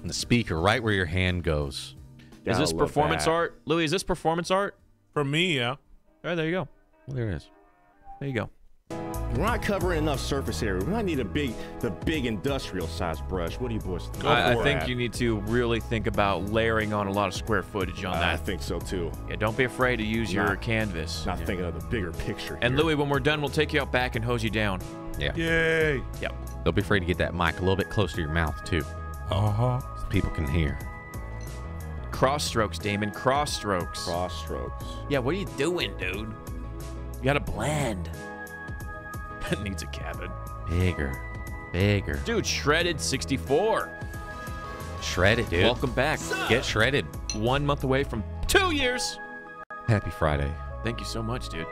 And the speaker right where your hand goes. Is Gotta this performance that. art, Louis? Is this performance art? From me, yeah. All right, there you go. Well, there it is. There you go. We're not covering enough surface area. We might need a big, the big industrial size brush. What do you boys think? I, I think that. you need to really think about layering on a lot of square footage on I that. I think so too. Yeah, don't be afraid to use your canvas. Not thinking of the bigger picture. And here. Louis, when we're done, we'll take you out back and hose you down. Yeah. Yay. Yep. Don't be afraid to get that mic a little bit closer to your mouth too, Uh huh. so people can hear. Cross strokes, Damon. Cross strokes. cross strokes. Yeah, what are you doing, dude? You gotta blend. It needs a cabin. Bigger, bigger. Dude, shredded 64. Shredded, dude. Welcome back. Get shredded. One month away from two years. Happy Friday. Thank you so much, dude.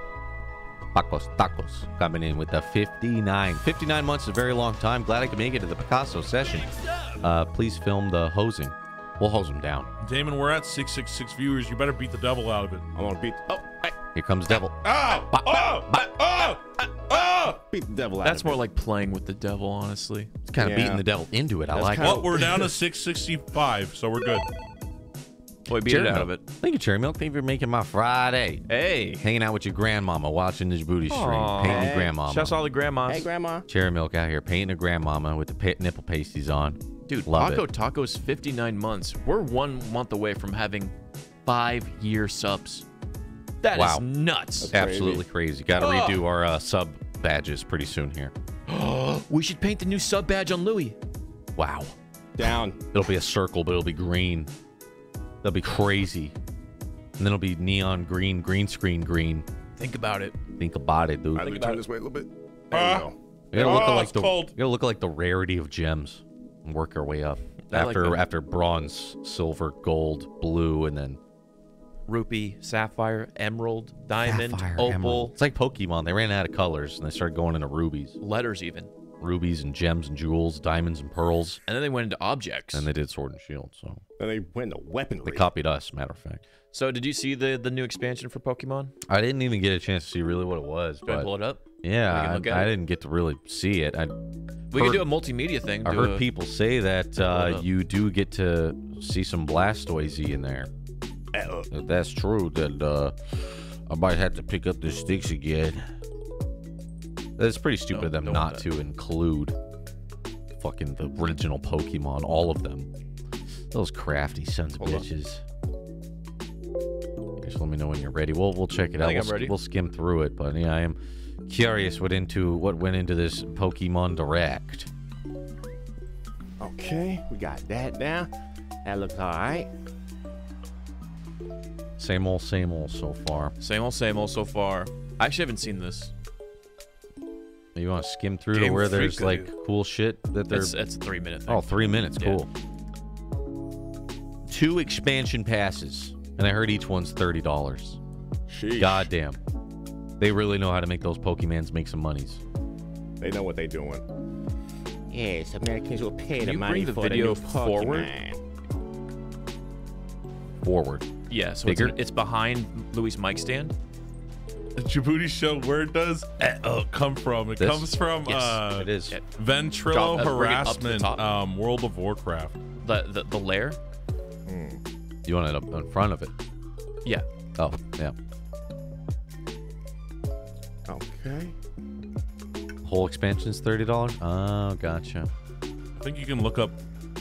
Tacos, tacos. Coming in with the 59. 59 months is a very long time. Glad I could make it to the Picasso session. Uh, please film the hosing. We'll hose them down. Damon, we're at 666 viewers. You better beat the devil out of it. I'm gonna beat. Oh, hey, Here comes Devil. Oh! Oh! Oh! Oh! beat the devil out. That's of more it. like playing with the devil, honestly. It's kind of Yeah. beating the devil into it. I That's like kinda- it. Well, we're down to 665, so we're good. Boy, beat Cherry it out Milk. of it. Thank you, Cherry Milk. Thank you for making my Friday. Hey. Hanging out with your grandmama, watching this booty stream, Aw. painting Hey. your grandmama. Shouts to all the grandmas. Hey, grandma. Cherry Milk out here painting a grandmama with the pa- nipple pasties on. Dude, Love Paco it. Taco's 59 months. We're one month away from having five year subs. That is Wow. nuts. Absolutely crazy. Got to Oh. redo our uh, sub badges pretty soon here. we should paint the new sub badge on Louis. Wow. Down. It'll be a circle, but it'll be green. That'll be crazy. And then it'll be neon green, green screen green. Think about it. Think about it, dude. All right, let me turn this way a little bit. There Ah. we go. We gotta look Oh, like it's the cold. we gotta look like the rarity of gems and work our way up. I after that. after bronze, silver, gold, blue, and then Rupee, sapphire, emerald, diamond, sapphire, opal, emerald. It's like Pokemon. They ran out of colors and they started going into rubies, letters even. rubies and gems and jewels, diamonds and pearls. And then they went into objects. And they did Sword and Shield. So Then they went to weaponry. they copied us. Matter of fact, so did you see the the new expansion for Pokemon? I didn't even get a chance to see really what it was. Go ahead and But pull it up. yeah, I, I didn't get to really see it. I We Heard- could do a multimedia thing. I heard a- people say that uh, you do get to see some Blastoise in there. If that's true, then uh, I might have to pick up the sticks again. It's pretty stupid No, of them don't to include fucking the original Pokemon, all of them. Those crafty sons of Hold on. bitches. Just let me know when you're ready. We'll we'll check it I out. think We'll, I'm sk- ready. we'll skim through it, but yeah, I am curious what into what went into this Pokemon Direct. Okay, we got that down. That looks all right. Same old, same old so far. Same old, same old so far. I actually haven't seen this. You want to skim through to where there's Freak, like cool shit that they're. It's, it's a three minute thing. Oh, three minutes. Yeah. Cool. Two expansion passes, and I heard each one's thirty dollars. Sheesh. Goddamn, they really know how to make those Pokemans make some monies. They know what they're doing. Yes, Americans will pay Can the you money bring the for video the new forward? Pokemon. Forward. Yeah, so it's, Bigger? it's behind Louis' mic stand. The Jaboody show where it does uh, come from. It This? comes from Yes, uh, it is. Ventrilo Drop- uh, bring it up to the harassment, um, World of Warcraft. The the, the lair. You want it up in front of it? Yeah. Oh, yeah. Okay. Whole expansion's thirty dollars. Oh, gotcha. I think you can look up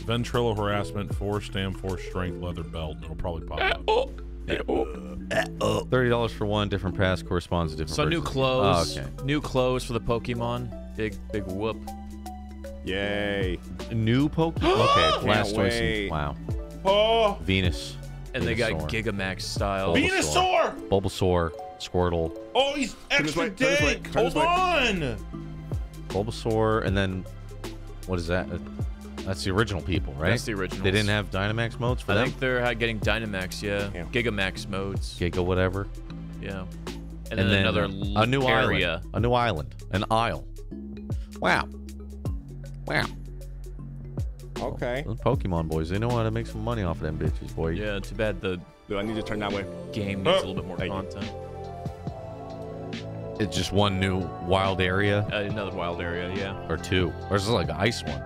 Ventrilo harassment, four stamp, four strength leather belt, and it'll probably pop eh, up. Oh, eh, oh, eh, oh. Thirty dollars for one different pass corresponds to different. So new clothes. Oh, okay. New clothes for the Pokemon. Big big whoop. Yay. New Pokemon. Okay, Can't Blastoise. wait. and- Wow. Oh, Venus. And they got Venusaur. Gigamax style. Venusaur! Bulbasaur, Squirtle, Oh, he's extra way, turn this way, dank. turn this Hold on. Bulbasaur, and then what is that? That's the original people, right? That's the originals. They didn't have Dynamax modes for I them. think they're uh, getting Dynamax, yeah. Yeah. Gigamax modes, Giga, whatever. yeah. And, And, then, then another a new area. island. A new island. An isle. Wow. Wow. Okay. Those Pokemon boys, they know how to make some money off of them bitches, boy. Yeah, too bad the Do I need to turn that way? game needs a Oh, little bit more thank you. content. It's just one new wild area Uh, another wild area, yeah. or two. Or is it like an ice one?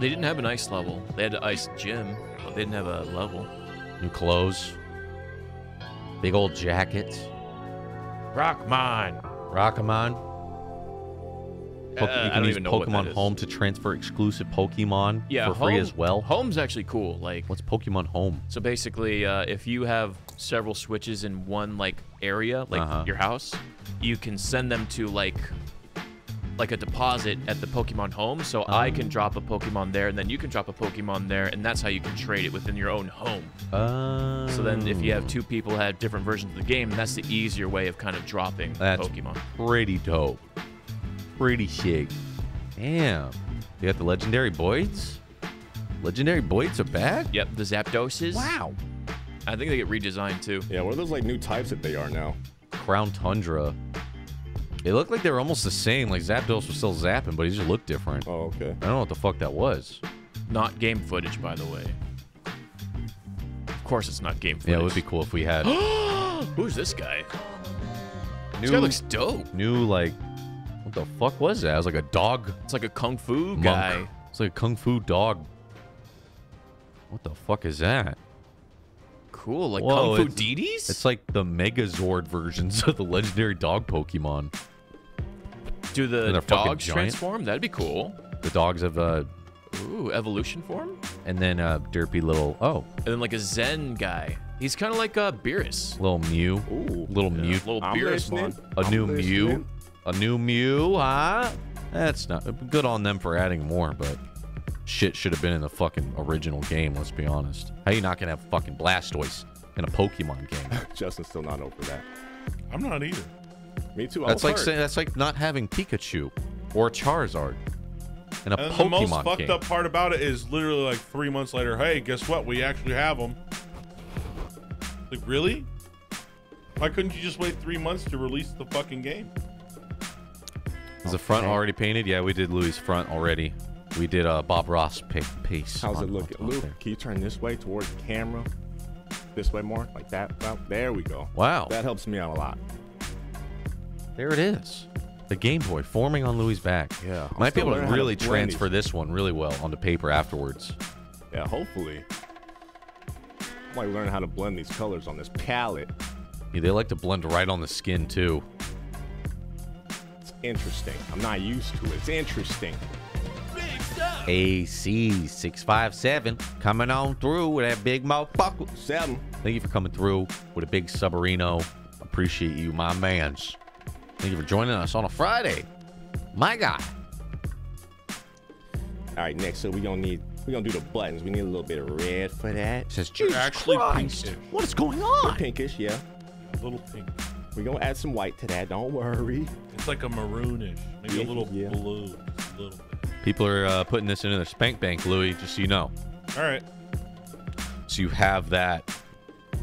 They didn't have an ice level. They had an ice gym, but they didn't have a level. New clothes. Big old jackets. Rockmon. Rockemon. Uh, Poke- I you don't can use even know Pokemon. Home to transfer exclusive Pokemon Yeah, for free as well. Home's actually cool. Like, What's Pokemon Home? so basically, uh, if you have several switches in one like area, like Uh-huh. your house, you can send them to like like a deposit at the Pokemon Home. So I Oh. can drop a Pokemon there, and then you can drop a Pokemon there, and that's how you can trade it within your own home. Uh, So then, if you have two people who have different versions of the game, that's the easier way of kind of dropping That's Pokemon. pretty dope. Pretty sick. Damn. You got the legendary Boyds? Legendary Boyds are back? Yep, the Zapdoses. Wow. I think they get redesigned too. Yeah, what are those like new types that they are now? Crown Tundra. It looked like they were almost the same. Like Zapdos was still zapping, but he just looked different. Oh, okay. I don't know what the fuck that was. Not game footage, by the way. Of course, it's not game footage. Yeah, it would be cool if we had Who's this guy? This new, guy looks dope. new like, what the fuck was that? It was like a dog It's like a kung fu monk. guy. It's like a kung fu dog. What the fuck is that? Cool, like Whoa, kung fu it's- deities. It's like the Megazord versions of the legendary dog Pokemon. Do the dogs transform? That'd be cool. The dogs have uh, Ooh, evolution form, and then a derpy little oh, and then like a Zen guy. He's kind of like a uh, Beerus. little Mew, Ooh. little Mew, Little I'm Beerus listening. one. a new Mew, listening. a new Mew, huh? That's not good on them for adding more, but shit should have been in the fucking original game. Let's be honest. How you not gonna have fucking Blastoise in a Pokemon game? Justin's still not over that. I'm not either. Me too. I That's like saying that's like not having Pikachu or Charizard in a And the most Pokemon fucked game. up part about it is literally like three months later. Hey, guess what? We actually have them. Like really? Why couldn't you just wait three months to release the fucking game? Is the front Okay. already painted? Yeah, we did Louis' front already. We did uh, Bob Ross piece. How's on- it looking? top Luke, there. can you turn this way towards the camera? This way more? Like that? Well, there we go. Wow, That helps me out a lot. There it is. The Game Boy forming on Louis' back. Yeah. Might be able to how to really transfer these. this one really well onto paper afterwards. Yeah, hopefully. I'm like learning how to blend these colors on this palette. Yeah, they like to blend right on the skin too. It's interesting. I'm not used to it. It's interesting. AC657 coming on through with that big motherfucker. Seven. Thank you for coming through with a big Subarino. Appreciate you, my mans. Thank you for joining us on a Friday. My guy. All right, next. So we gonna need we gonna do the buttons. We need a little bit of red for that. Says, They're Jesus actually Christ, pinkish. what is going on? Pinkish, yeah. A little pink. We gonna add some white to that. Don't worry. It's like a maroonish, maybe Yeah, a little yeah. blue, just a little bit. People are uh, putting this into their spank bank, Louis, just so you know. All right. So you have that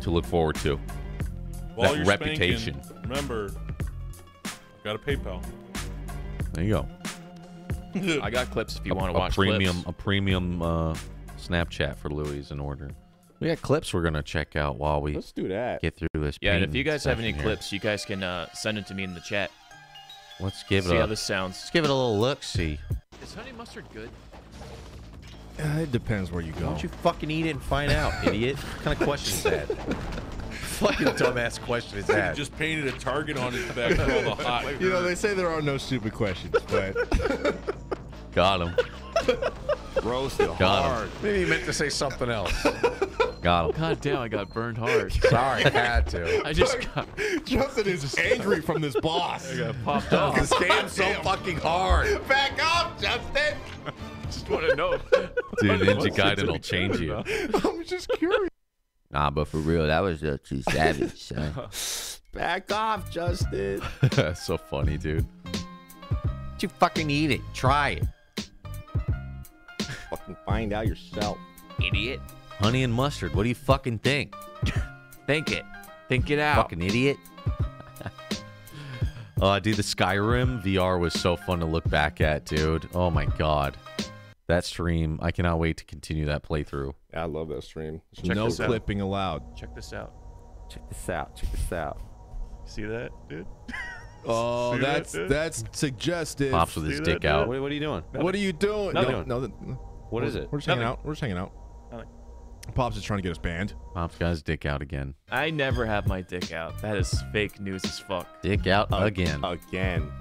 to look forward to. While That you're reputation. Spanking, remember, I've got a PayPal. There you go. I got clips if you a, want to a watch premium, clips. a premium uh, Snapchat for Louis in order. We got clips we're gonna check out while we Let's do that. get through this. Yeah, and if you guys have any here. clips, you guys can uh, send it to me in the chat. let's give it See a how this sounds. let's give it a little look. See, Is honey mustard good? Uh, it depends where you why go. don't you fucking eat it and find out, idiot? What kind of question is that? fucking dumbass question is that? Just painted a target on his back for all the hot. You know, they say there are no stupid questions, but Got him. Roasted Got hard. him. Maybe he meant to say something else. Got him. God damn, I got burned hard. Sorry, had to. I just got, Justin is angry from this boss. popped off. This game's so fucking hard. Back up, Justin. just want to know. Dude, Ninja Gaiden will change you. I'm just curious. Nah, but for real, that was just too savage, son. Back off, Justin. so funny, dude. you fucking eat it. Try it. Fucking find out yourself. Idiot. Honey and mustard. What do you fucking think? Think it. Think it out. Fucking idiot. uh, dude, the Skyrim VR was so fun to look back at, dude. Oh my god. That stream, I cannot wait to continue that playthrough. Yeah, I love that stream. Check no this out. clipping allowed. Check this out. Check this out. Check this out. See that, dude? Oh, See that, that's dude? that's suggestive. Pops with his See dick that, out. What, what are you doing? What are you doing? Nothing. No, no, What is it? We're just hanging Nothing. out. We're just hanging out. Nothing. Pops is trying to get us banned. Pops got his dick out again. I never have my dick out. That is fake news as fuck. Dick out again. Again.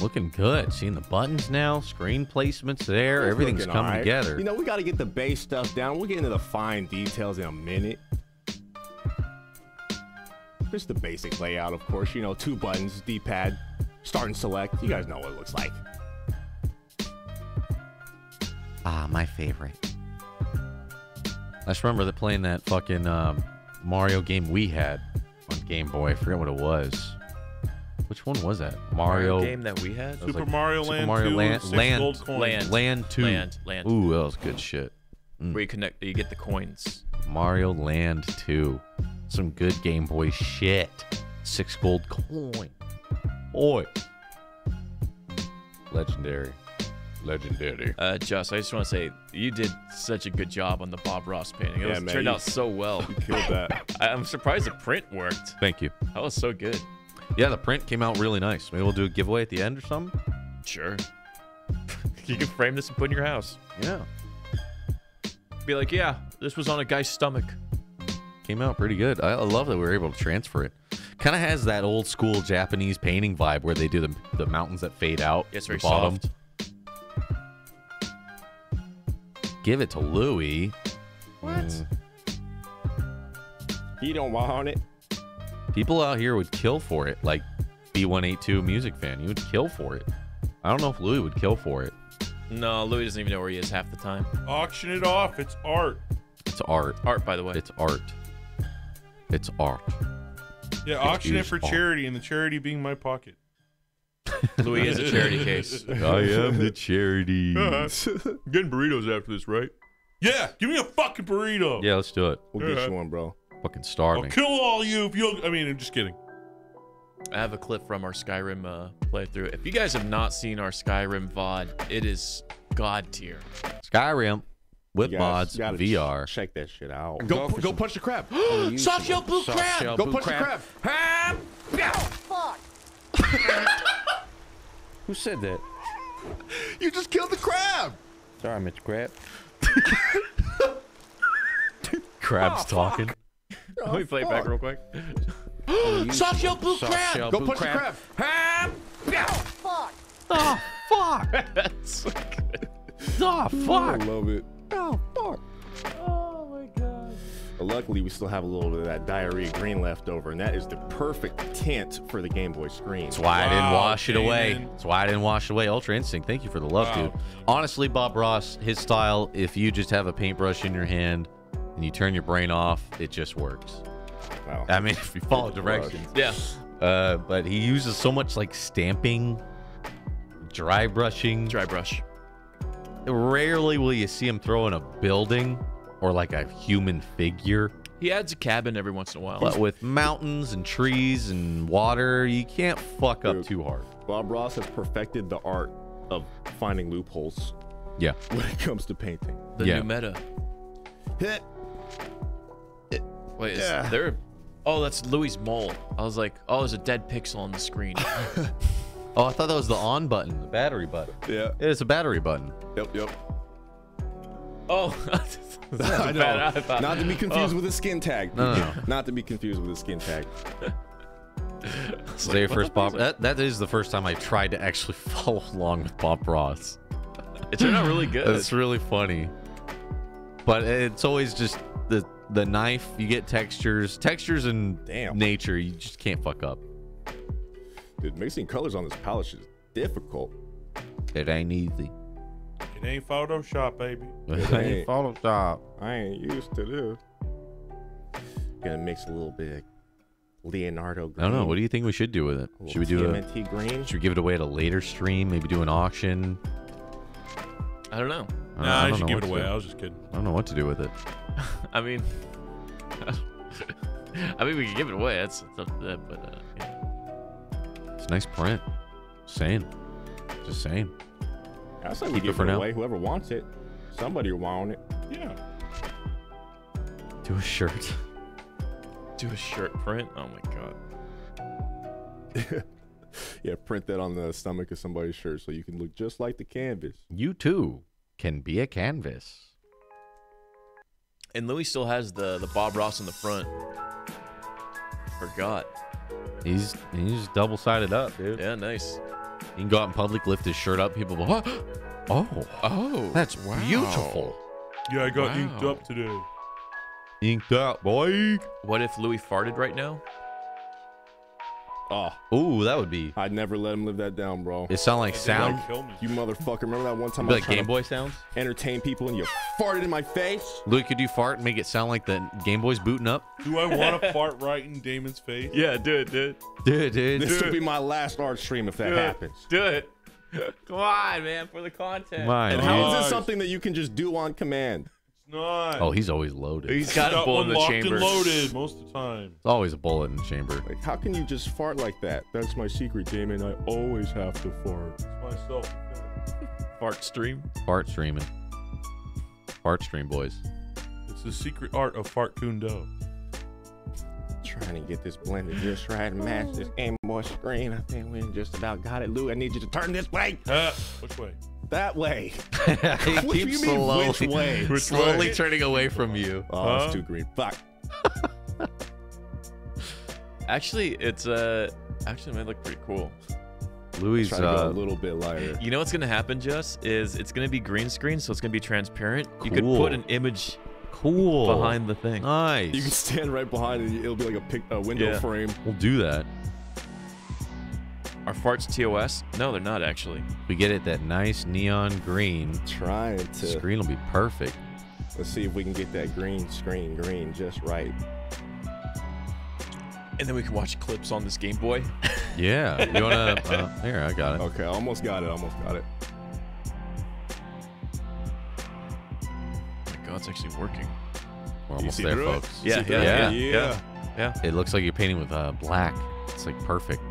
Looking good. Seeing the buttons now, screen placements there. It's Everything's coming alright. together. You know, we got to get the base stuff down. We'll get into the fine details in a minute. Just the basic layout, of course. You know, two buttons, D-pad, start and select. You guys know what it looks like. Ah, my favorite. I just remember that playing that fucking um, Mario game we had on Game Boy. I forget what it was. Which one was that? Mario game that we had. That Super like Mario Super Land Mario 2 Land- six Land- gold coins. Land. Land 2. Land, Land. Ooh, that was good shit. Where you connect, you get the coins. Mario Land 2. Some good Game Boy shit. Six gold coin. Boy. Legendary. Legendary. Uh, Just, I just want to say you did such a good job on the Bob Ross painting. It Yeah, was, man, turned you- out so well. Killed that. I, I'm surprised the print worked. Thank you. That was so good. Yeah, the print came out really nice. Maybe we'll do a giveaway at the end or something. Sure. you can frame this and put in your house. Yeah. Be like, yeah, this was on a guy's stomach. Came out pretty good. I, I love that we were able to transfer it. Kind of has that old school Japanese painting vibe where they do the, the mountains that fade out. It's very bottom. soft. Give it to Louis. What? Mm. You don't want it? People out here would kill for it. Like B182 music fan, you would kill for it. I don't know if Louis would kill for it. No, Louis doesn't even know where he is half the time. Auction it off. It's art. It's art. Art, by the way. It's art. It's art. Yeah, auction it for art. charity, and the charity being my pocket. Louis is a charity case. I am the charity. Uh-huh. Getting burritos after this, right? Yeah, give me a fucking burrito. yeah, let's do it. We'll get Yeah. you uh-huh. one, bro. Fucking starving. I'll starving. kill all you if you. I mean, I'm just kidding. I have a clip from our Skyrim uh, playthrough. If you guys have not seen our Skyrim VOD, it is god tier. Skyrim with You guys mods VR. ch- Check that shit out. Go, go punch the crab. Soft shell blue crab. Go punch the crab. Who said that? You just killed the crab. Sorry, Mr. Crab. Crabs talking. Let me oh, play it back real quick. Soft shell blue crab. Go punch oh, the crab. That's so good. Oh, fuck. I fuck. love it. Oh, fuck. Oh my god. But luckily, we still have a little bit of that diarrhea green left over, and that is the perfect tint for the Game Boy screen. That's why I didn't Wow, wash it away. That's why I didn't wash it away. Ultra Instinct, thank you for the love, Wow. dude. Honestly, Bob Ross, his style, if you just have a paintbrush in your hand and you turn your brain off, it just works. Wow. I mean, if you follow directions. Yeah. Uh, but he uses so much like stamping, dry brushing. Dry brush. Rarely will you see him throw in a building or like a human figure. He adds a cabin every once in a while. But with mountains and trees and water, you can't fuck up Dude. too hard. Bob Ross has perfected the art of finding loopholes Yeah. when it comes to painting. the yeah. new meta. Hit. Wait, is Yeah. there? Oh, that's Louis' mole. I was like, oh, there's a dead pixel on the screen. Oh, I thought that was the on button, the battery button. Yeah. It is a battery button. Yep. Yep. oh, I know. bad. I thought- Not to be confused Oh. with a skin tag. No, no, no. Not to be confused with a skin tag. This is your first Bob. That, that is the first time I tried to actually follow along with Bob Ross. it turned out really good. It's really funny. But it's always just the the knife. You get textures, textures and Damn. nature. You just can't fuck up. Dude, mixing colors on this palette is difficult. It ain't easy. It ain't Photoshop, baby. It ain't. Photoshop. I ain't used to this. Gonna mix a little bit of Leonardo I don't know. What do you think we should do with it? Should we do a? TMNT green? Should we give it away at a later stream? Maybe do an auction? I don't know. I Nah, I don't should give it away. to- I was just kidding. I don't know what to do with it. I mean, I mean, we can give it away. That's, that's up to them, but uh, yeah. It's a nice print. Same. Just saying. I say we Keep it give for it now. away. Whoever wants it, somebody will want it. Yeah. Do a shirt. do a shirt print. Oh my god. Yeah, print that on the stomach of somebody's shirt so you can look just like the canvas. You too can be a canvas. And Louis still has the the Bob Ross in the front. Forgot. He's he's double sided up, dude. Yeah, nice. He can go out in public, lift his shirt up. People go, oh, Oh, that's beautiful. Yeah, I got inked up today. Inked up, boy. What if Louis farted right now? Oh, Ooh, that would be. I'd never let him live that down, bro. It sound like They sound. might kill me. You motherfucker. Remember that one time Be I like was trying Game to Boy sounds. entertain people and you farted in my face? Luke, could you fart and make it sound like the Game Boy's booting up? Do I want to fart right in Damon's face? Yeah, do it, dude. Dude, dude. This will be my last art stream if that happens. Do it. Come on, man, for the content. Come on, And dude. how is this something that you can just do on command? It's not. Oh, he's always loaded. He's got, a got bullet one in the chamber. and loaded most of the time. It's always a bullet in the chamber. Like, how can you just fart like that? That's my secret, Damon. I always have to fart. It's myself. Fart stream. Fart streaming. Fart stream, boys. It's the secret art of fart kundo. Trying to get this blended just right and match this Game Boy screen. I think we just about got it. Lou, I need you to turn this way. Uh, which way? That way. he What do you keeps mean, slowly, which way? Which slowly way? turning away from you. Oh, Huh? it's too green. Fuck. Actually, it's uh, actually it might look pretty cool. Louis, Try to go uh, a little bit lighter. You know what's gonna happen, Jess? Is it's gonna be green screen, so it's gonna be transparent. You could put an image cool. behind the thing. Nice. You can stand right behind it. It'll be like a, pic, a window Yeah. frame. We'll do that. Are farts TOS? No, they're not actually. We get it that nice neon green. Trying The to. screen will be perfect. Let's see if we can get that green screen green just right. And then we can watch clips on this Game Boy. Yeah. You wanna? Uh, here, I got it. Okay, almost got it. Almost got it. Oh my God, it's actually working. We're almost there, folks. Yeah, See yeah, that? yeah, yeah, yeah. It looks like you're painting with uh, black. It's like perfect.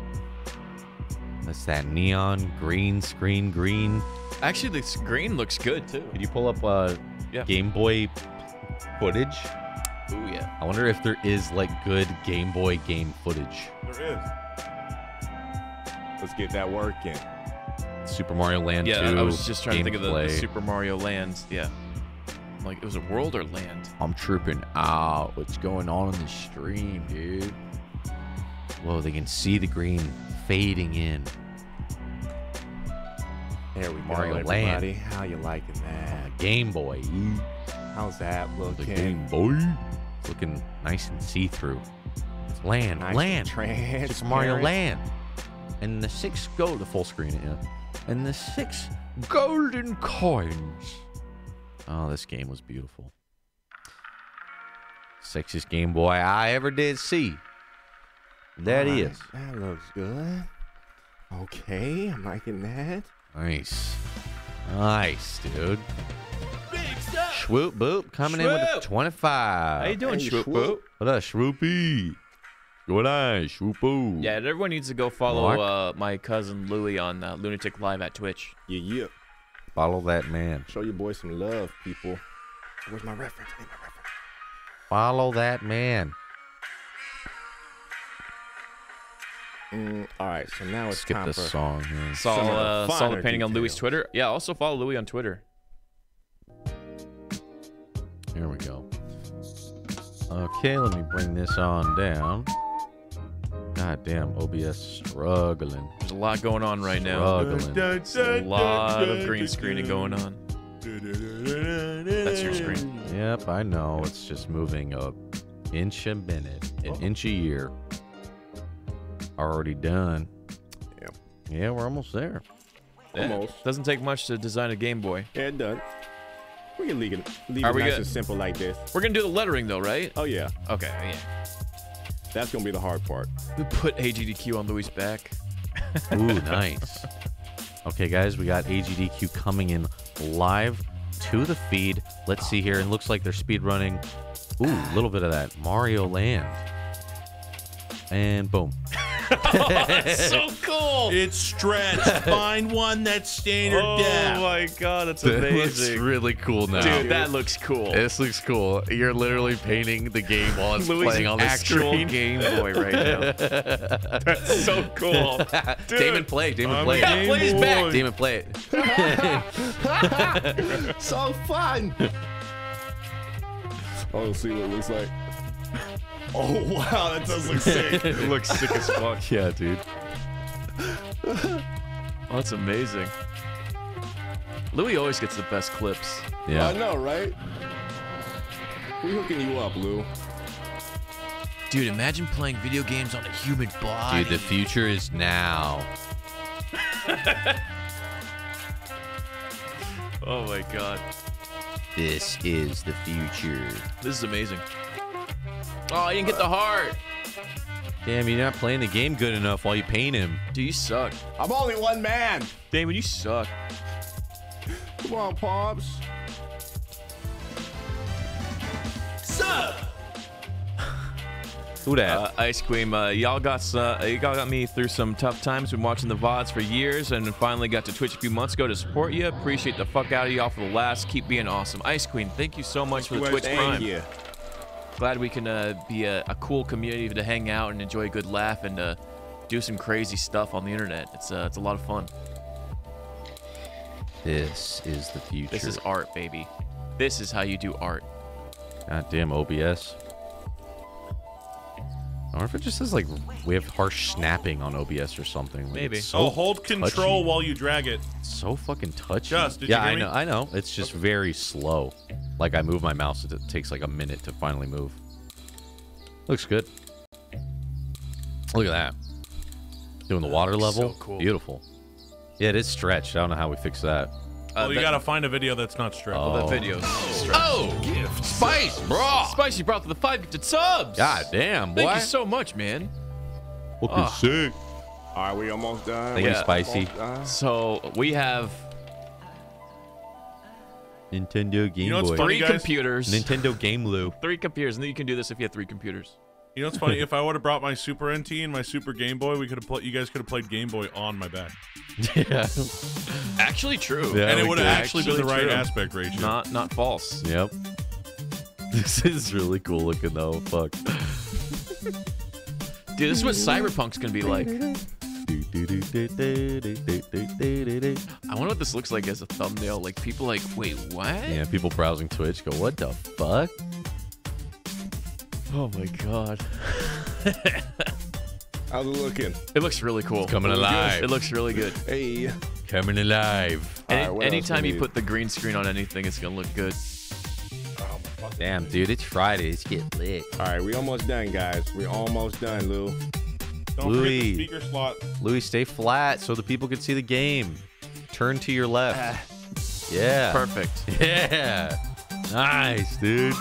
That's that neon green screen green. Actually, the screen looks good too. Could you pull up uh, Yeah. Game Boy footage? Ooh yeah. I wonder if there is like good Game Boy game footage. There is. Let's get that working. Super Mario Land Yeah, 2. I was just trying to think of the, the. Super Mario Land. Yeah. Like it was a world or land. I'm tripping out. What's going on in the stream, dude? Whoa, they can see the green fading in. There we Mario go, Land. everybody. How you liking that? Game Boy. How's that The looking? Game Boy. It's looking nice and see-through. It's land, Nice land. Super Mario Land. And the six gold, the full screen, yeah. And the six golden coins. Oh, this game was beautiful. Sexiest Game Boy I ever did see. That Alright, is That looks good. Okay, I'm liking that. Nice. Nice, dude. Swoop Boop coming in with a 25. How you doing, Hey, Shwoop Shwoop. Boop? What up, Swoopy? Good eye, Swoopoo. Yeah, everyone needs to go follow uh, my cousin Louie on uh, Lunatic Live at Twitch. Yeah, yeah. Follow that man. Show your boy some love, people. Where's my reference? I need my reference. Follow that man. Mm, all right, so now it's Skip time the for song. here. Saw the uh, saw the finer painting on Louie's details. Twitter. Yeah, also follow Louis on Twitter. Here we go. Okay, let me bring this on down. God damn, OBS struggling. There's a lot going on right now. Struggling. There's a lot of green screening going on. That's your screen. Yep, I know. It's just moving a inch a minute, an Oh. inch a year. Already done. Yeah, Yeah, we're almost there. Almost. Doesn't take much to design a Game Boy. Yeah, it does. We can leave it, leave Are it we nice good? and simple like this. We're gonna do the lettering though, right? Oh yeah, Okay, yeah. that's gonna be the hard part. We put AGDQ on Louis' back. Ooh, nice. Okay, guys, we got AGDQ coming in live to the feed. Let's see here. It looks like they're speed running. Ooh, a little bit of that Mario Land. And boom. So cool. It's stretched. Find one that's standard Oh depth. my god, that's That looks amazing. really cool now. Dude, that looks cool. This looks cool. You're literally painting the game while it's Louis' playing on the actual screen. Game Boy right now. That's so cool. Dude. Damon, play. Damon, I'm play a it. Play his back. Damon, play it. So fun. oh, see what it looks like. Oh wow, that does look sick. it looks sick as fuck. yeah, dude. Oh, that's amazing. Louis always gets the best clips. Yeah. I know, right? We hooking you up, Lou. Dude, imagine playing video games on a human body. Dude, the future is now. oh my god. This is the future. This is amazing. Oh, I didn't get the heart. Damn, you're not playing the game good enough while you paint him. Dude, you suck. I'm only one man. Damon, you suck. Come on, Pops. Who that? Uh, Ice Cream, uh, y'all got uh, y'all got me through some tough times. Been watching the VODs for years, and finally got to Twitch a few months ago to support you. Appreciate the fuck out of y'all for the last. Keep being awesome. Ice Queen, thank you so much for the Twitch Thank Prime. you. Glad we can uh, be a, a cool community to hang out and enjoy a good laugh and uh, do some crazy stuff on the internet. It's uh, it's a lot of fun. this is the future. This is art, baby. This is how you do art. God damn OBS. I wonder if it just says like we have harsh snapping on OBS or something. Like, Maybe. So, oh, hold control touchy. while you drag it. so fucking touchy. Just, did you yeah, hear I me? know. I know. It's just very slow. Like I move my mouse, it takes like a minute to finally move. Looks good. Look at that. Doing the water looks so level. cool. Beautiful. Yeah, it is stretched. I don't know how we fix that. Uh, well, you that- gotta find a video that's not stretched. Oh. that video. Oh, spice, bro. Spicy brought to the five gifted subs. God damn, boy. Thank you so much, man. Fucking Ah. sick. All right, we almost done. Thank you, Spicy. done. So we have Nintendo Game You know what's Boy. funny? three guys? computers. Nintendo Game Loo. Three computers, and then you can do this if you have three computers. You know what's funny? if I would have brought my Super NT and my Super Game Boy, we could have played. You guys could have played Game Boy on my back, yeah. Actually, true. Yeah. and it would have could. actually been the right true. aspect ratio. Not not false. Yep. This is really cool looking though. Fuck. Dude, this is what Cyberpunk's gonna be like. I wonder what this looks like as a thumbnail. Like people like, wait, what? Yeah, people browsing Twitch go, what the fuck? Oh my god. How's it looking? It looks really cool. Coming alive. It looks really good. Hey. Coming alive. Any, Alright, what else anytime you need? put the green screen on anything, it's gonna look good. Damn, dude, it's Friday. It's get lit. All right, we almost done, guys. We almost done, Lou. Don't Louis. forget the speaker slot. Louis, stay flat so the people can see the game. Turn to your left. Ah. yeah. Perfect. Yeah. Nice, dude.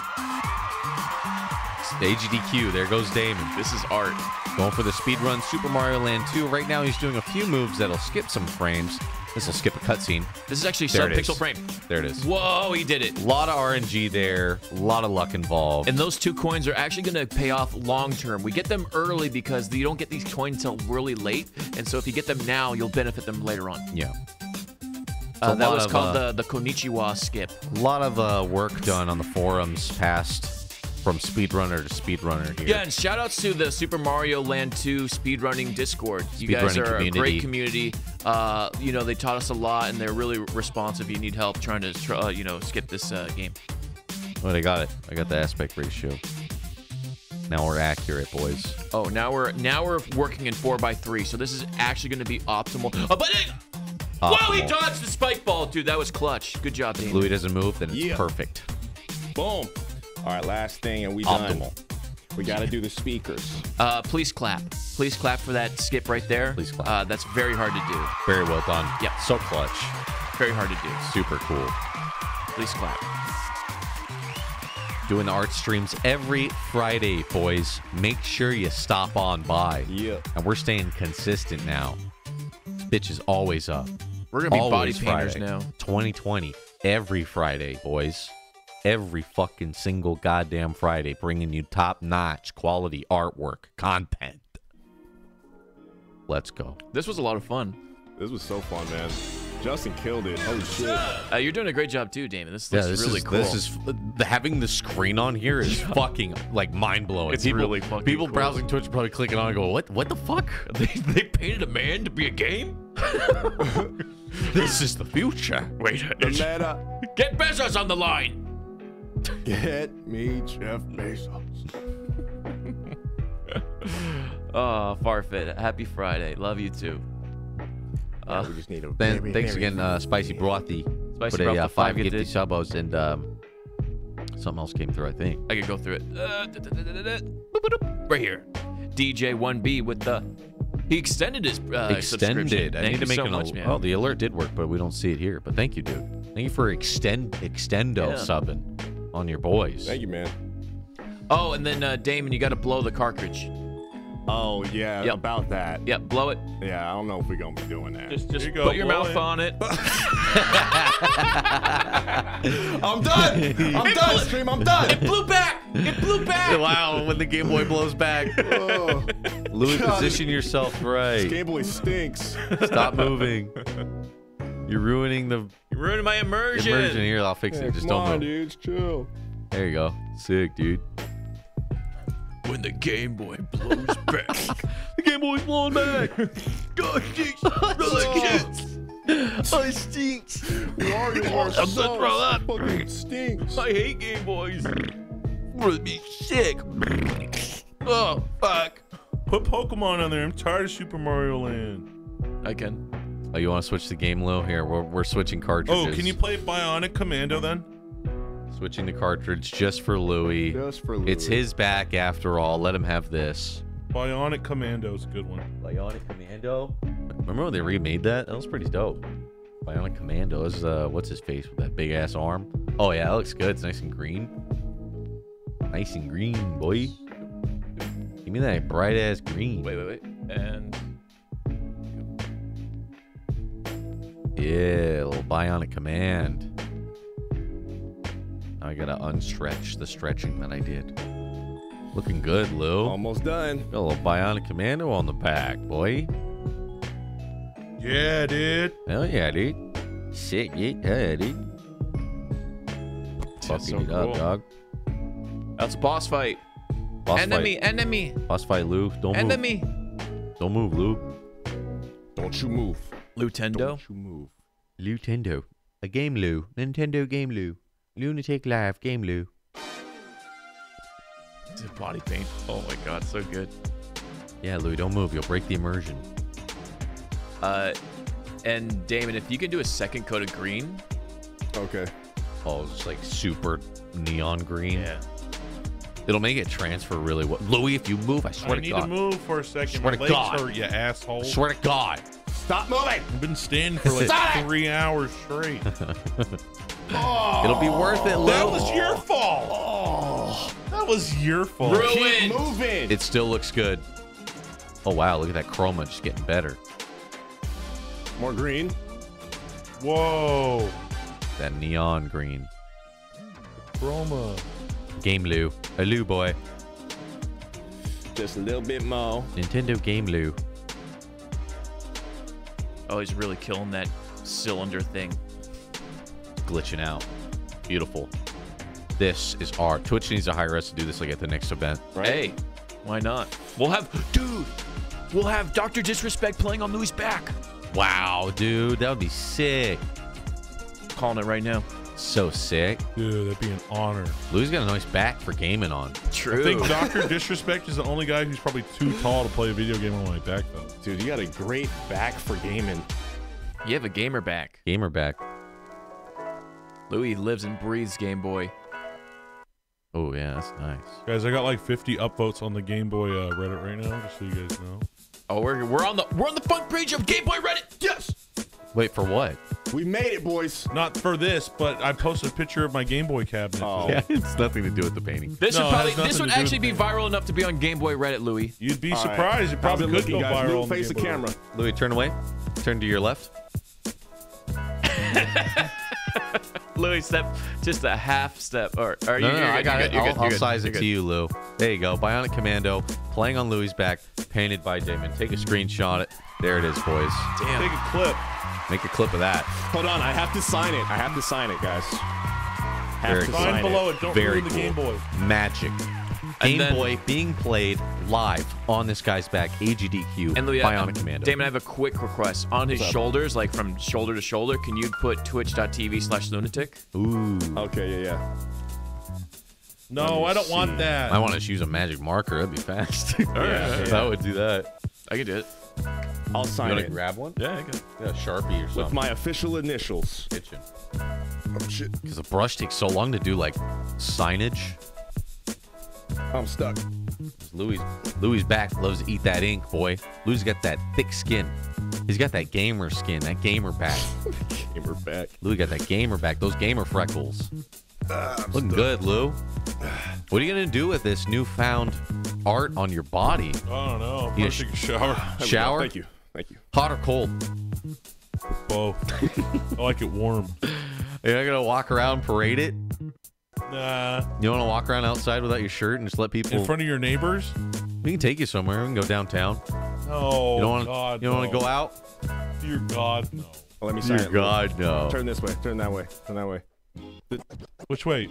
AGDQ. There goes Damon. This is art. Going for the speed run Super Mario Land 2. Right now, he's doing a few moves that'll skip some frames. This will skip a cutscene. This is actually There sub is. pixel frame. There it is. Whoa, he did it. A lot of RNG there. A lot of luck involved. And those two coins are actually going to pay off long term. We get them early because you don't get these coins until really late. And so if you get them now, you'll benefit them later on. yeah. Uh, that was of, called uh, the, the Konichiwa skip. A lot of uh, work done on the forums past from speedrunner to speedrunner here. Yeah, and shout outs to the Super Mario Land 2 speedrunning Discord. You guys Speedrunning are a great community. Uh, you know, they taught us a lot and they're really responsive. You need help trying to, uh, you know, skip this uh, game. But I got it. I got the aspect ratio. Now we're accurate, boys. Oh, now we're now we're working in 4x3, so this is actually going to be optimal. Oh, but it, Whoa, he Optimal. dodged the spike ball. Dude, that was clutch. Good job, Damon. Louis doesn't move, then it's Yeah. perfect. Boom. All right, last thing, and we done. Optimal. We got to do the speakers. Uh, please clap. Please clap for that skip right there. Please clap. Uh, that's very hard to do. Very well done. Yep. So clutch. Very hard to do. Super cool. Please clap. Doing the art streams every Friday, boys. Make sure you stop on by. Yeah. And we're staying consistent now. Bitch is always up. We're gonna be body painters Friday. now. 2020. Every Friday, boys. Every fucking single goddamn Friday, bringing you top notch quality artwork, content. Let's go. This was a lot of fun. This was so fun, man. Justin killed it. Oh shit. Uh, you're doing a great job too, Damon. This Yeah, looks this really is cool. this is having the screen on here is fucking like mind blowing. It's really fucking people cool. browsing Twitch are probably clicking on and go, what what the fuck? they, they painted a man to be a game. this is the future. Wait, The meta. get Bezos on the line. Get me Jeff Bezos. Oh, Farfit, happy Friday. Love you too. Uh, we just need a Then very, thanks very again, uh, Spicy Brothy, Spicy for uh, the five five gifty gifted. subos and um, something else came through. I think. I could go through it. Uh, da- da- da- da- da- boop, boop, boop. right here. DJ1B with the. He extended his uh, subscription. extended. I Thank need to make so an much, al- man. Oh, the alert did work, but we don't see it here. But thank you, dude. Thank you for extend extendo Yeah. subbing on your boys. Thank you, man. Oh, and then uh, Damon, you got to blow the cartridge. Oh yeah, Yep. about that. Yep, blow it. Yeah, I don't know if we're gonna be doing that. Just, just you go, put your mouth it. on it. I'm done. I'm done, stream. I'm done. It blew back. It blew back. Wow, when the Game Boy blows back. oh, Louis, God. position yourself right. Game Boy stinks. Stop moving. You're ruining the You're ruining my immersion. immersion here. I'll fix Yeah, it. Just come don't on, move. dudes, chill. There you go. Sick, dude. When the Game Boy blows back. The Game Boy's blowing back. God, stinks. Like shit. oh, it stinks. Mario I'm gonna throw up. Fucking stinks. I hate Game Boys. Would be sick. Oh, fuck. Put Pokemon on there. I'm tired of Super Mario Land. I can. Oh, you want to switch the game low? Here, we're, we're switching cartridges. Oh, can you play Bionic Commando then? Switching the cartridge just for Louis. Just for Louis. It's his back after all. Let him have this. Bionic Commando is a good one. Bionic Commando. Remember when they remade that? That was pretty dope. Bionic Commando is uh, what's his face with that big ass arm? Oh yeah, that looks good. It's nice and green. Nice and green, boy. Give me that bright ass green. Wait, wait, wait. And Yeah, little Bionic Command. Now I gotta unstretch the stretching that I did. Looking good, Lou. almost done. Got a little Bionic Commando on the back, boy. Yeah, dude. Hell yeah, dude. Sick, yeah, yeah dude. That's Fucking so it up, dog. that's a boss fight. Boss enemy, fight. enemy, Boss fight, Lou. Don't enemy. move. Enemy. Don't move, Lou. Don't you move. Lutendo. Don't you move. Nintendo. A game, Lou. Nintendo game, Lou. Lunatic Live game, Lou. Body paint. Oh my god, so good. Yeah, Lou, don't move. You'll break the immersion. Uh, and Damon, if you can do a second coat of green, Okay. Oh, it's like super neon green. yeah. It'll make it transfer really well. Louie, if you move, I swear I to need to move for a second. Swear My to legs God. hurt, you asshole. Swear to God. Stop moving. I've been standing for like Stop it! three hours straight. Oh. It'll be worth it, Lou. that was your fault. Oh, that was your fault. Keep moving. It still looks good. Oh, wow. Look at that chroma just getting better. More green. Whoa. That neon green. Chroma. Game Lou. A Lou boy. Just a little bit more. Nintendo Game Lou. Oh, he's really killing that cylinder thing. Glitching out. Beautiful. This is art. Twitch needs to hire us to do this like at the next event. Right? Hey, why not? We'll have, dude. We'll have Doctor Disrespect playing on Louis' back. Wow, dude. That would be sick. Calling it right now. So sick. Dude, that'd be an honor. Lou's got a nice back for gaming on. True. I think Dr. Disrespect is the only guy who's probably too tall to play a video game on my back, though. Dude, you got a great back for gaming. you have a gamer back. Gamer back. Louis lives and breathes Game Boy. Oh yeah, that's nice. Guys, I got like 50 upvotes on the Game Boy uh, Reddit right now, just so you guys know. Oh, we're, we're on the we're on the front page of Game Boy Reddit. Yes, Wait for what? we made it, boys. Not for this, but I posted a picture of my Game Boy cabinet. Oh, Yeah, it's nothing to do with the painting. This No, would probably this would actually be viral enough to be on Game Boy Reddit, Louis. You'd be All right. surprised. It probably could looking, go guys? viral. Lou, on the face the Game Boy. camera. Louis, turn away. Turn to your left. Louis, step just a half step. Or, or No, you, no, you're no, I got you're it. good, I'll, good, I'll size it to you, Lou. There you go. Bionic Commando playing on Louis' back, painted by Damon. Take a screenshot. It. There it is, boys. Take a clip. Make a clip of that. Hold on, I have to sign it. I have to sign it, guys. Have Very to cool. Sign sign below it. it. Don't Very ruin the cool. Game Boy. Magic. Game then- Boy being played live on this guy's back. AGDQ. And Louis, Bionic uh, Commando. Damon, I have a quick request. On his shoulders, like from shoulder to shoulder, can you put twitch.tv slash lunatic? Ooh. Okay, yeah, yeah. No, I don't want that. I want to use a magic marker. That'd be fast. yeah. I would do that. I could do it. I'll You sign want it grab one? Yeah, I can. Yeah, Sharpie or something. with my official initials. kitchen. Oh shit, Because the brush takes so long to do like signage. I'm stuck. Louis Louis back loves to eat that ink, boy. Louis got that thick skin. He's got that gamer skin, that gamer back. Gamer back. Louis got that gamer back, those gamer freckles. Looking good, Lou. What are you gonna do with this newfound art on your body? I don't know. I'm You gonna sh- take a shower. There we go. Shower? Thank you. Thank you. Hot or cold? Both. I like it warm. You're not gonna walk around parade it? Nah. You wanna walk around outside without your shirt and just let people In front of your neighbors? We can take you somewhere. We can go downtown. No. You don't want to God, you don't want to go out? Dear God, no. Oh, let me sign Dear it. God, no. Turn this way. Turn that way. Turn that way. Which way?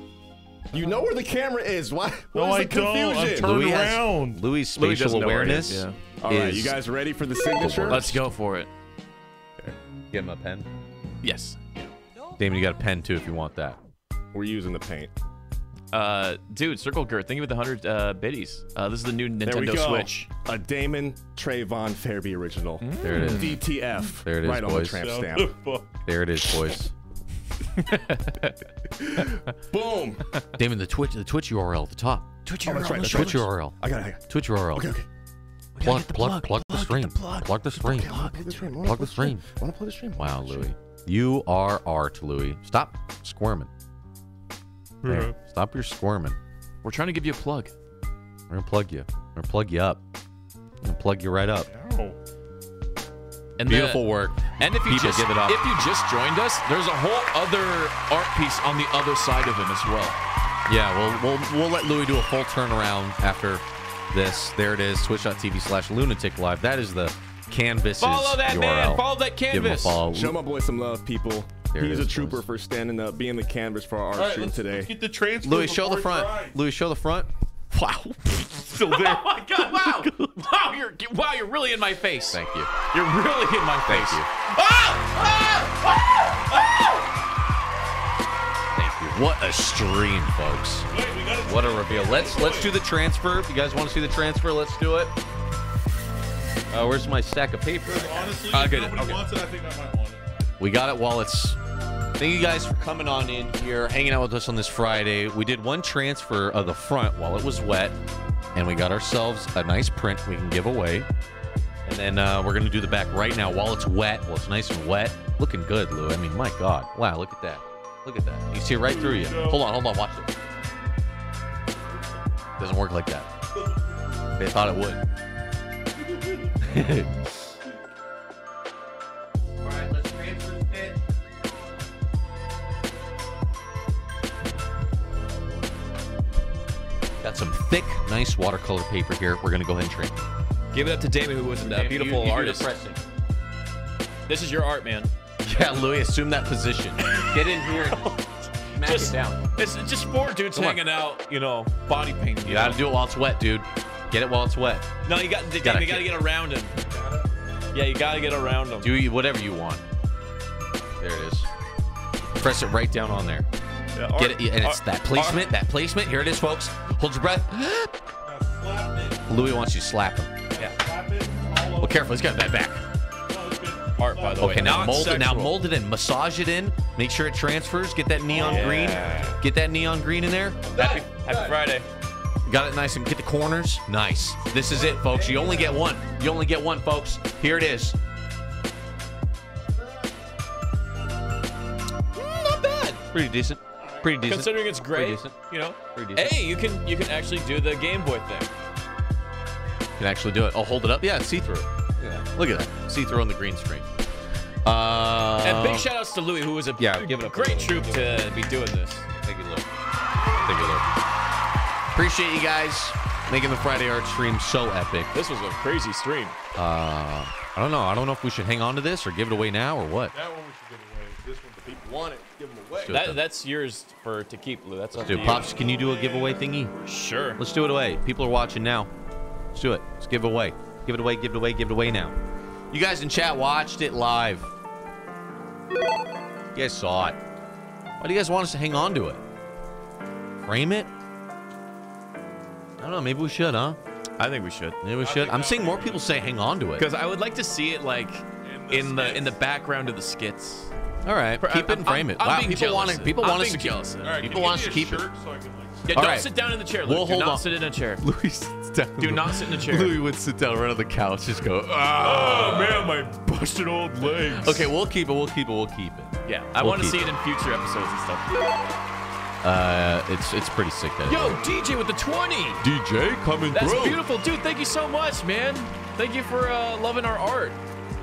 You know where the camera is. Why? No, What is I the don't. I'm confusion? turned Louis has- around. Louis' Louis spatial doesn't know where he is, awareness. yeah. All right, is- you guys ready for the signature? Let's go for it. Get him a pen. Yes. Damon, you got a pen too if you want that. We're using the paint. Uh, dude, Circle Gert, think of it the 100 uh, biddies. Uh, this is the new There we Nintendo go. Switch. A Damon Trayvon Fairby original. There it is. DTF. There it is, right on the boys. tramp stamp. There it is, boys. Boom. Damon, the Twitch, the Twitch URL at the top. Twitch Oh, that's right, that's Twitch right. URL. I got it. I got it. Twitch URL. Okay, okay. Plug, plug, plug, the stream. Plug the stream. Plug the stream. Plug the stream. Want to play the stream? Wow, Louis. You are art, Louis. Stop squirming. There. Stop your squirming. We're trying to give you a plug. We're gonna plug you. We're gonna plug you up. We're gonna plug you right up. Ow. And Beautiful the, work. And if you People, just give it up. if you just joined us, there's a whole other art piece on the other side of him as well. Yeah, we'll we'll we'll let Louis do a full turnaround after this. There it is, twitch.tv slash lunatic live. That is the canvas Follow that URL. man. Follow that Give him a canvas. follow. Show my boy some love, people. There He's is, a trooper boys. for standing up, being the canvas for our art All right, stream let's, today. let's get the transfer. Louis, show the front. Louis, show the front. Wow. Still there. Oh my god! Wow! wow! You're wow! You're really in my face. Thank you. You're really in my Thank face. you. Ah! Thank you. What a stream, folks. Wait, What a reveal. Let's let's do the transfer. If you guys want to see the transfer, let's do it. Uh, where's my stack of paper? Honestly, I'll if nobody I'll wants it, I think I might want it. We got it while it's. Thank you guys for coming on in here, hanging out with us on this Friday. We did one transfer of the front while it was wet, and we got ourselves a nice print we can give away. And then uh, we're gonna do the back right now while it's wet. Well, it's nice and wet, looking good, Lou. I mean, my God, wow, look at that, look at that. You see it right through you. Hold on, hold on, watch it. Doesn't work like that. They thought it would. thick, nice watercolor paper here. We're gonna go ahead and trade. Give it up to Damon, who was a Damon, beautiful you- you artist. pressing. This is your art, man. Yeah, Louis, assume that position. Get in here and smack Just- it down. It's just four dudes Come on. hanging out, you know, body painting. You You gotta do it while it's wet, dude. Get it while it's wet. No, you got. Damon, Gotta you gotta get- get around him. Yeah, you gotta get around him. Do you whatever you want. There it is. Press it right down on there. Yeah, art- Get it, and it's art- that placement. That placement. Here it is, folks. Hold your breath. Now. Louis wants you to slap him. Slap it all over. Well, careful. He's got that back. No. Art, by the way. Okay, now Not mold it. Now mold it in. Massage it in. Make sure it transfers. Get that neon green. Get that neon green in there. Be- Happy Friday. Got it nice and get the corners. Nice. This is it, folks. You only get one. You only get one, folks. Here it is. Not bad. Pretty decent. Pretty decent. Considering it's Pretty great, decent. you know. Pretty decent. Hey, you can you can actually do the Game Boy thing. You can actually do it. I'll hold it up. Yeah, see-through. Yeah. Look at that. See-through on the green screen. Uh, And big shout outs to Louis, who was a yeah, give it up great troop to be doing this. Thank you, Lou. Thank you, Lou. Appreciate you guys making the Friday art stream so epic. This was a crazy stream. Uh, I don't know. I don't know if we should hang on to this or give it away now or what. That one we should give away. This one, the people want it. That, that's yours for to keep, Lou. That's up Dude, to you. Pops, can you do a giveaway thingy? Sure. Let's do it away. People are watching now. Let's do it. Let's give it away. Give it away, give it away, give it away now. You guys in chat watched it live. You guys saw it. Why do you guys want us to hang on to it? Frame it? I don't know. Maybe we should, huh? I think we should. Maybe we should. I'm seeing more people say hang on to it. Because I would like to see it like the in the in the background of the skits. All right, keep it I'm- and frame I'm- it. I'm wow, being people want jealous. to. People want us to keep jealous. it. All right, people want us to keep it. So like, Yeah, don't right. sit down in the chair, Lou. We'll Do hold not on. sit in a chair. Louis sits down. Do not sit in a chair. Louis would sit down right on the couch, just go. Ah. Oh man, my busted old legs. Okay, we'll keep it. We'll keep it. We'll keep it. Yeah, I We'll want to see it in future episodes and stuff. Uh, it's it's pretty sick. That Yo, DJ with the 20. DJ coming That's beautiful, dude. Thank you so much, man. Thank you for uh, loving our art.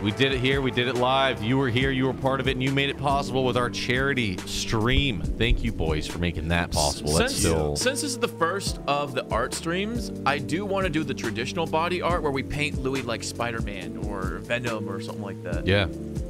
We did it here. We did it live. You were here. You were part of it, and you made it possible with our charity stream. Thank you, boys, for making that possible. That's since, still since this is the first of the art streams, I do want to do the traditional body art where we paint Louis like Spider-Man or Venom or something like that. yeah,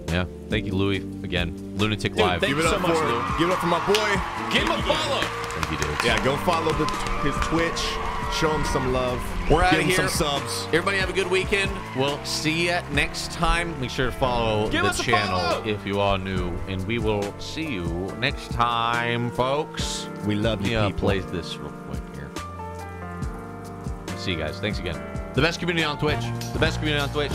yeah. Thank you, Louis, again. Lunatic Dude, Live. thank Give you it so much, for give it up for my boy. Give him a follow. Thank you, dude. Yeah, go follow the, his Twitch. Show him some love. We're Give outta him here. some subs. Everybody have a good weekend. We'll see you next time. Make sure to follow Give the channel follow. if you are new, and we will see you next time, folks. We love you, Yeah, plays this real quick here. See you guys. Thanks again. The best community on Twitch. The best community on Twitch.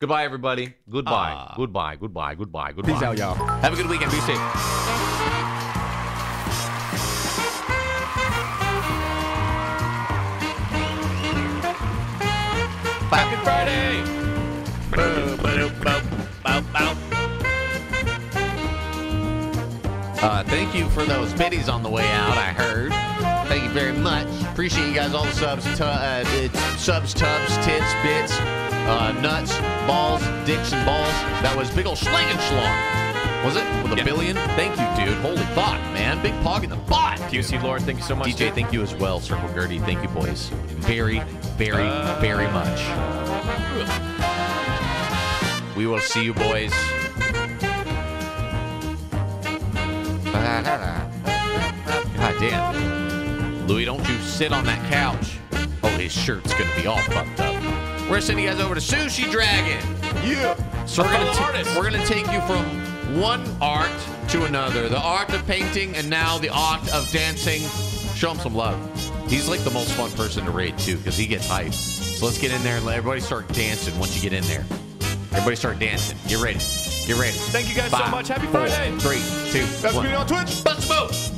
Goodbye, everybody. Goodbye. Ah. Goodbye. Goodbye. Goodbye. Goodbye. Peace out, y'all. Have a good weekend. Be safe. Happy Friday. Uh, thank you for those biddies on the way out. I heard. Thank you very much. Appreciate you guys. All the subs, uh, subs, tubs, tits, bits, uh, nuts, balls, dicks, and balls. That was big ol' Schlangenschlong. Was it with a Yeah. billion? Thank you, dude. Holy fuck, man. Big pog in the butt. QC Lord, thank you so much. DJ, dude. thank you as well. Circle Gertie, thank you, boys. Very, very, Uh, very much. We will see you, boys. God damn. Louis, don't you sit on that couch. Oh, his shirt's gonna be all fucked up. We're gonna you guys over to Sushi Dragon. Yeah. So we're gonna, we're gonna take you from one art to another. The art of painting and now the art of dancing. Show him some love. He's like the most fun person to raid too, because he gets hyped. So let's get in there and let everybody start dancing once you get in there. Everybody start dancing. Get ready. Get ready. Thank you guys so much. Happy four, Friday. Three, two, That's one. me on Twitch. Bust a move.